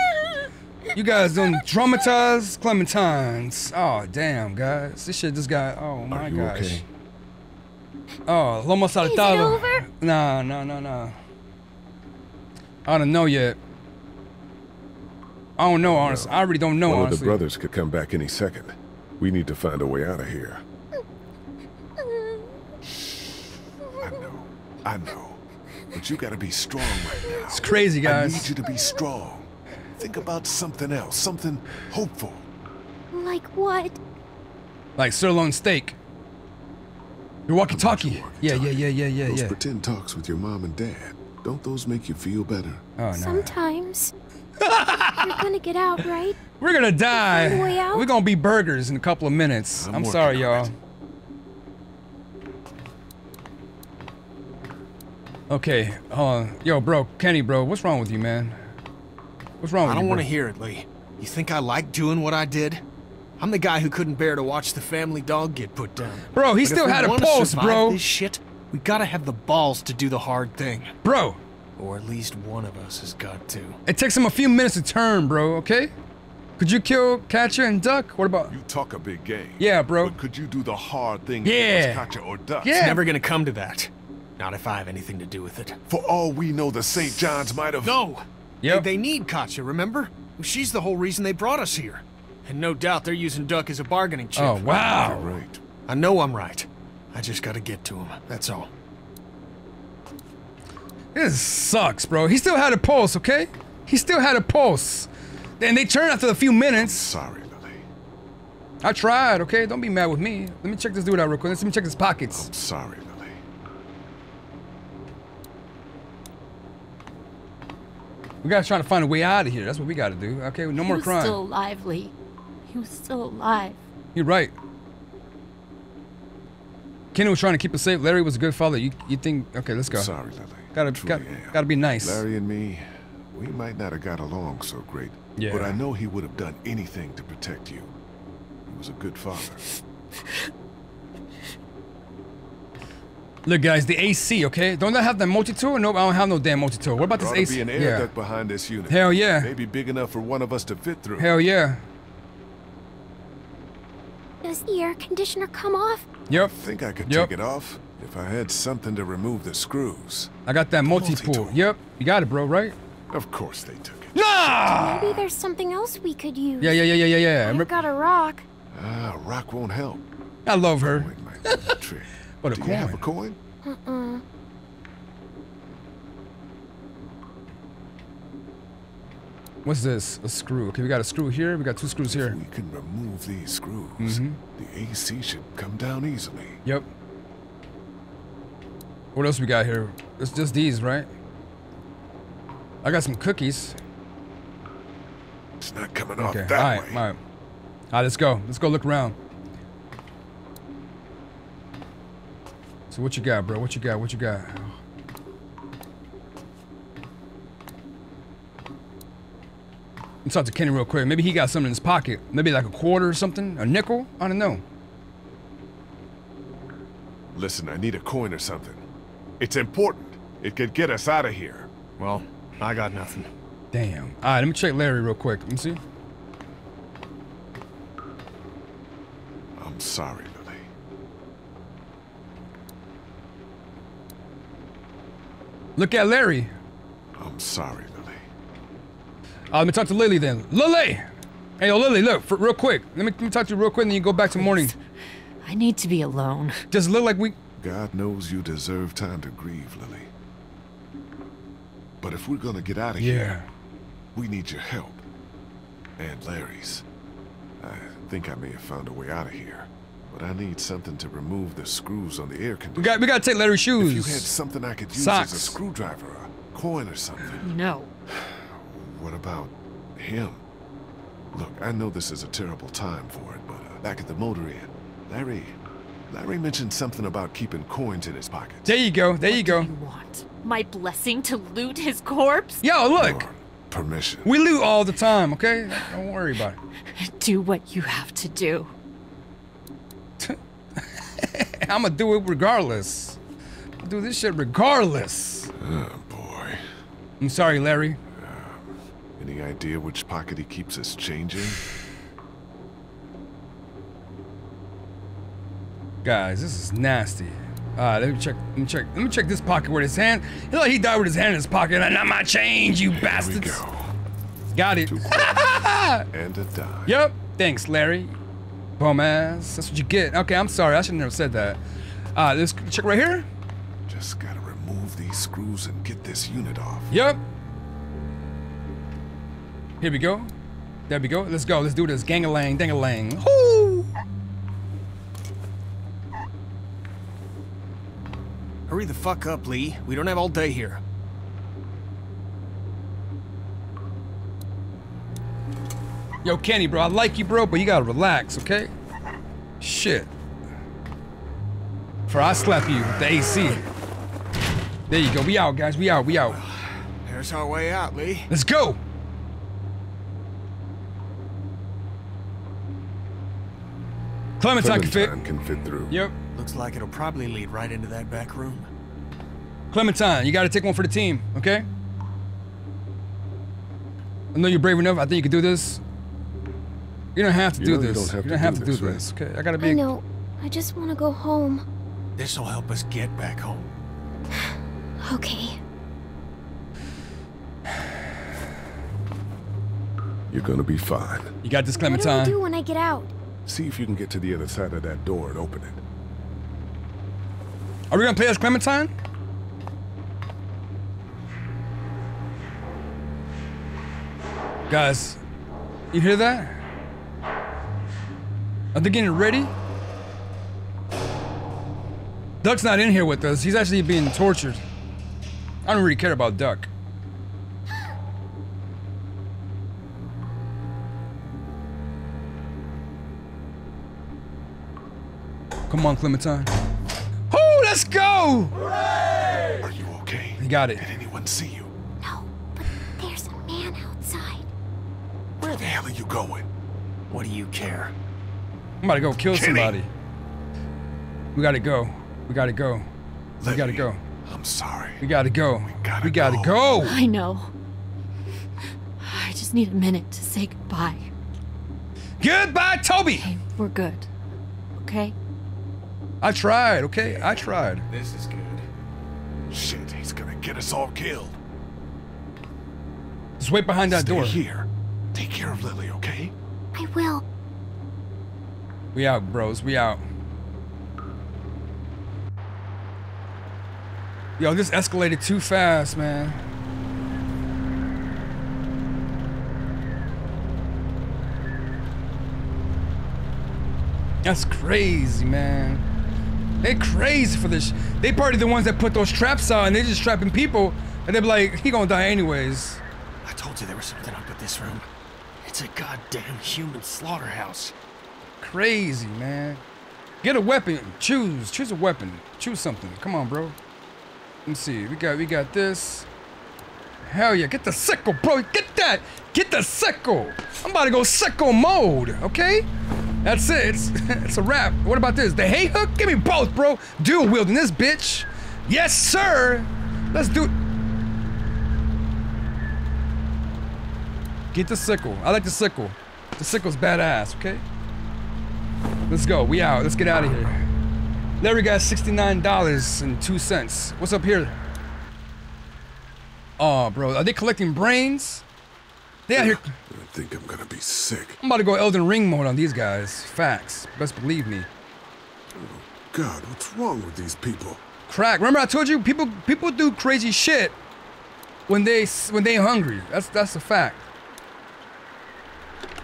You guys done traumatized Clementines. Oh damn, guys. This shit just got oh my you gosh. okay? Oh, lomo Is it saltado. over? Nah, no, no, no. I don't know yet. I don't know, honestly. I really don't know, One honestly. of the brothers could come back any second. We need to find a way out of here. I know. I know. But you gotta be strong right now. It's crazy, guys. I need you to be strong. Think about something else, something hopeful. Like what? Like sirloin steak. Your walkie-talkie. Yeah, yeah, yeah, yeah, yeah, Those yeah. pretend talks with your mom and dad. Don't those make you feel better? Oh no. Sometimes. You're gonna get out, right? We're gonna die. Find a way out? We're gonna be burgers in a couple of minutes. I'm, sorry, y'all. Okay, hold on. Yo, bro, Kenny, bro, what's wrong with you, man? What's wrong with I don't want to hear it, Lee. You think I like doing what I did? I'm the guy who couldn't bear to watch the family dog get put down. Bro, he But still had a wanna pulse, bro. This shit, we gotta have the balls to do the hard thing. Bro. Or at least one of us has got to. It takes him a few minutes to turn, bro, okay? Could you kill Katjaa and Duck? What about. You talk a big game. Yeah, bro. But could you do the hard thing Yeah. against Katjaa or Duck? Yeah. It's never gonna come to that. Not if I have anything to do with it. For all we know, the St. John's might have. No! Yep. They, they need Katjaa, remember? She's the whole reason they brought us here. And no doubt they're using Duck as a bargaining chip. Oh, wow. You're right. I know I'm right. I just gotta get to him, that's all. This sucks, bro. He still had a pulse, okay? He still had a pulse. And they turned after a few minutes. Sorry, Lilly. I tried, okay? Don't be mad with me. Let me check this dude out real quick. Let me check his pockets. I'm sorry, Lilly. We gotta try to find a way out of here. That's what we gotta do. Okay, no he more was crime. still alive, Lee. He was still alive. You're right. Kenny was trying to keep us safe. Larry was a good father. You you think? Okay, let's go. Sorry, Lilly. Gotta gotta, gotta be nice. Larry and me, we might not have got along so great. Yeah. But I know he would have done anything to protect you. He was a good father. Look, guys, the AC. Okay, don't I have the multi-tool? Nope, I don't have no damn multi-tool. What about There this ought to AC? be an air yeah. duct behind this unit. Hell yeah. Maybe big enough for one of us to fit through. Hell yeah. Does the air conditioner come off? Yep. I think I could Yep. take it off if I had something to remove the screws. I got that multi-tool. Yep, you got it, bro. Right? Of course they took it. Nah. Maybe there's something else we could use. Yeah, yeah, yeah, yeah, yeah, yeah. I've got a rock. Ah, rock won't help. I love her. What a Do coin. you have a coin? Uh-uh. What's this? A screw. Okay, we got a screw here. We got two screws here. We can remove these screws. Mhm. The AC should come down easily. Yep. What else we got here? It's just these, right? I got some cookies. It's not coming off that all right, way. all right. All right, let's go. Let's go look around. So what you got, bro? What you got? What you got? Let's talk to Kenny real quick. Maybe he got something in his pocket. Maybe like a quarter or something? A nickel? I don't know. Listen, I need a coin or something. It's important. It could get us out of here. Well, I got nothing. Damn. All right, let me check Larry real quick. Let me see. I'm sorry, Lilly. Look at Larry. I'm sorry, Lilly. Uh, let me talk to Lilly then. Lilly! Hey, yo, Lilly, look, for, real quick. Let me, let me talk to you real quick and then you go back to morning. I need to be alone. Does it look like we. God knows you deserve time to grieve, Lilly. But if we're gonna get out of Yeah. here, we need your help. And Larry's. I think I may have found a way out of here. But I need something to remove the screws on the air conditioner. We got we gotta take Larry's shoes. If you had something I could use Socks. as a screwdriver, a coin or something. No. What about him? Look, I know this is a terrible time for it, but uh, back at the motor inn, Larry, Larry mentioned something about keeping coins in his pocket. There you go. There you go. My blessing to loot his corpse? Yo, look. Permission. We loot all the time, okay? Don't worry about it. Do what you have to do. I'm gonna do it regardless. I'll do this shit regardless. Oh, boy. I'm sorry, Larry. Any idea which pocket he keeps his change in? Guys, this is nasty. Uh, let me check. Let me check. Let me check this pocket with his hand. You know, he died with his hand in his pocket. And not my change, you bastards. We go. Got it. And a dime. Yep. Thanks, Larry. Bum ass. That's what you get. Okay, I'm sorry. I shouldn't have said that. Uh, let's check right here. Just gotta remove these screws and get this unit off. Yep. Here we go. There we go. Let's go. Let's do this. Gang-a-lang, dang-a-lang. Woo! Hurry the fuck up, Lee. We don't have all day here. Yo, Kenny, bro, I like you, bro, but you gotta relax, okay? Shit. For I slap you with the AC. There you go. We out, guys. We out. We out. There's our way out, Lee. Let's go. Clementine can fit. Clementine can fit through. Yep. Looks like it'll probably lead right into that back room. Clementine, you gotta take one for the team, okay? I know you're brave enough. I think you can do this. You don't have to You do know you this. don't have you don't do have to do this, right? Okay, I gotta be. I know. I just want to go home. This'll help us get back home. Okay. You're gonna be fine. You got this, What do I do when I get out? See if you can get to the other side of that door and open it. Are we gonna play as Clementine? Guys, you hear that? Are they getting ready? Duck's not in here with us. He's actually being tortured. I don't really care about Duck. Come on, Clementine. Oh, let's go! Are you okay? You got it. Did anyone see you? No, but there's a man outside. Where the hell are you going? What do you care? I'm about to go kill Kenny. somebody. We gotta go. We gotta go. We gotta go. I'm sorry. We gotta go. We gotta, go. I know. I just need a minute to say goodbye. Goodbye, Toby. We're good. Okay? I tried, okay? I tried. This is good. Shit, he's gonna get us all killed. Just wait behind that Stay door. here. Take care of Lilly, okay? I will. We out, bros. We out. Yo, this escalated too fast, man. That's crazy, man. They crazy for this. They probably the ones that put those traps on. and they just trapping people, and they be like, he gonna die anyways. I told you there was something up with this room. It's a goddamn human slaughterhouse. Crazy, man. Get a weapon. Choose. Choose a weapon. Choose something. Come on, bro. Let me see. We got we got this. Hell yeah. Get the sickle, bro. Get that. Get the sickle. I'm about to go sickle mode, okay? That's it. It's, it's a wrap. What about this? The hay hook? Give me both, bro. Dual wielding this bitch. Yes, sir. Let's do it. Get the sickle. I like the sickle. The sickle's badass, okay? Let's go. We out. Let's get out of here. Larry got $69.02. What's up here? Oh, bro. Are they collecting brains? They out here. I think I'm gonna be sick. I'm about to go Elden Ring mode on these guys. Facts. Best believe me. Oh, God, what's wrong with these people? Crack. Remember I told you people people do crazy shit when they when they hungry. That's that's a fact.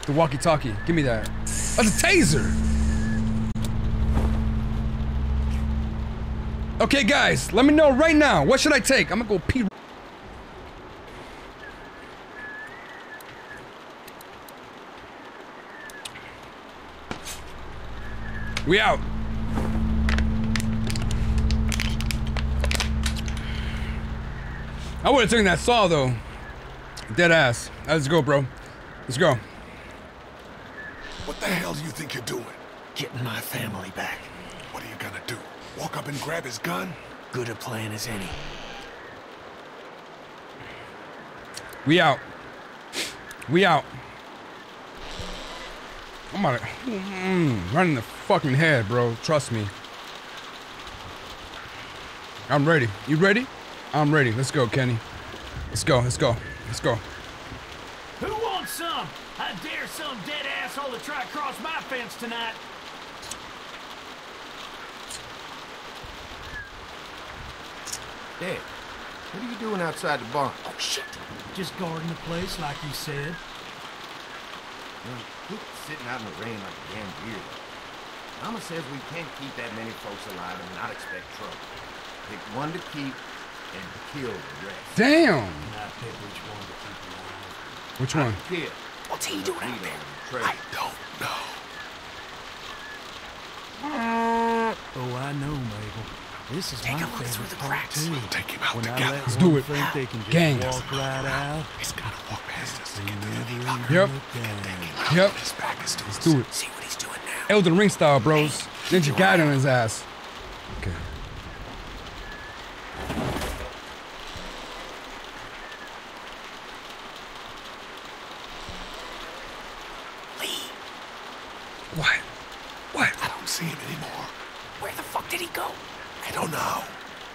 The walkie-talkie. Give me that. Oh, That's a taser. Okay, guys, let me know right now. What should I take? I'm gonna go pee. We out. I would have taken that saw though. Dead ass. Let's go, bro. Let's go. What the hell do you think you're doing? Getting my family back. What are you gonna do? Walk up and grab his gun? Good a plan as any. We out. We out. I'm about to mm, running the fucking head, bro. Trust me. I'm ready. You ready? I'm ready. Let's go, Kenny. Let's go. Let's go. Let's go. Who wants some? I dare some dead asshole to try to cross my fence tonight. Dad, what are you doing outside the barn? Oh, shit. Just guarding the place like you said. Well, quit sitting out in the rain like a damn deer. Mama says we can't keep that many folks alive and not expect trouble. Pick one to keep and kill the rest. Damn. I pick which one to keep alive. Which one? Kill. What's he doing out there? I don't know. Uh, oh, I know, Mabel. This is Take my a look through the cracks. too. We'll take him out when together. Let Let's do it. think they can Gang. walk right out. He's gotta walk past us to get to Never Yep. look. Yep. His back is to Let's do it. See what he's doing now. Elden Ring style, bros. Ninja Gaiden on his ass. Okay. Lee, What? What? I don't see him anymore. Where the fuck did he go? I don't know.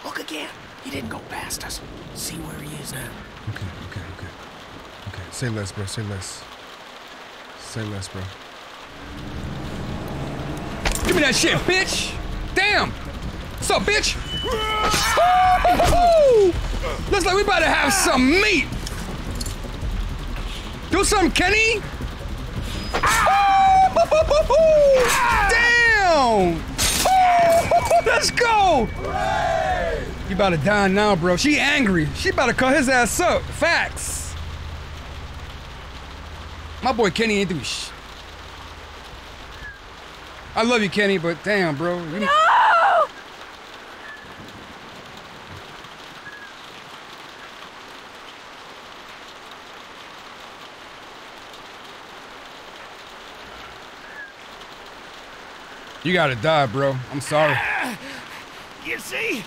Look again. He didn't go past us. See where he is now. Okay, okay, okay. Okay, say less, bro. Say less. Say less, bro. Give me that shit, bitch! Damn! What's up, bitch? Looks like we about to have some meat! Do something, Kenny! Damn! Let's go! You about to die now, bro. She angry. She about to cut his ass up. Facts. My boy Kenny ain't do sh. I love you, Kenny, but damn, bro. You No! You gotta die, bro. I'm sorry. You see?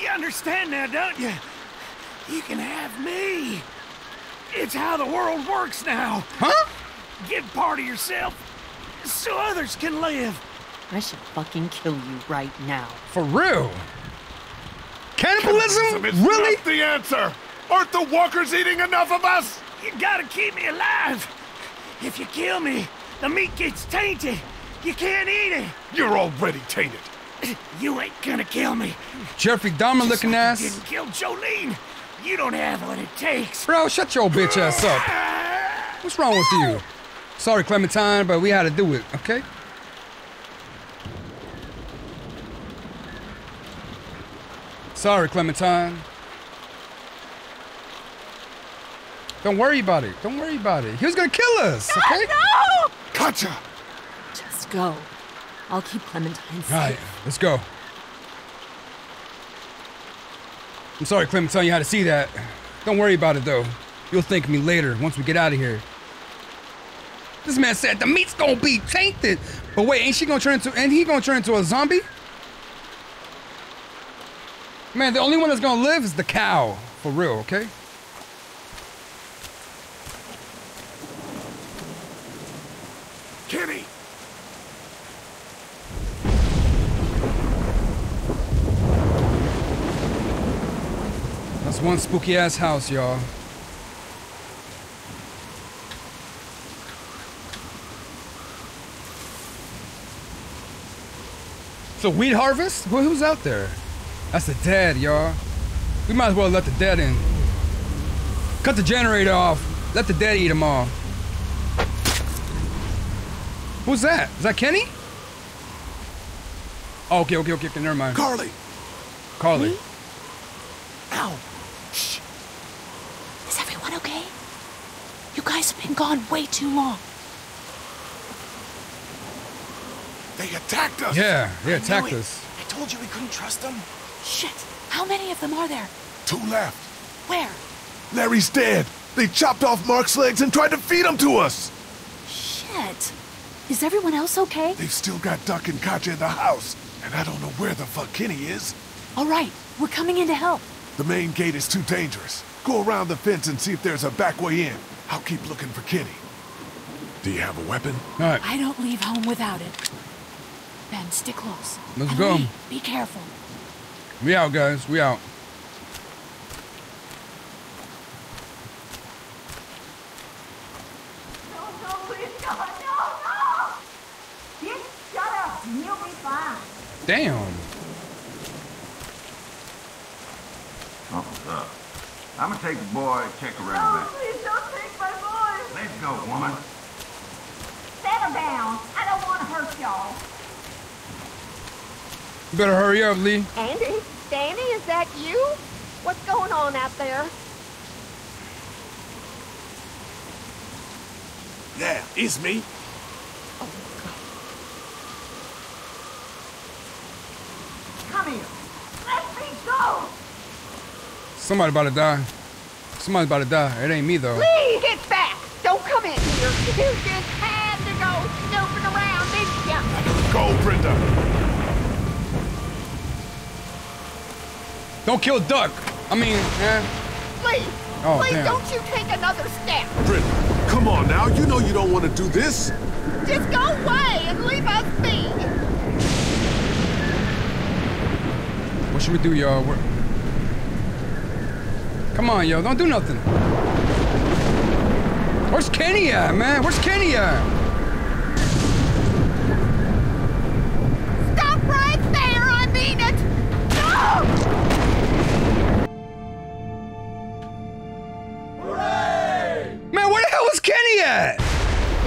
You understand now, don't you? You can have me. It's how the world works now. Huh? Give part of yourself so others can live. I should fucking kill you right now. For real? Cannibalism? is Really? not the answer. Aren't the walkers eating enough of us? You gotta keep me alive. If you kill me, the meat gets tainted. You can't eat it. You're already tainted. You ain't gonna kill me. Jeffrey Dahmer looking You ass. didn't kill Jolene. You don't have what it takes. Bro, shut your bitch ass up. What's wrong with you? Sorry, Clementine, but we had to do it, okay? Sorry, Clementine. Don't worry about it. Don't worry about it. He was gonna kill us, okay? No! Gotcha. Just go. I'll keep Clementine safe. All right, let's go. I'm sorry, Clem, telling you how to see that. Don't worry about it, though. You'll thank me later once we get out of here. This man said the meat's gonna be tainted. But wait, ain't she gonna turn into, ain't he gonna turn into a zombie? Man, the only one that's gonna live is the cow. For real, okay? Kenny. That's one spooky ass house, y'all. So wheat harvest? Who, who's out there? That's the dead, y'all. We might as well let the dead in. Cut the generator off. Let the dead eat them all. Who's that? Is that Kenny? Oh, okay, okay, okay, okay, never mind. Carley. Carley. Ow. Shh. Is everyone okay? You guys have been gone way too long. They attacked us. Yeah, they I attacked knew us. I told you we couldn't trust them. Shit. How many of them are there? Two left. Where? Larry's dead. They chopped off Mark's legs and tried to feed him to us. Shit. Is everyone else okay? They've still got Duck and Katjaa in the house, and I don't know where the fuck Kenny is. All right, we're coming in to help. The main gate is too dangerous. Go around the fence and see if there's a back way in. I'll keep looking for Kenny. Do you have a weapon? All right. I don't leave home without it. Ben, stick close. Let's And go. Lee, be careful. We out, guys. We out. Just shut up you'll be fine. Damn. Oh, uh, I'm gonna take the boy, check around back. please don't take my boy. Let's go, woman. Settle down. I don't want to hurt y'all. You better hurry up, Lee. Andy? Danny, is that you? What's going on out there? Yeah, it's me. Come here. Let me go. Somebody about to die. Somebody's about to die. It ain't me though. Lee, get back! Don't come in here. You just had to go snooping around, didn't you? Go, Brenda. Don't kill Duck. I mean, eh. Please, Oh, please damn. don't you take another step. Brenda, come on now. You know you don't want to do this. Just go away and leave us be. What should we do, y'all? We're... Come on, yo. Don't do nothing. Where's Kenny at, man? Where's Kenny at? Stop right there, I mean it. No! Hooray! Man, where the hell was Kenny at?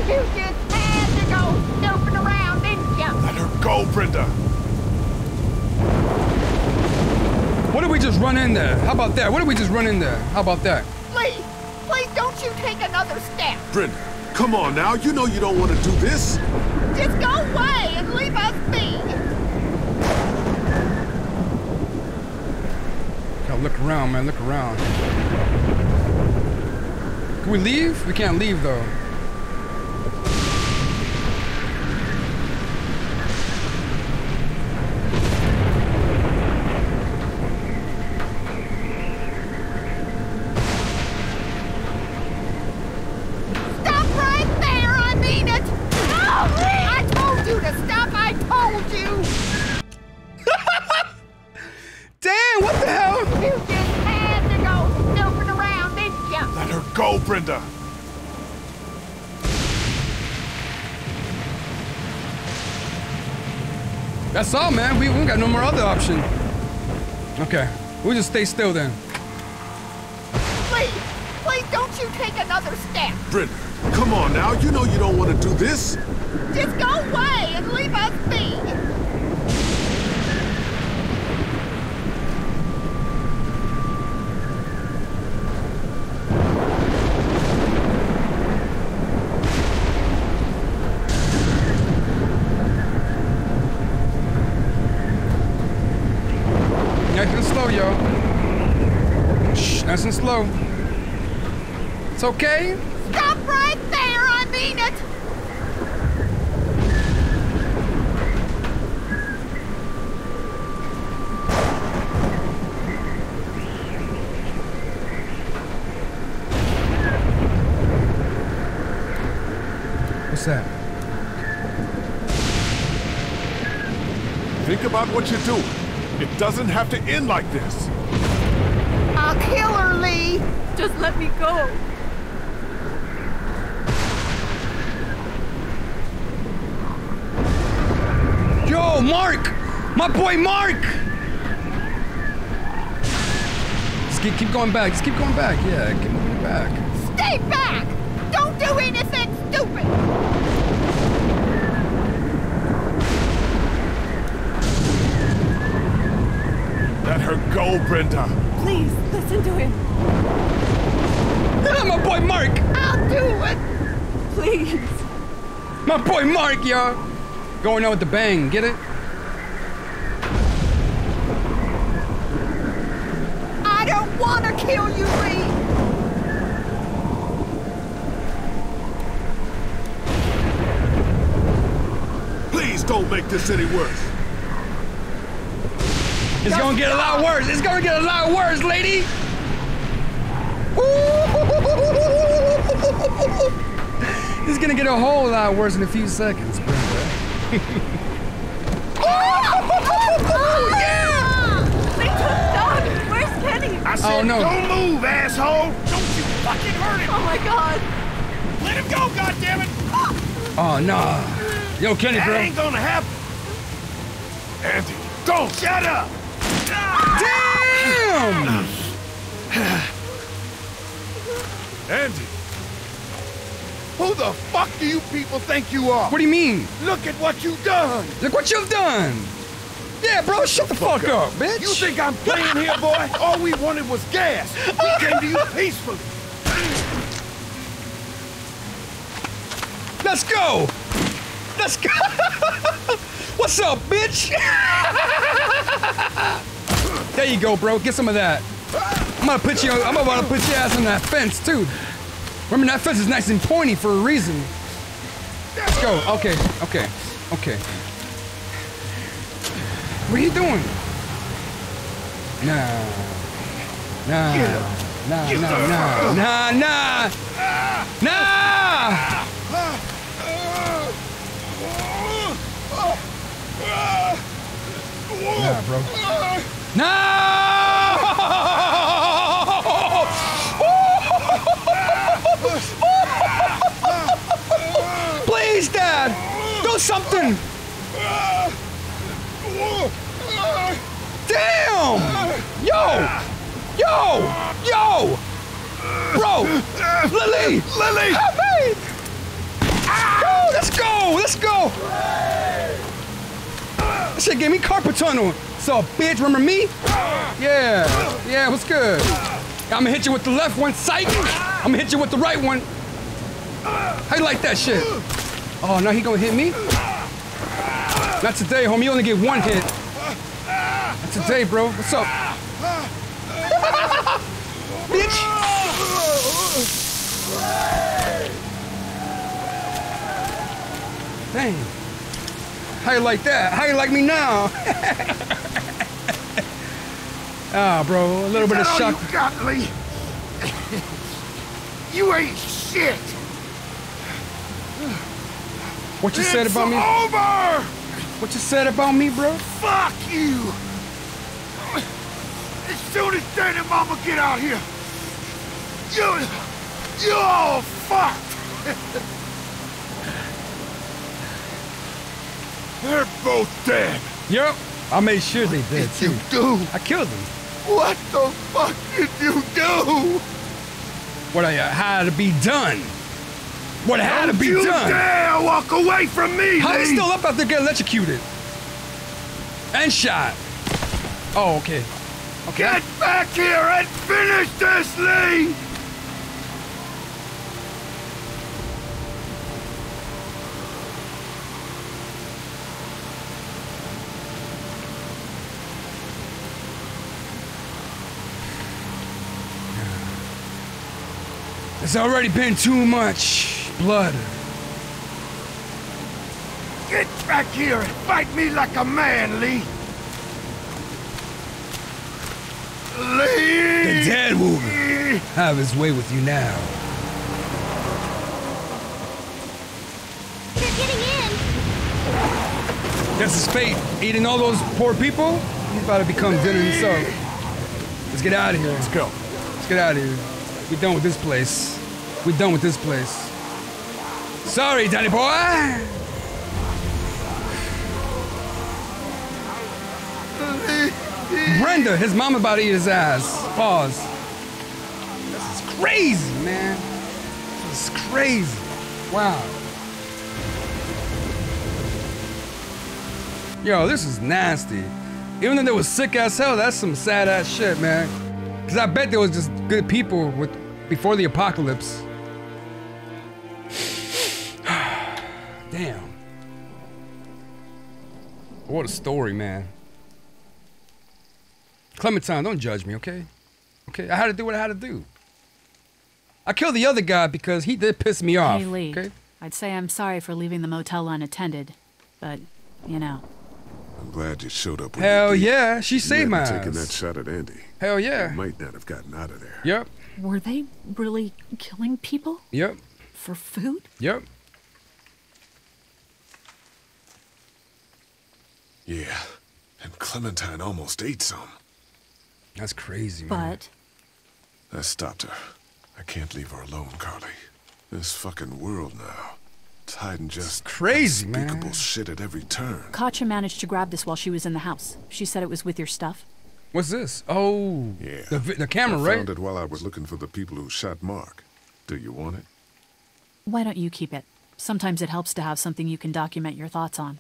You just had to go snooping around, didn't you? Let her go, Brenda. What if we just run in there? How about that? What if we just run in there? How about that? Please, please don't you take another step. Brenda, come on now. You know you don't want to do this. Just go away and leave us be. Gotta look around, man. Look around. Can we leave? We can't leave though. That's all, man. We, we ain't got no more other option. Okay. We'll just stay still then. Please, please don't you take another step. Brenda, come on now. You know you don't want to do this. Just go away and leave us be. Nice and slow, yo. Shh, nice and slow. It's okay. Stop right there, I mean it. What's that? Think about what you're doing. It doesn't have to end like this. I'll kill her, Lee. Just let me go. Yo, Mark! My boy Mark! Just keep, keep going back. Just keep going back. Yeah, keep moving back. Stay back. Don't do anything stupid. Let her go, Brenda. Please, listen to him. Yeah, my boy Mark! I'll do it. Please. My boy Mark, yo! Going out with the bang, get it? I don't want to kill you, Lee. Please don't make this any worse. It's gonna get a lot worse. It's gonna get a lot worse, lady. It's gonna get a whole lot worse in a few seconds, Brenda. Oh, yeah! They took Doug! Where's Kenny? I said, Oh, no. don't move, asshole! Don't you fucking hurt him! Oh my god! Let him go, goddammit! Oh no. Yo, Kenny, that bro. ain't gonna happen. Andy, Don't shut up! Damn! Andy, Who the fuck do you people think you are? What do you mean? Look at what you've done! Look what you've done! Yeah, bro, shut the fuck, up, bitch! You think I'm playing here, boy? All we wanted was gas. We came to you peacefully. Let's go! Let's go! What's up, bitch? There you go, bro. Get some of that. I'm gonna put you I'm about to put your ass on that fence, too. Remember, that fence is nice and pointy for a reason. Let's go. Okay, okay, okay. What are you doing? Nah. Nah. Nah, nah, nah, nah, nah. Nah! Nah, bro. No! Please, Dad! Do something! Damn! Yo! Yo! Yo! Bro! Lilly! Lilly! Help me! Go! Let's go! Let's go! That shit gave me carpal tunnel. So, bitch, remember me? Yeah. Yeah, what's good? I'm gonna hit you with the left one, psych. I'm gonna hit you with the right one. How you like that shit? Oh, now he gonna hit me? Not today, homie. You only get one hit. Not today, bro. What's up? Bitch. Dang. How you like that? How you like me now? Ah, bro, a little bit of Is that all shock. You got, Lee? you ain't shit. What you said about me? over. What you said about me, bro? Fuck you. As soon as Dad and Mama get out here, you, you all fucked. they're both dead. Yep. I made sure they did too. You do. I killed them. What the fuck did you do? What I uh, had to be done. What had to Don't be you done. dare walk away from me, How Lee. still up after getting electrocuted? And shot. Oh, okay. Okay. Get back here and finish this, Lee! There's already been too much blood. Get back here and fight me like a man, Lee! Lee! The dead will have his way with you now. They're getting in. That's his fate. Eating all those poor people? He's about to become dinner himself. Let's get out of here. Let's go. Let's get out of here. We're done with this place. We're done with this place. Sorry, Danny boy. Brenda, his mom about to eat his ass. Pause. This is crazy, man. This is crazy. Wow. Yo, this is nasty. Even though they was sick as hell, that's some sad ass shit, man. Cause I bet there was just good people with before the apocalypse. Damn. What a story, man. Clementine, don't judge me, okay? Okay, I had to do what I had to do. I killed the other guy because he did piss me off. Hey, Lee. Okay? I'd say I'm sorry for leaving the motel unattended, but, you know. I'm glad you showed up. when Hell you did. yeah, she You saved my hadn't that shot at Andy. Hell yeah. You might not have gotten out of there. Yep, Were they really killing people? yep. For food? Yep. Yeah, and Clementine almost ate some. That's crazy, man. But I stopped her. I can't leave her alone, Carley. This fucking world now. It's hiding just crazy, man. unspeakable shit at every turn. Katjaa managed to grab this while she was in the house. She said it was with your stuff. What's this? Oh, Yeah. the, vi- the camera, I right? found it while I was looking for the people who shot Mark. Do you want it? Why don't you keep it? Sometimes it helps to have something you can document your thoughts on.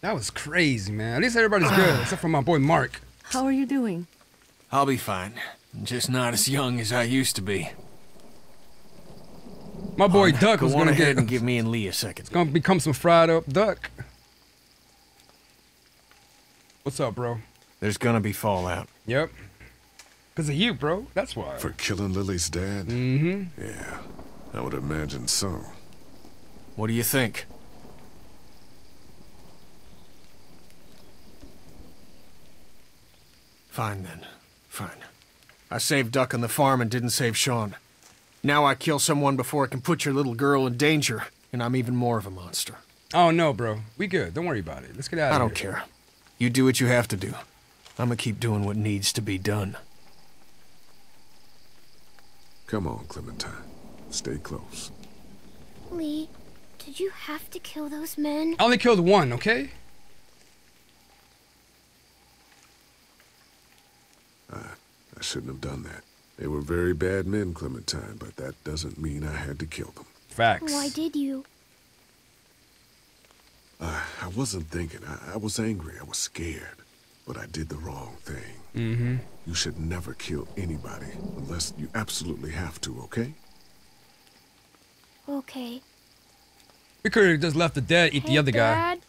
That was crazy, man. At least everybody's good, except for my boy Mark. How are you doing? I'll be fine. Just not as young as I used to be. My boy On, Duck go was on gonna ahead get. and give me and Lee a second. It's gonna become some fried up duck. What's up, bro? There's gonna be fallout. Yep. Cause of you, bro. That's why. For killing Lilly's dad? Mm-hmm. Yeah, I would imagine so. What do you think? Fine then. Fine. I saved Duck on the farm and didn't save Shawn. Now I kill someone before I can put your little girl in danger, and I'm even more of a monster. Oh no, bro. We good. Don't worry about it. Let's get out of here. I don't care. You do what you have to do. I'm gonna keep doing what needs to be done. Come on, Clementine. Stay close. Lee, did you have to kill those men? I only killed one, okay? I, I shouldn't have done that. They were very bad men, Clementine, but that doesn't mean I had to kill them. Facts. Why did you? I, I wasn't thinking. I, I was angry. I was scared. But I did the wrong thing. Mm-hmm. You should never kill anybody unless you absolutely have to, okay? Okay. We could have just left the dead, eat the Hey, other guy. Dad,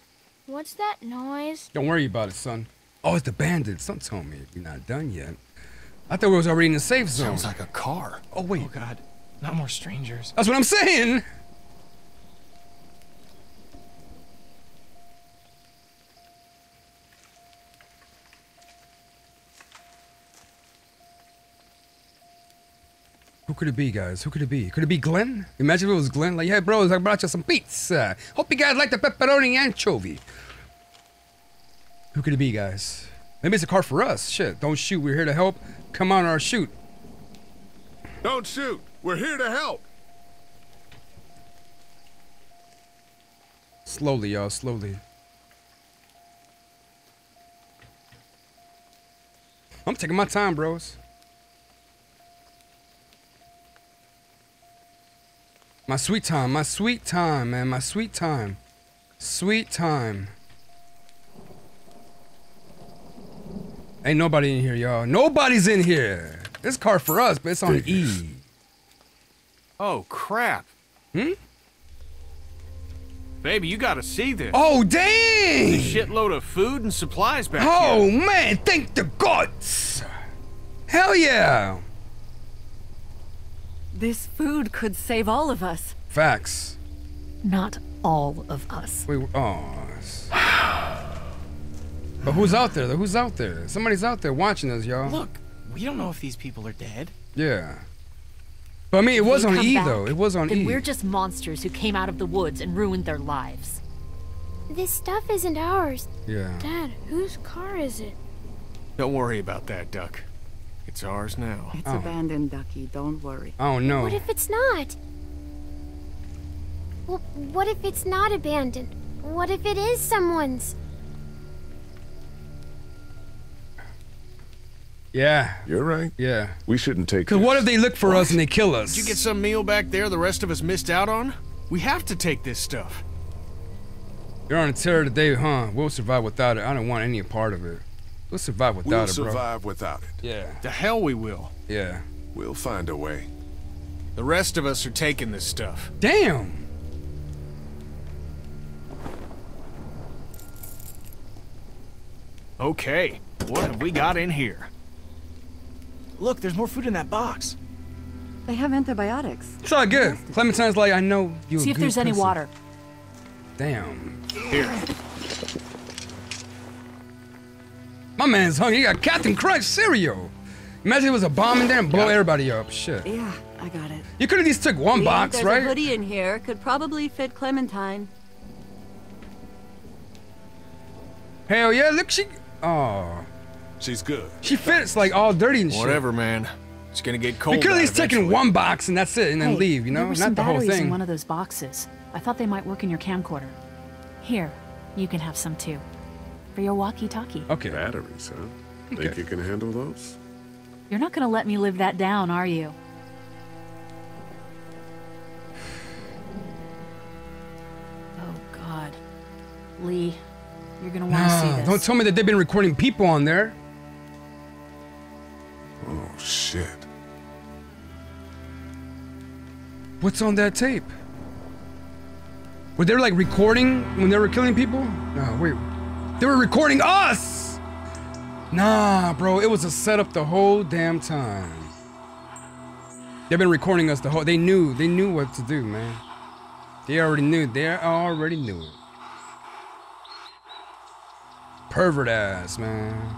what's that noise? Don't worry about it, son. Oh, it's the bandits. Son tell me we're not done yet. I thought we was already in the safe zone. Sounds like a car. Oh wait. Oh God, not more strangers. That's what I'm saying. Who could it be, guys? Who could it be? Could it be Glenn? Imagine if it was Glenn. Like, hey, bros, I brought you some pizza. Hope you guys like the pepperoni anchovy. Who could it be, guys? Maybe it's a car for us. Shit, don't shoot. We're here to help. Come on or shoot. Don't shoot. We're here to help. Slowly, y'all, slowly. I'm taking my time, bros. My sweet time, my sweet time, man, my sweet time. Sweet time. Ain't nobody in here, y'all. Nobody's in here. This car for us, but it's on E. Oh, crap. Hmm? Baby, you gotta see this. Oh, dang! A shitload of food and supplies back Oh, here. man, thank the gods! Hell yeah! This food could save all of us. Facts. Not all of us. Wait, oh. S- But who's out there? though? Who's out there? Somebody's out there watching us, y'all. Look, we don't know if these people are dead. Yeah. But I mean, it was They on E, back, though. It was on then E. we're just monsters who came out of the woods and ruined their lives. This stuff isn't ours. Yeah. Dad, whose car is it? Don't worry about that, Duck. It's ours now. It's Oh. abandoned, Ducky. Don't worry. Oh, no. What if it's not? Well, what if it's not abandoned? What if it is someone's? Yeah. You're right. Yeah. We shouldn't take Because what if they look for us and they kill us? Did you get some meal back there the rest of us missed out on? We have to take this stuff. You're on a terror today, huh? We'll survive without it. I don't want any part of it. We'll survive without We'll it, bro. survive without it. Yeah. The hell we will. Yeah. We'll find a way. The rest of us are taking this stuff. Damn. Okay, what have we got in here? Look, there's more food in that box. They have antibiotics. It's all good. Clementine's like, I know you. See if there's any water. Damn. Here. My man's hungry. He got Cap'n Crunch cereal. Imagine it was a bomb in there and blow everybody up. Shit. Yeah, I got it. You could have at least took one Lee, box, there's right? a hoodie in here. Could probably fit Clementine. Hell yeah, look, she. Oh. She's good. She fits like all dirty and shit. Whatever, man. It's gonna get cold. We could at out least taken one box and that's it, and then Hey, leave, you there know? were some Not the whole batteries in thing. one of those boxes. I thought they might work in your camcorder. Here, you can have some too. For your walkie-talkie. Okay. Batteries, huh? Think you can handle those? You're not gonna let me live that down, are you? Oh God, Lee, you're gonna want to see this. don't tell me that they've been recording people on there. Oh, shit. What's on that tape? Were they like recording when they were killing people? No, wait. They were recording us! Nah, bro, it was a setup the whole damn time. They've been recording us the whole they knew, they knew what to do, man. They already knew, they already knew it. Pervert ass, man.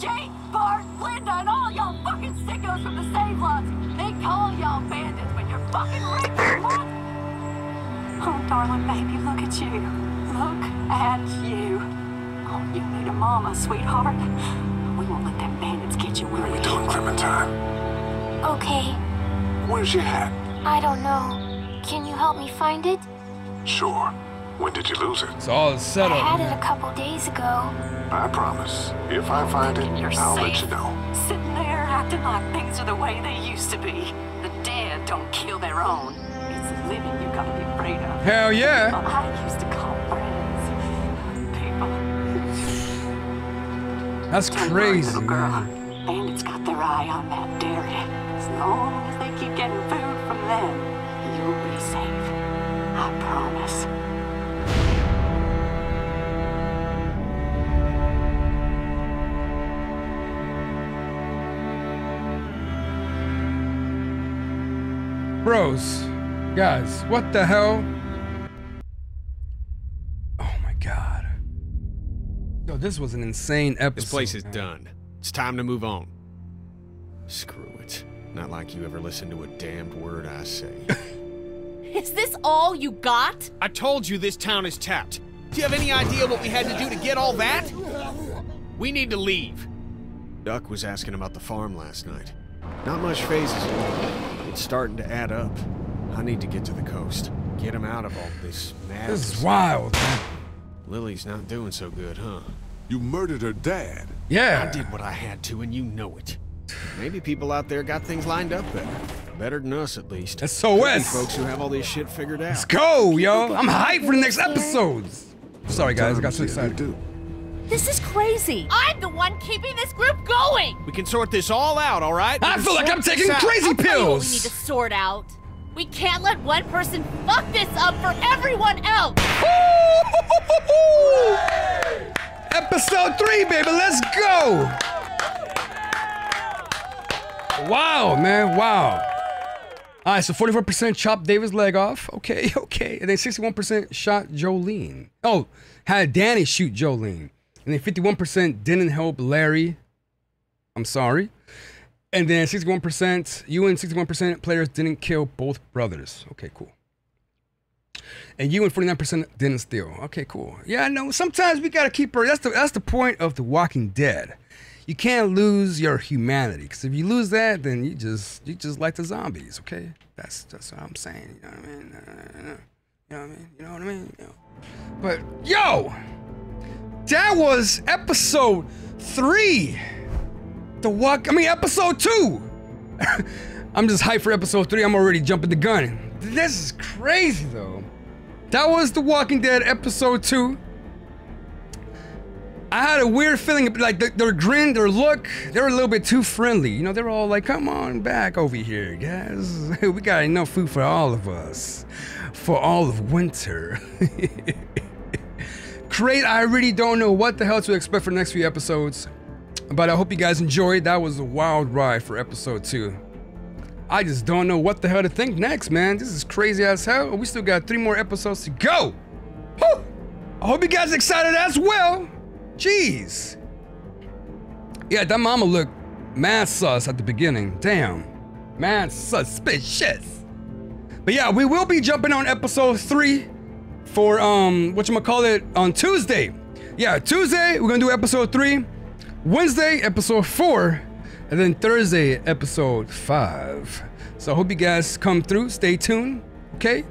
Jake, Bart, Linda, and all y'all fucking sickos from the save lots. They call y'all bandits when you're fucking raping what? Oh, darling baby, look at you. Look at you. Oh, you need a mama, sweetheart. We won't let them bandits get you, will we? Doing Clementine. Okay, Where's your hat? I don't know. Can you help me find it? Sure. When did you lose it? It's all set up. I had it a couple days ago. I promise. If I find it, I'll let you know. Sitting there acting like things are the way they used to be. The dead don't kill their own. It's the living you gotta be afraid of. Hell yeah. People I used to call friends. People. That's Don't crazy, little girl. Bandits got their eye on that dairy. As long as they keep getting food from them, you'll be safe. I promise. Bros, guys, what the hell? Oh my god. Yo, this was an insane episode. This place is done. It's time to move on. Screw it. Not like you ever listen to a damned word I say. Is this all you got? I told you this town is tapped. Do you have any idea what we had to do to get all that? We need to leave. Duck was asking about the farm last night. Not much phases him. It's starting to add up. I need to get to the coast. Get him out of all this madness. This is wild. Lilly's not doing so good, huh? You murdered her dad. Yeah. I did what I had to, and you know it. Maybe people out there got things lined up better. Better than us, at least. SOS. Could be folks who have all this shit figured out. Let's go, yo. I'm hyped for the next episodes. Sorry, guys, I got so excited. This is crazy. I'm the one keeping this group going. We can sort this all out, all right? I We can feel like I'm taking out. crazy I'll tell you what we pills. need to sort out. We can't let one person fuck this up for everyone else. Episode three, baby. Let's go. Wow, man. Wow. All right, so 44% chopped David's leg off. Okay, okay. And then 61% shot Jolene. Oh, had Danny shoot Jolene. And then 51% didn't help Larry. I'm sorry. And then 61%, you and 61% players didn't kill both brothers. Okay, cool. And you and 49% didn't steal. Okay, cool. Yeah, I know. Sometimes we gotta keep her. That's the that's the point of The Walking Dead. You can't lose your humanity. Because if you lose that, then you just you just like the zombies, okay? That's that's what I'm saying. You know what I mean? Uh, You know what I mean? You know what I mean? You know. But yo! That was episode three. The walk I mean episode two. I'm just hyped for episode three. I'm already jumping the gun. This is crazy though. That was The Walking Dead episode two. I had a weird feeling, like the, their grin, their look, they were a little bit too friendly. You know, they were all like, come on back over here, guys. We got enough food for all of us. For all of winter. Great, I really don't know what the hell to expect for the next few episodes. But I hope you guys enjoyed. That was a wild ride for episode two. I just don't know what the hell to think next, man. This is crazy as hell. We still got three more episodes to go. Whew. I hope you guys excited as well. Jeez. Yeah, that mama looked mad sus at the beginning. Damn. Man, suspicious. But yeah, we will be jumping on episode three for um what you call it on Tuesday. Yeah, Tuesday we're gonna do episode three. Wednesday episode four, and then Thursday episode five. So I hope you guys come through. Stay tuned. Okay.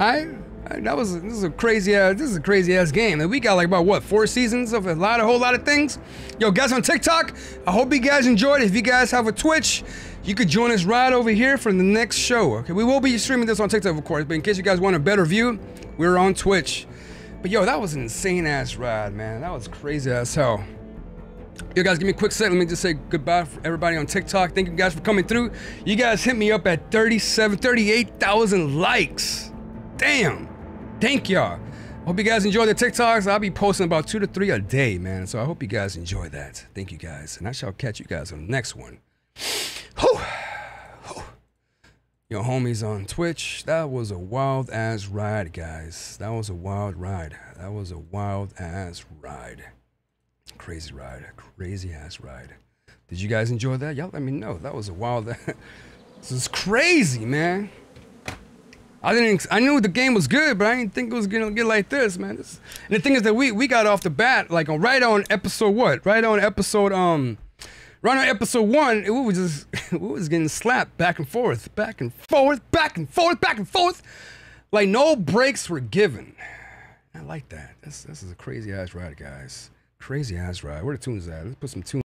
All That was this is a crazy ass this is a crazy ass game. And we got like about what four seasons of a lot a whole lot of things. Yo, guys on TikTok, I hope you guys enjoyed. If you guys have a Twitch, you could join us right over here for the next show. Okay, we will be streaming this on TikTok, of course, but in case you guys want a better view, we're on Twitch. But yo, that was an insane ass ride, man. That was crazy as hell. Yo, guys, give me a quick second. Let me just say goodbye for everybody on TikTok. Thank you guys for coming through. You guys hit me up at 37, 38,000 likes. Damn. Thank y'all. Hope you guys enjoy the TikToks. I'll be posting about two to three a day, man. So I hope you guys enjoy that. Thank you guys. And I shall catch you guys on the next one. Whew. Whew. Yo, homies on Twitch, that was a wild ass ride, guys. That was a wild ride. That was a wild ass ride. Crazy ride. Crazy ass ride. Did you guys enjoy that? Y'all let me know. That was a wild. this is crazy, man. I didn't. I knew the game was good, but I didn't think it was gonna get like this, man. This, and the thing is that we we got off the bat like right on episode what? Right on episode um, right on episode one. It was just we was getting slapped back and forth, back and forth, back and forth, back and forth. Like no breaks were given. I like that. This this is a crazy ass ride, guys. Crazy ass ride. Where the tunes at? Let's put some tunes.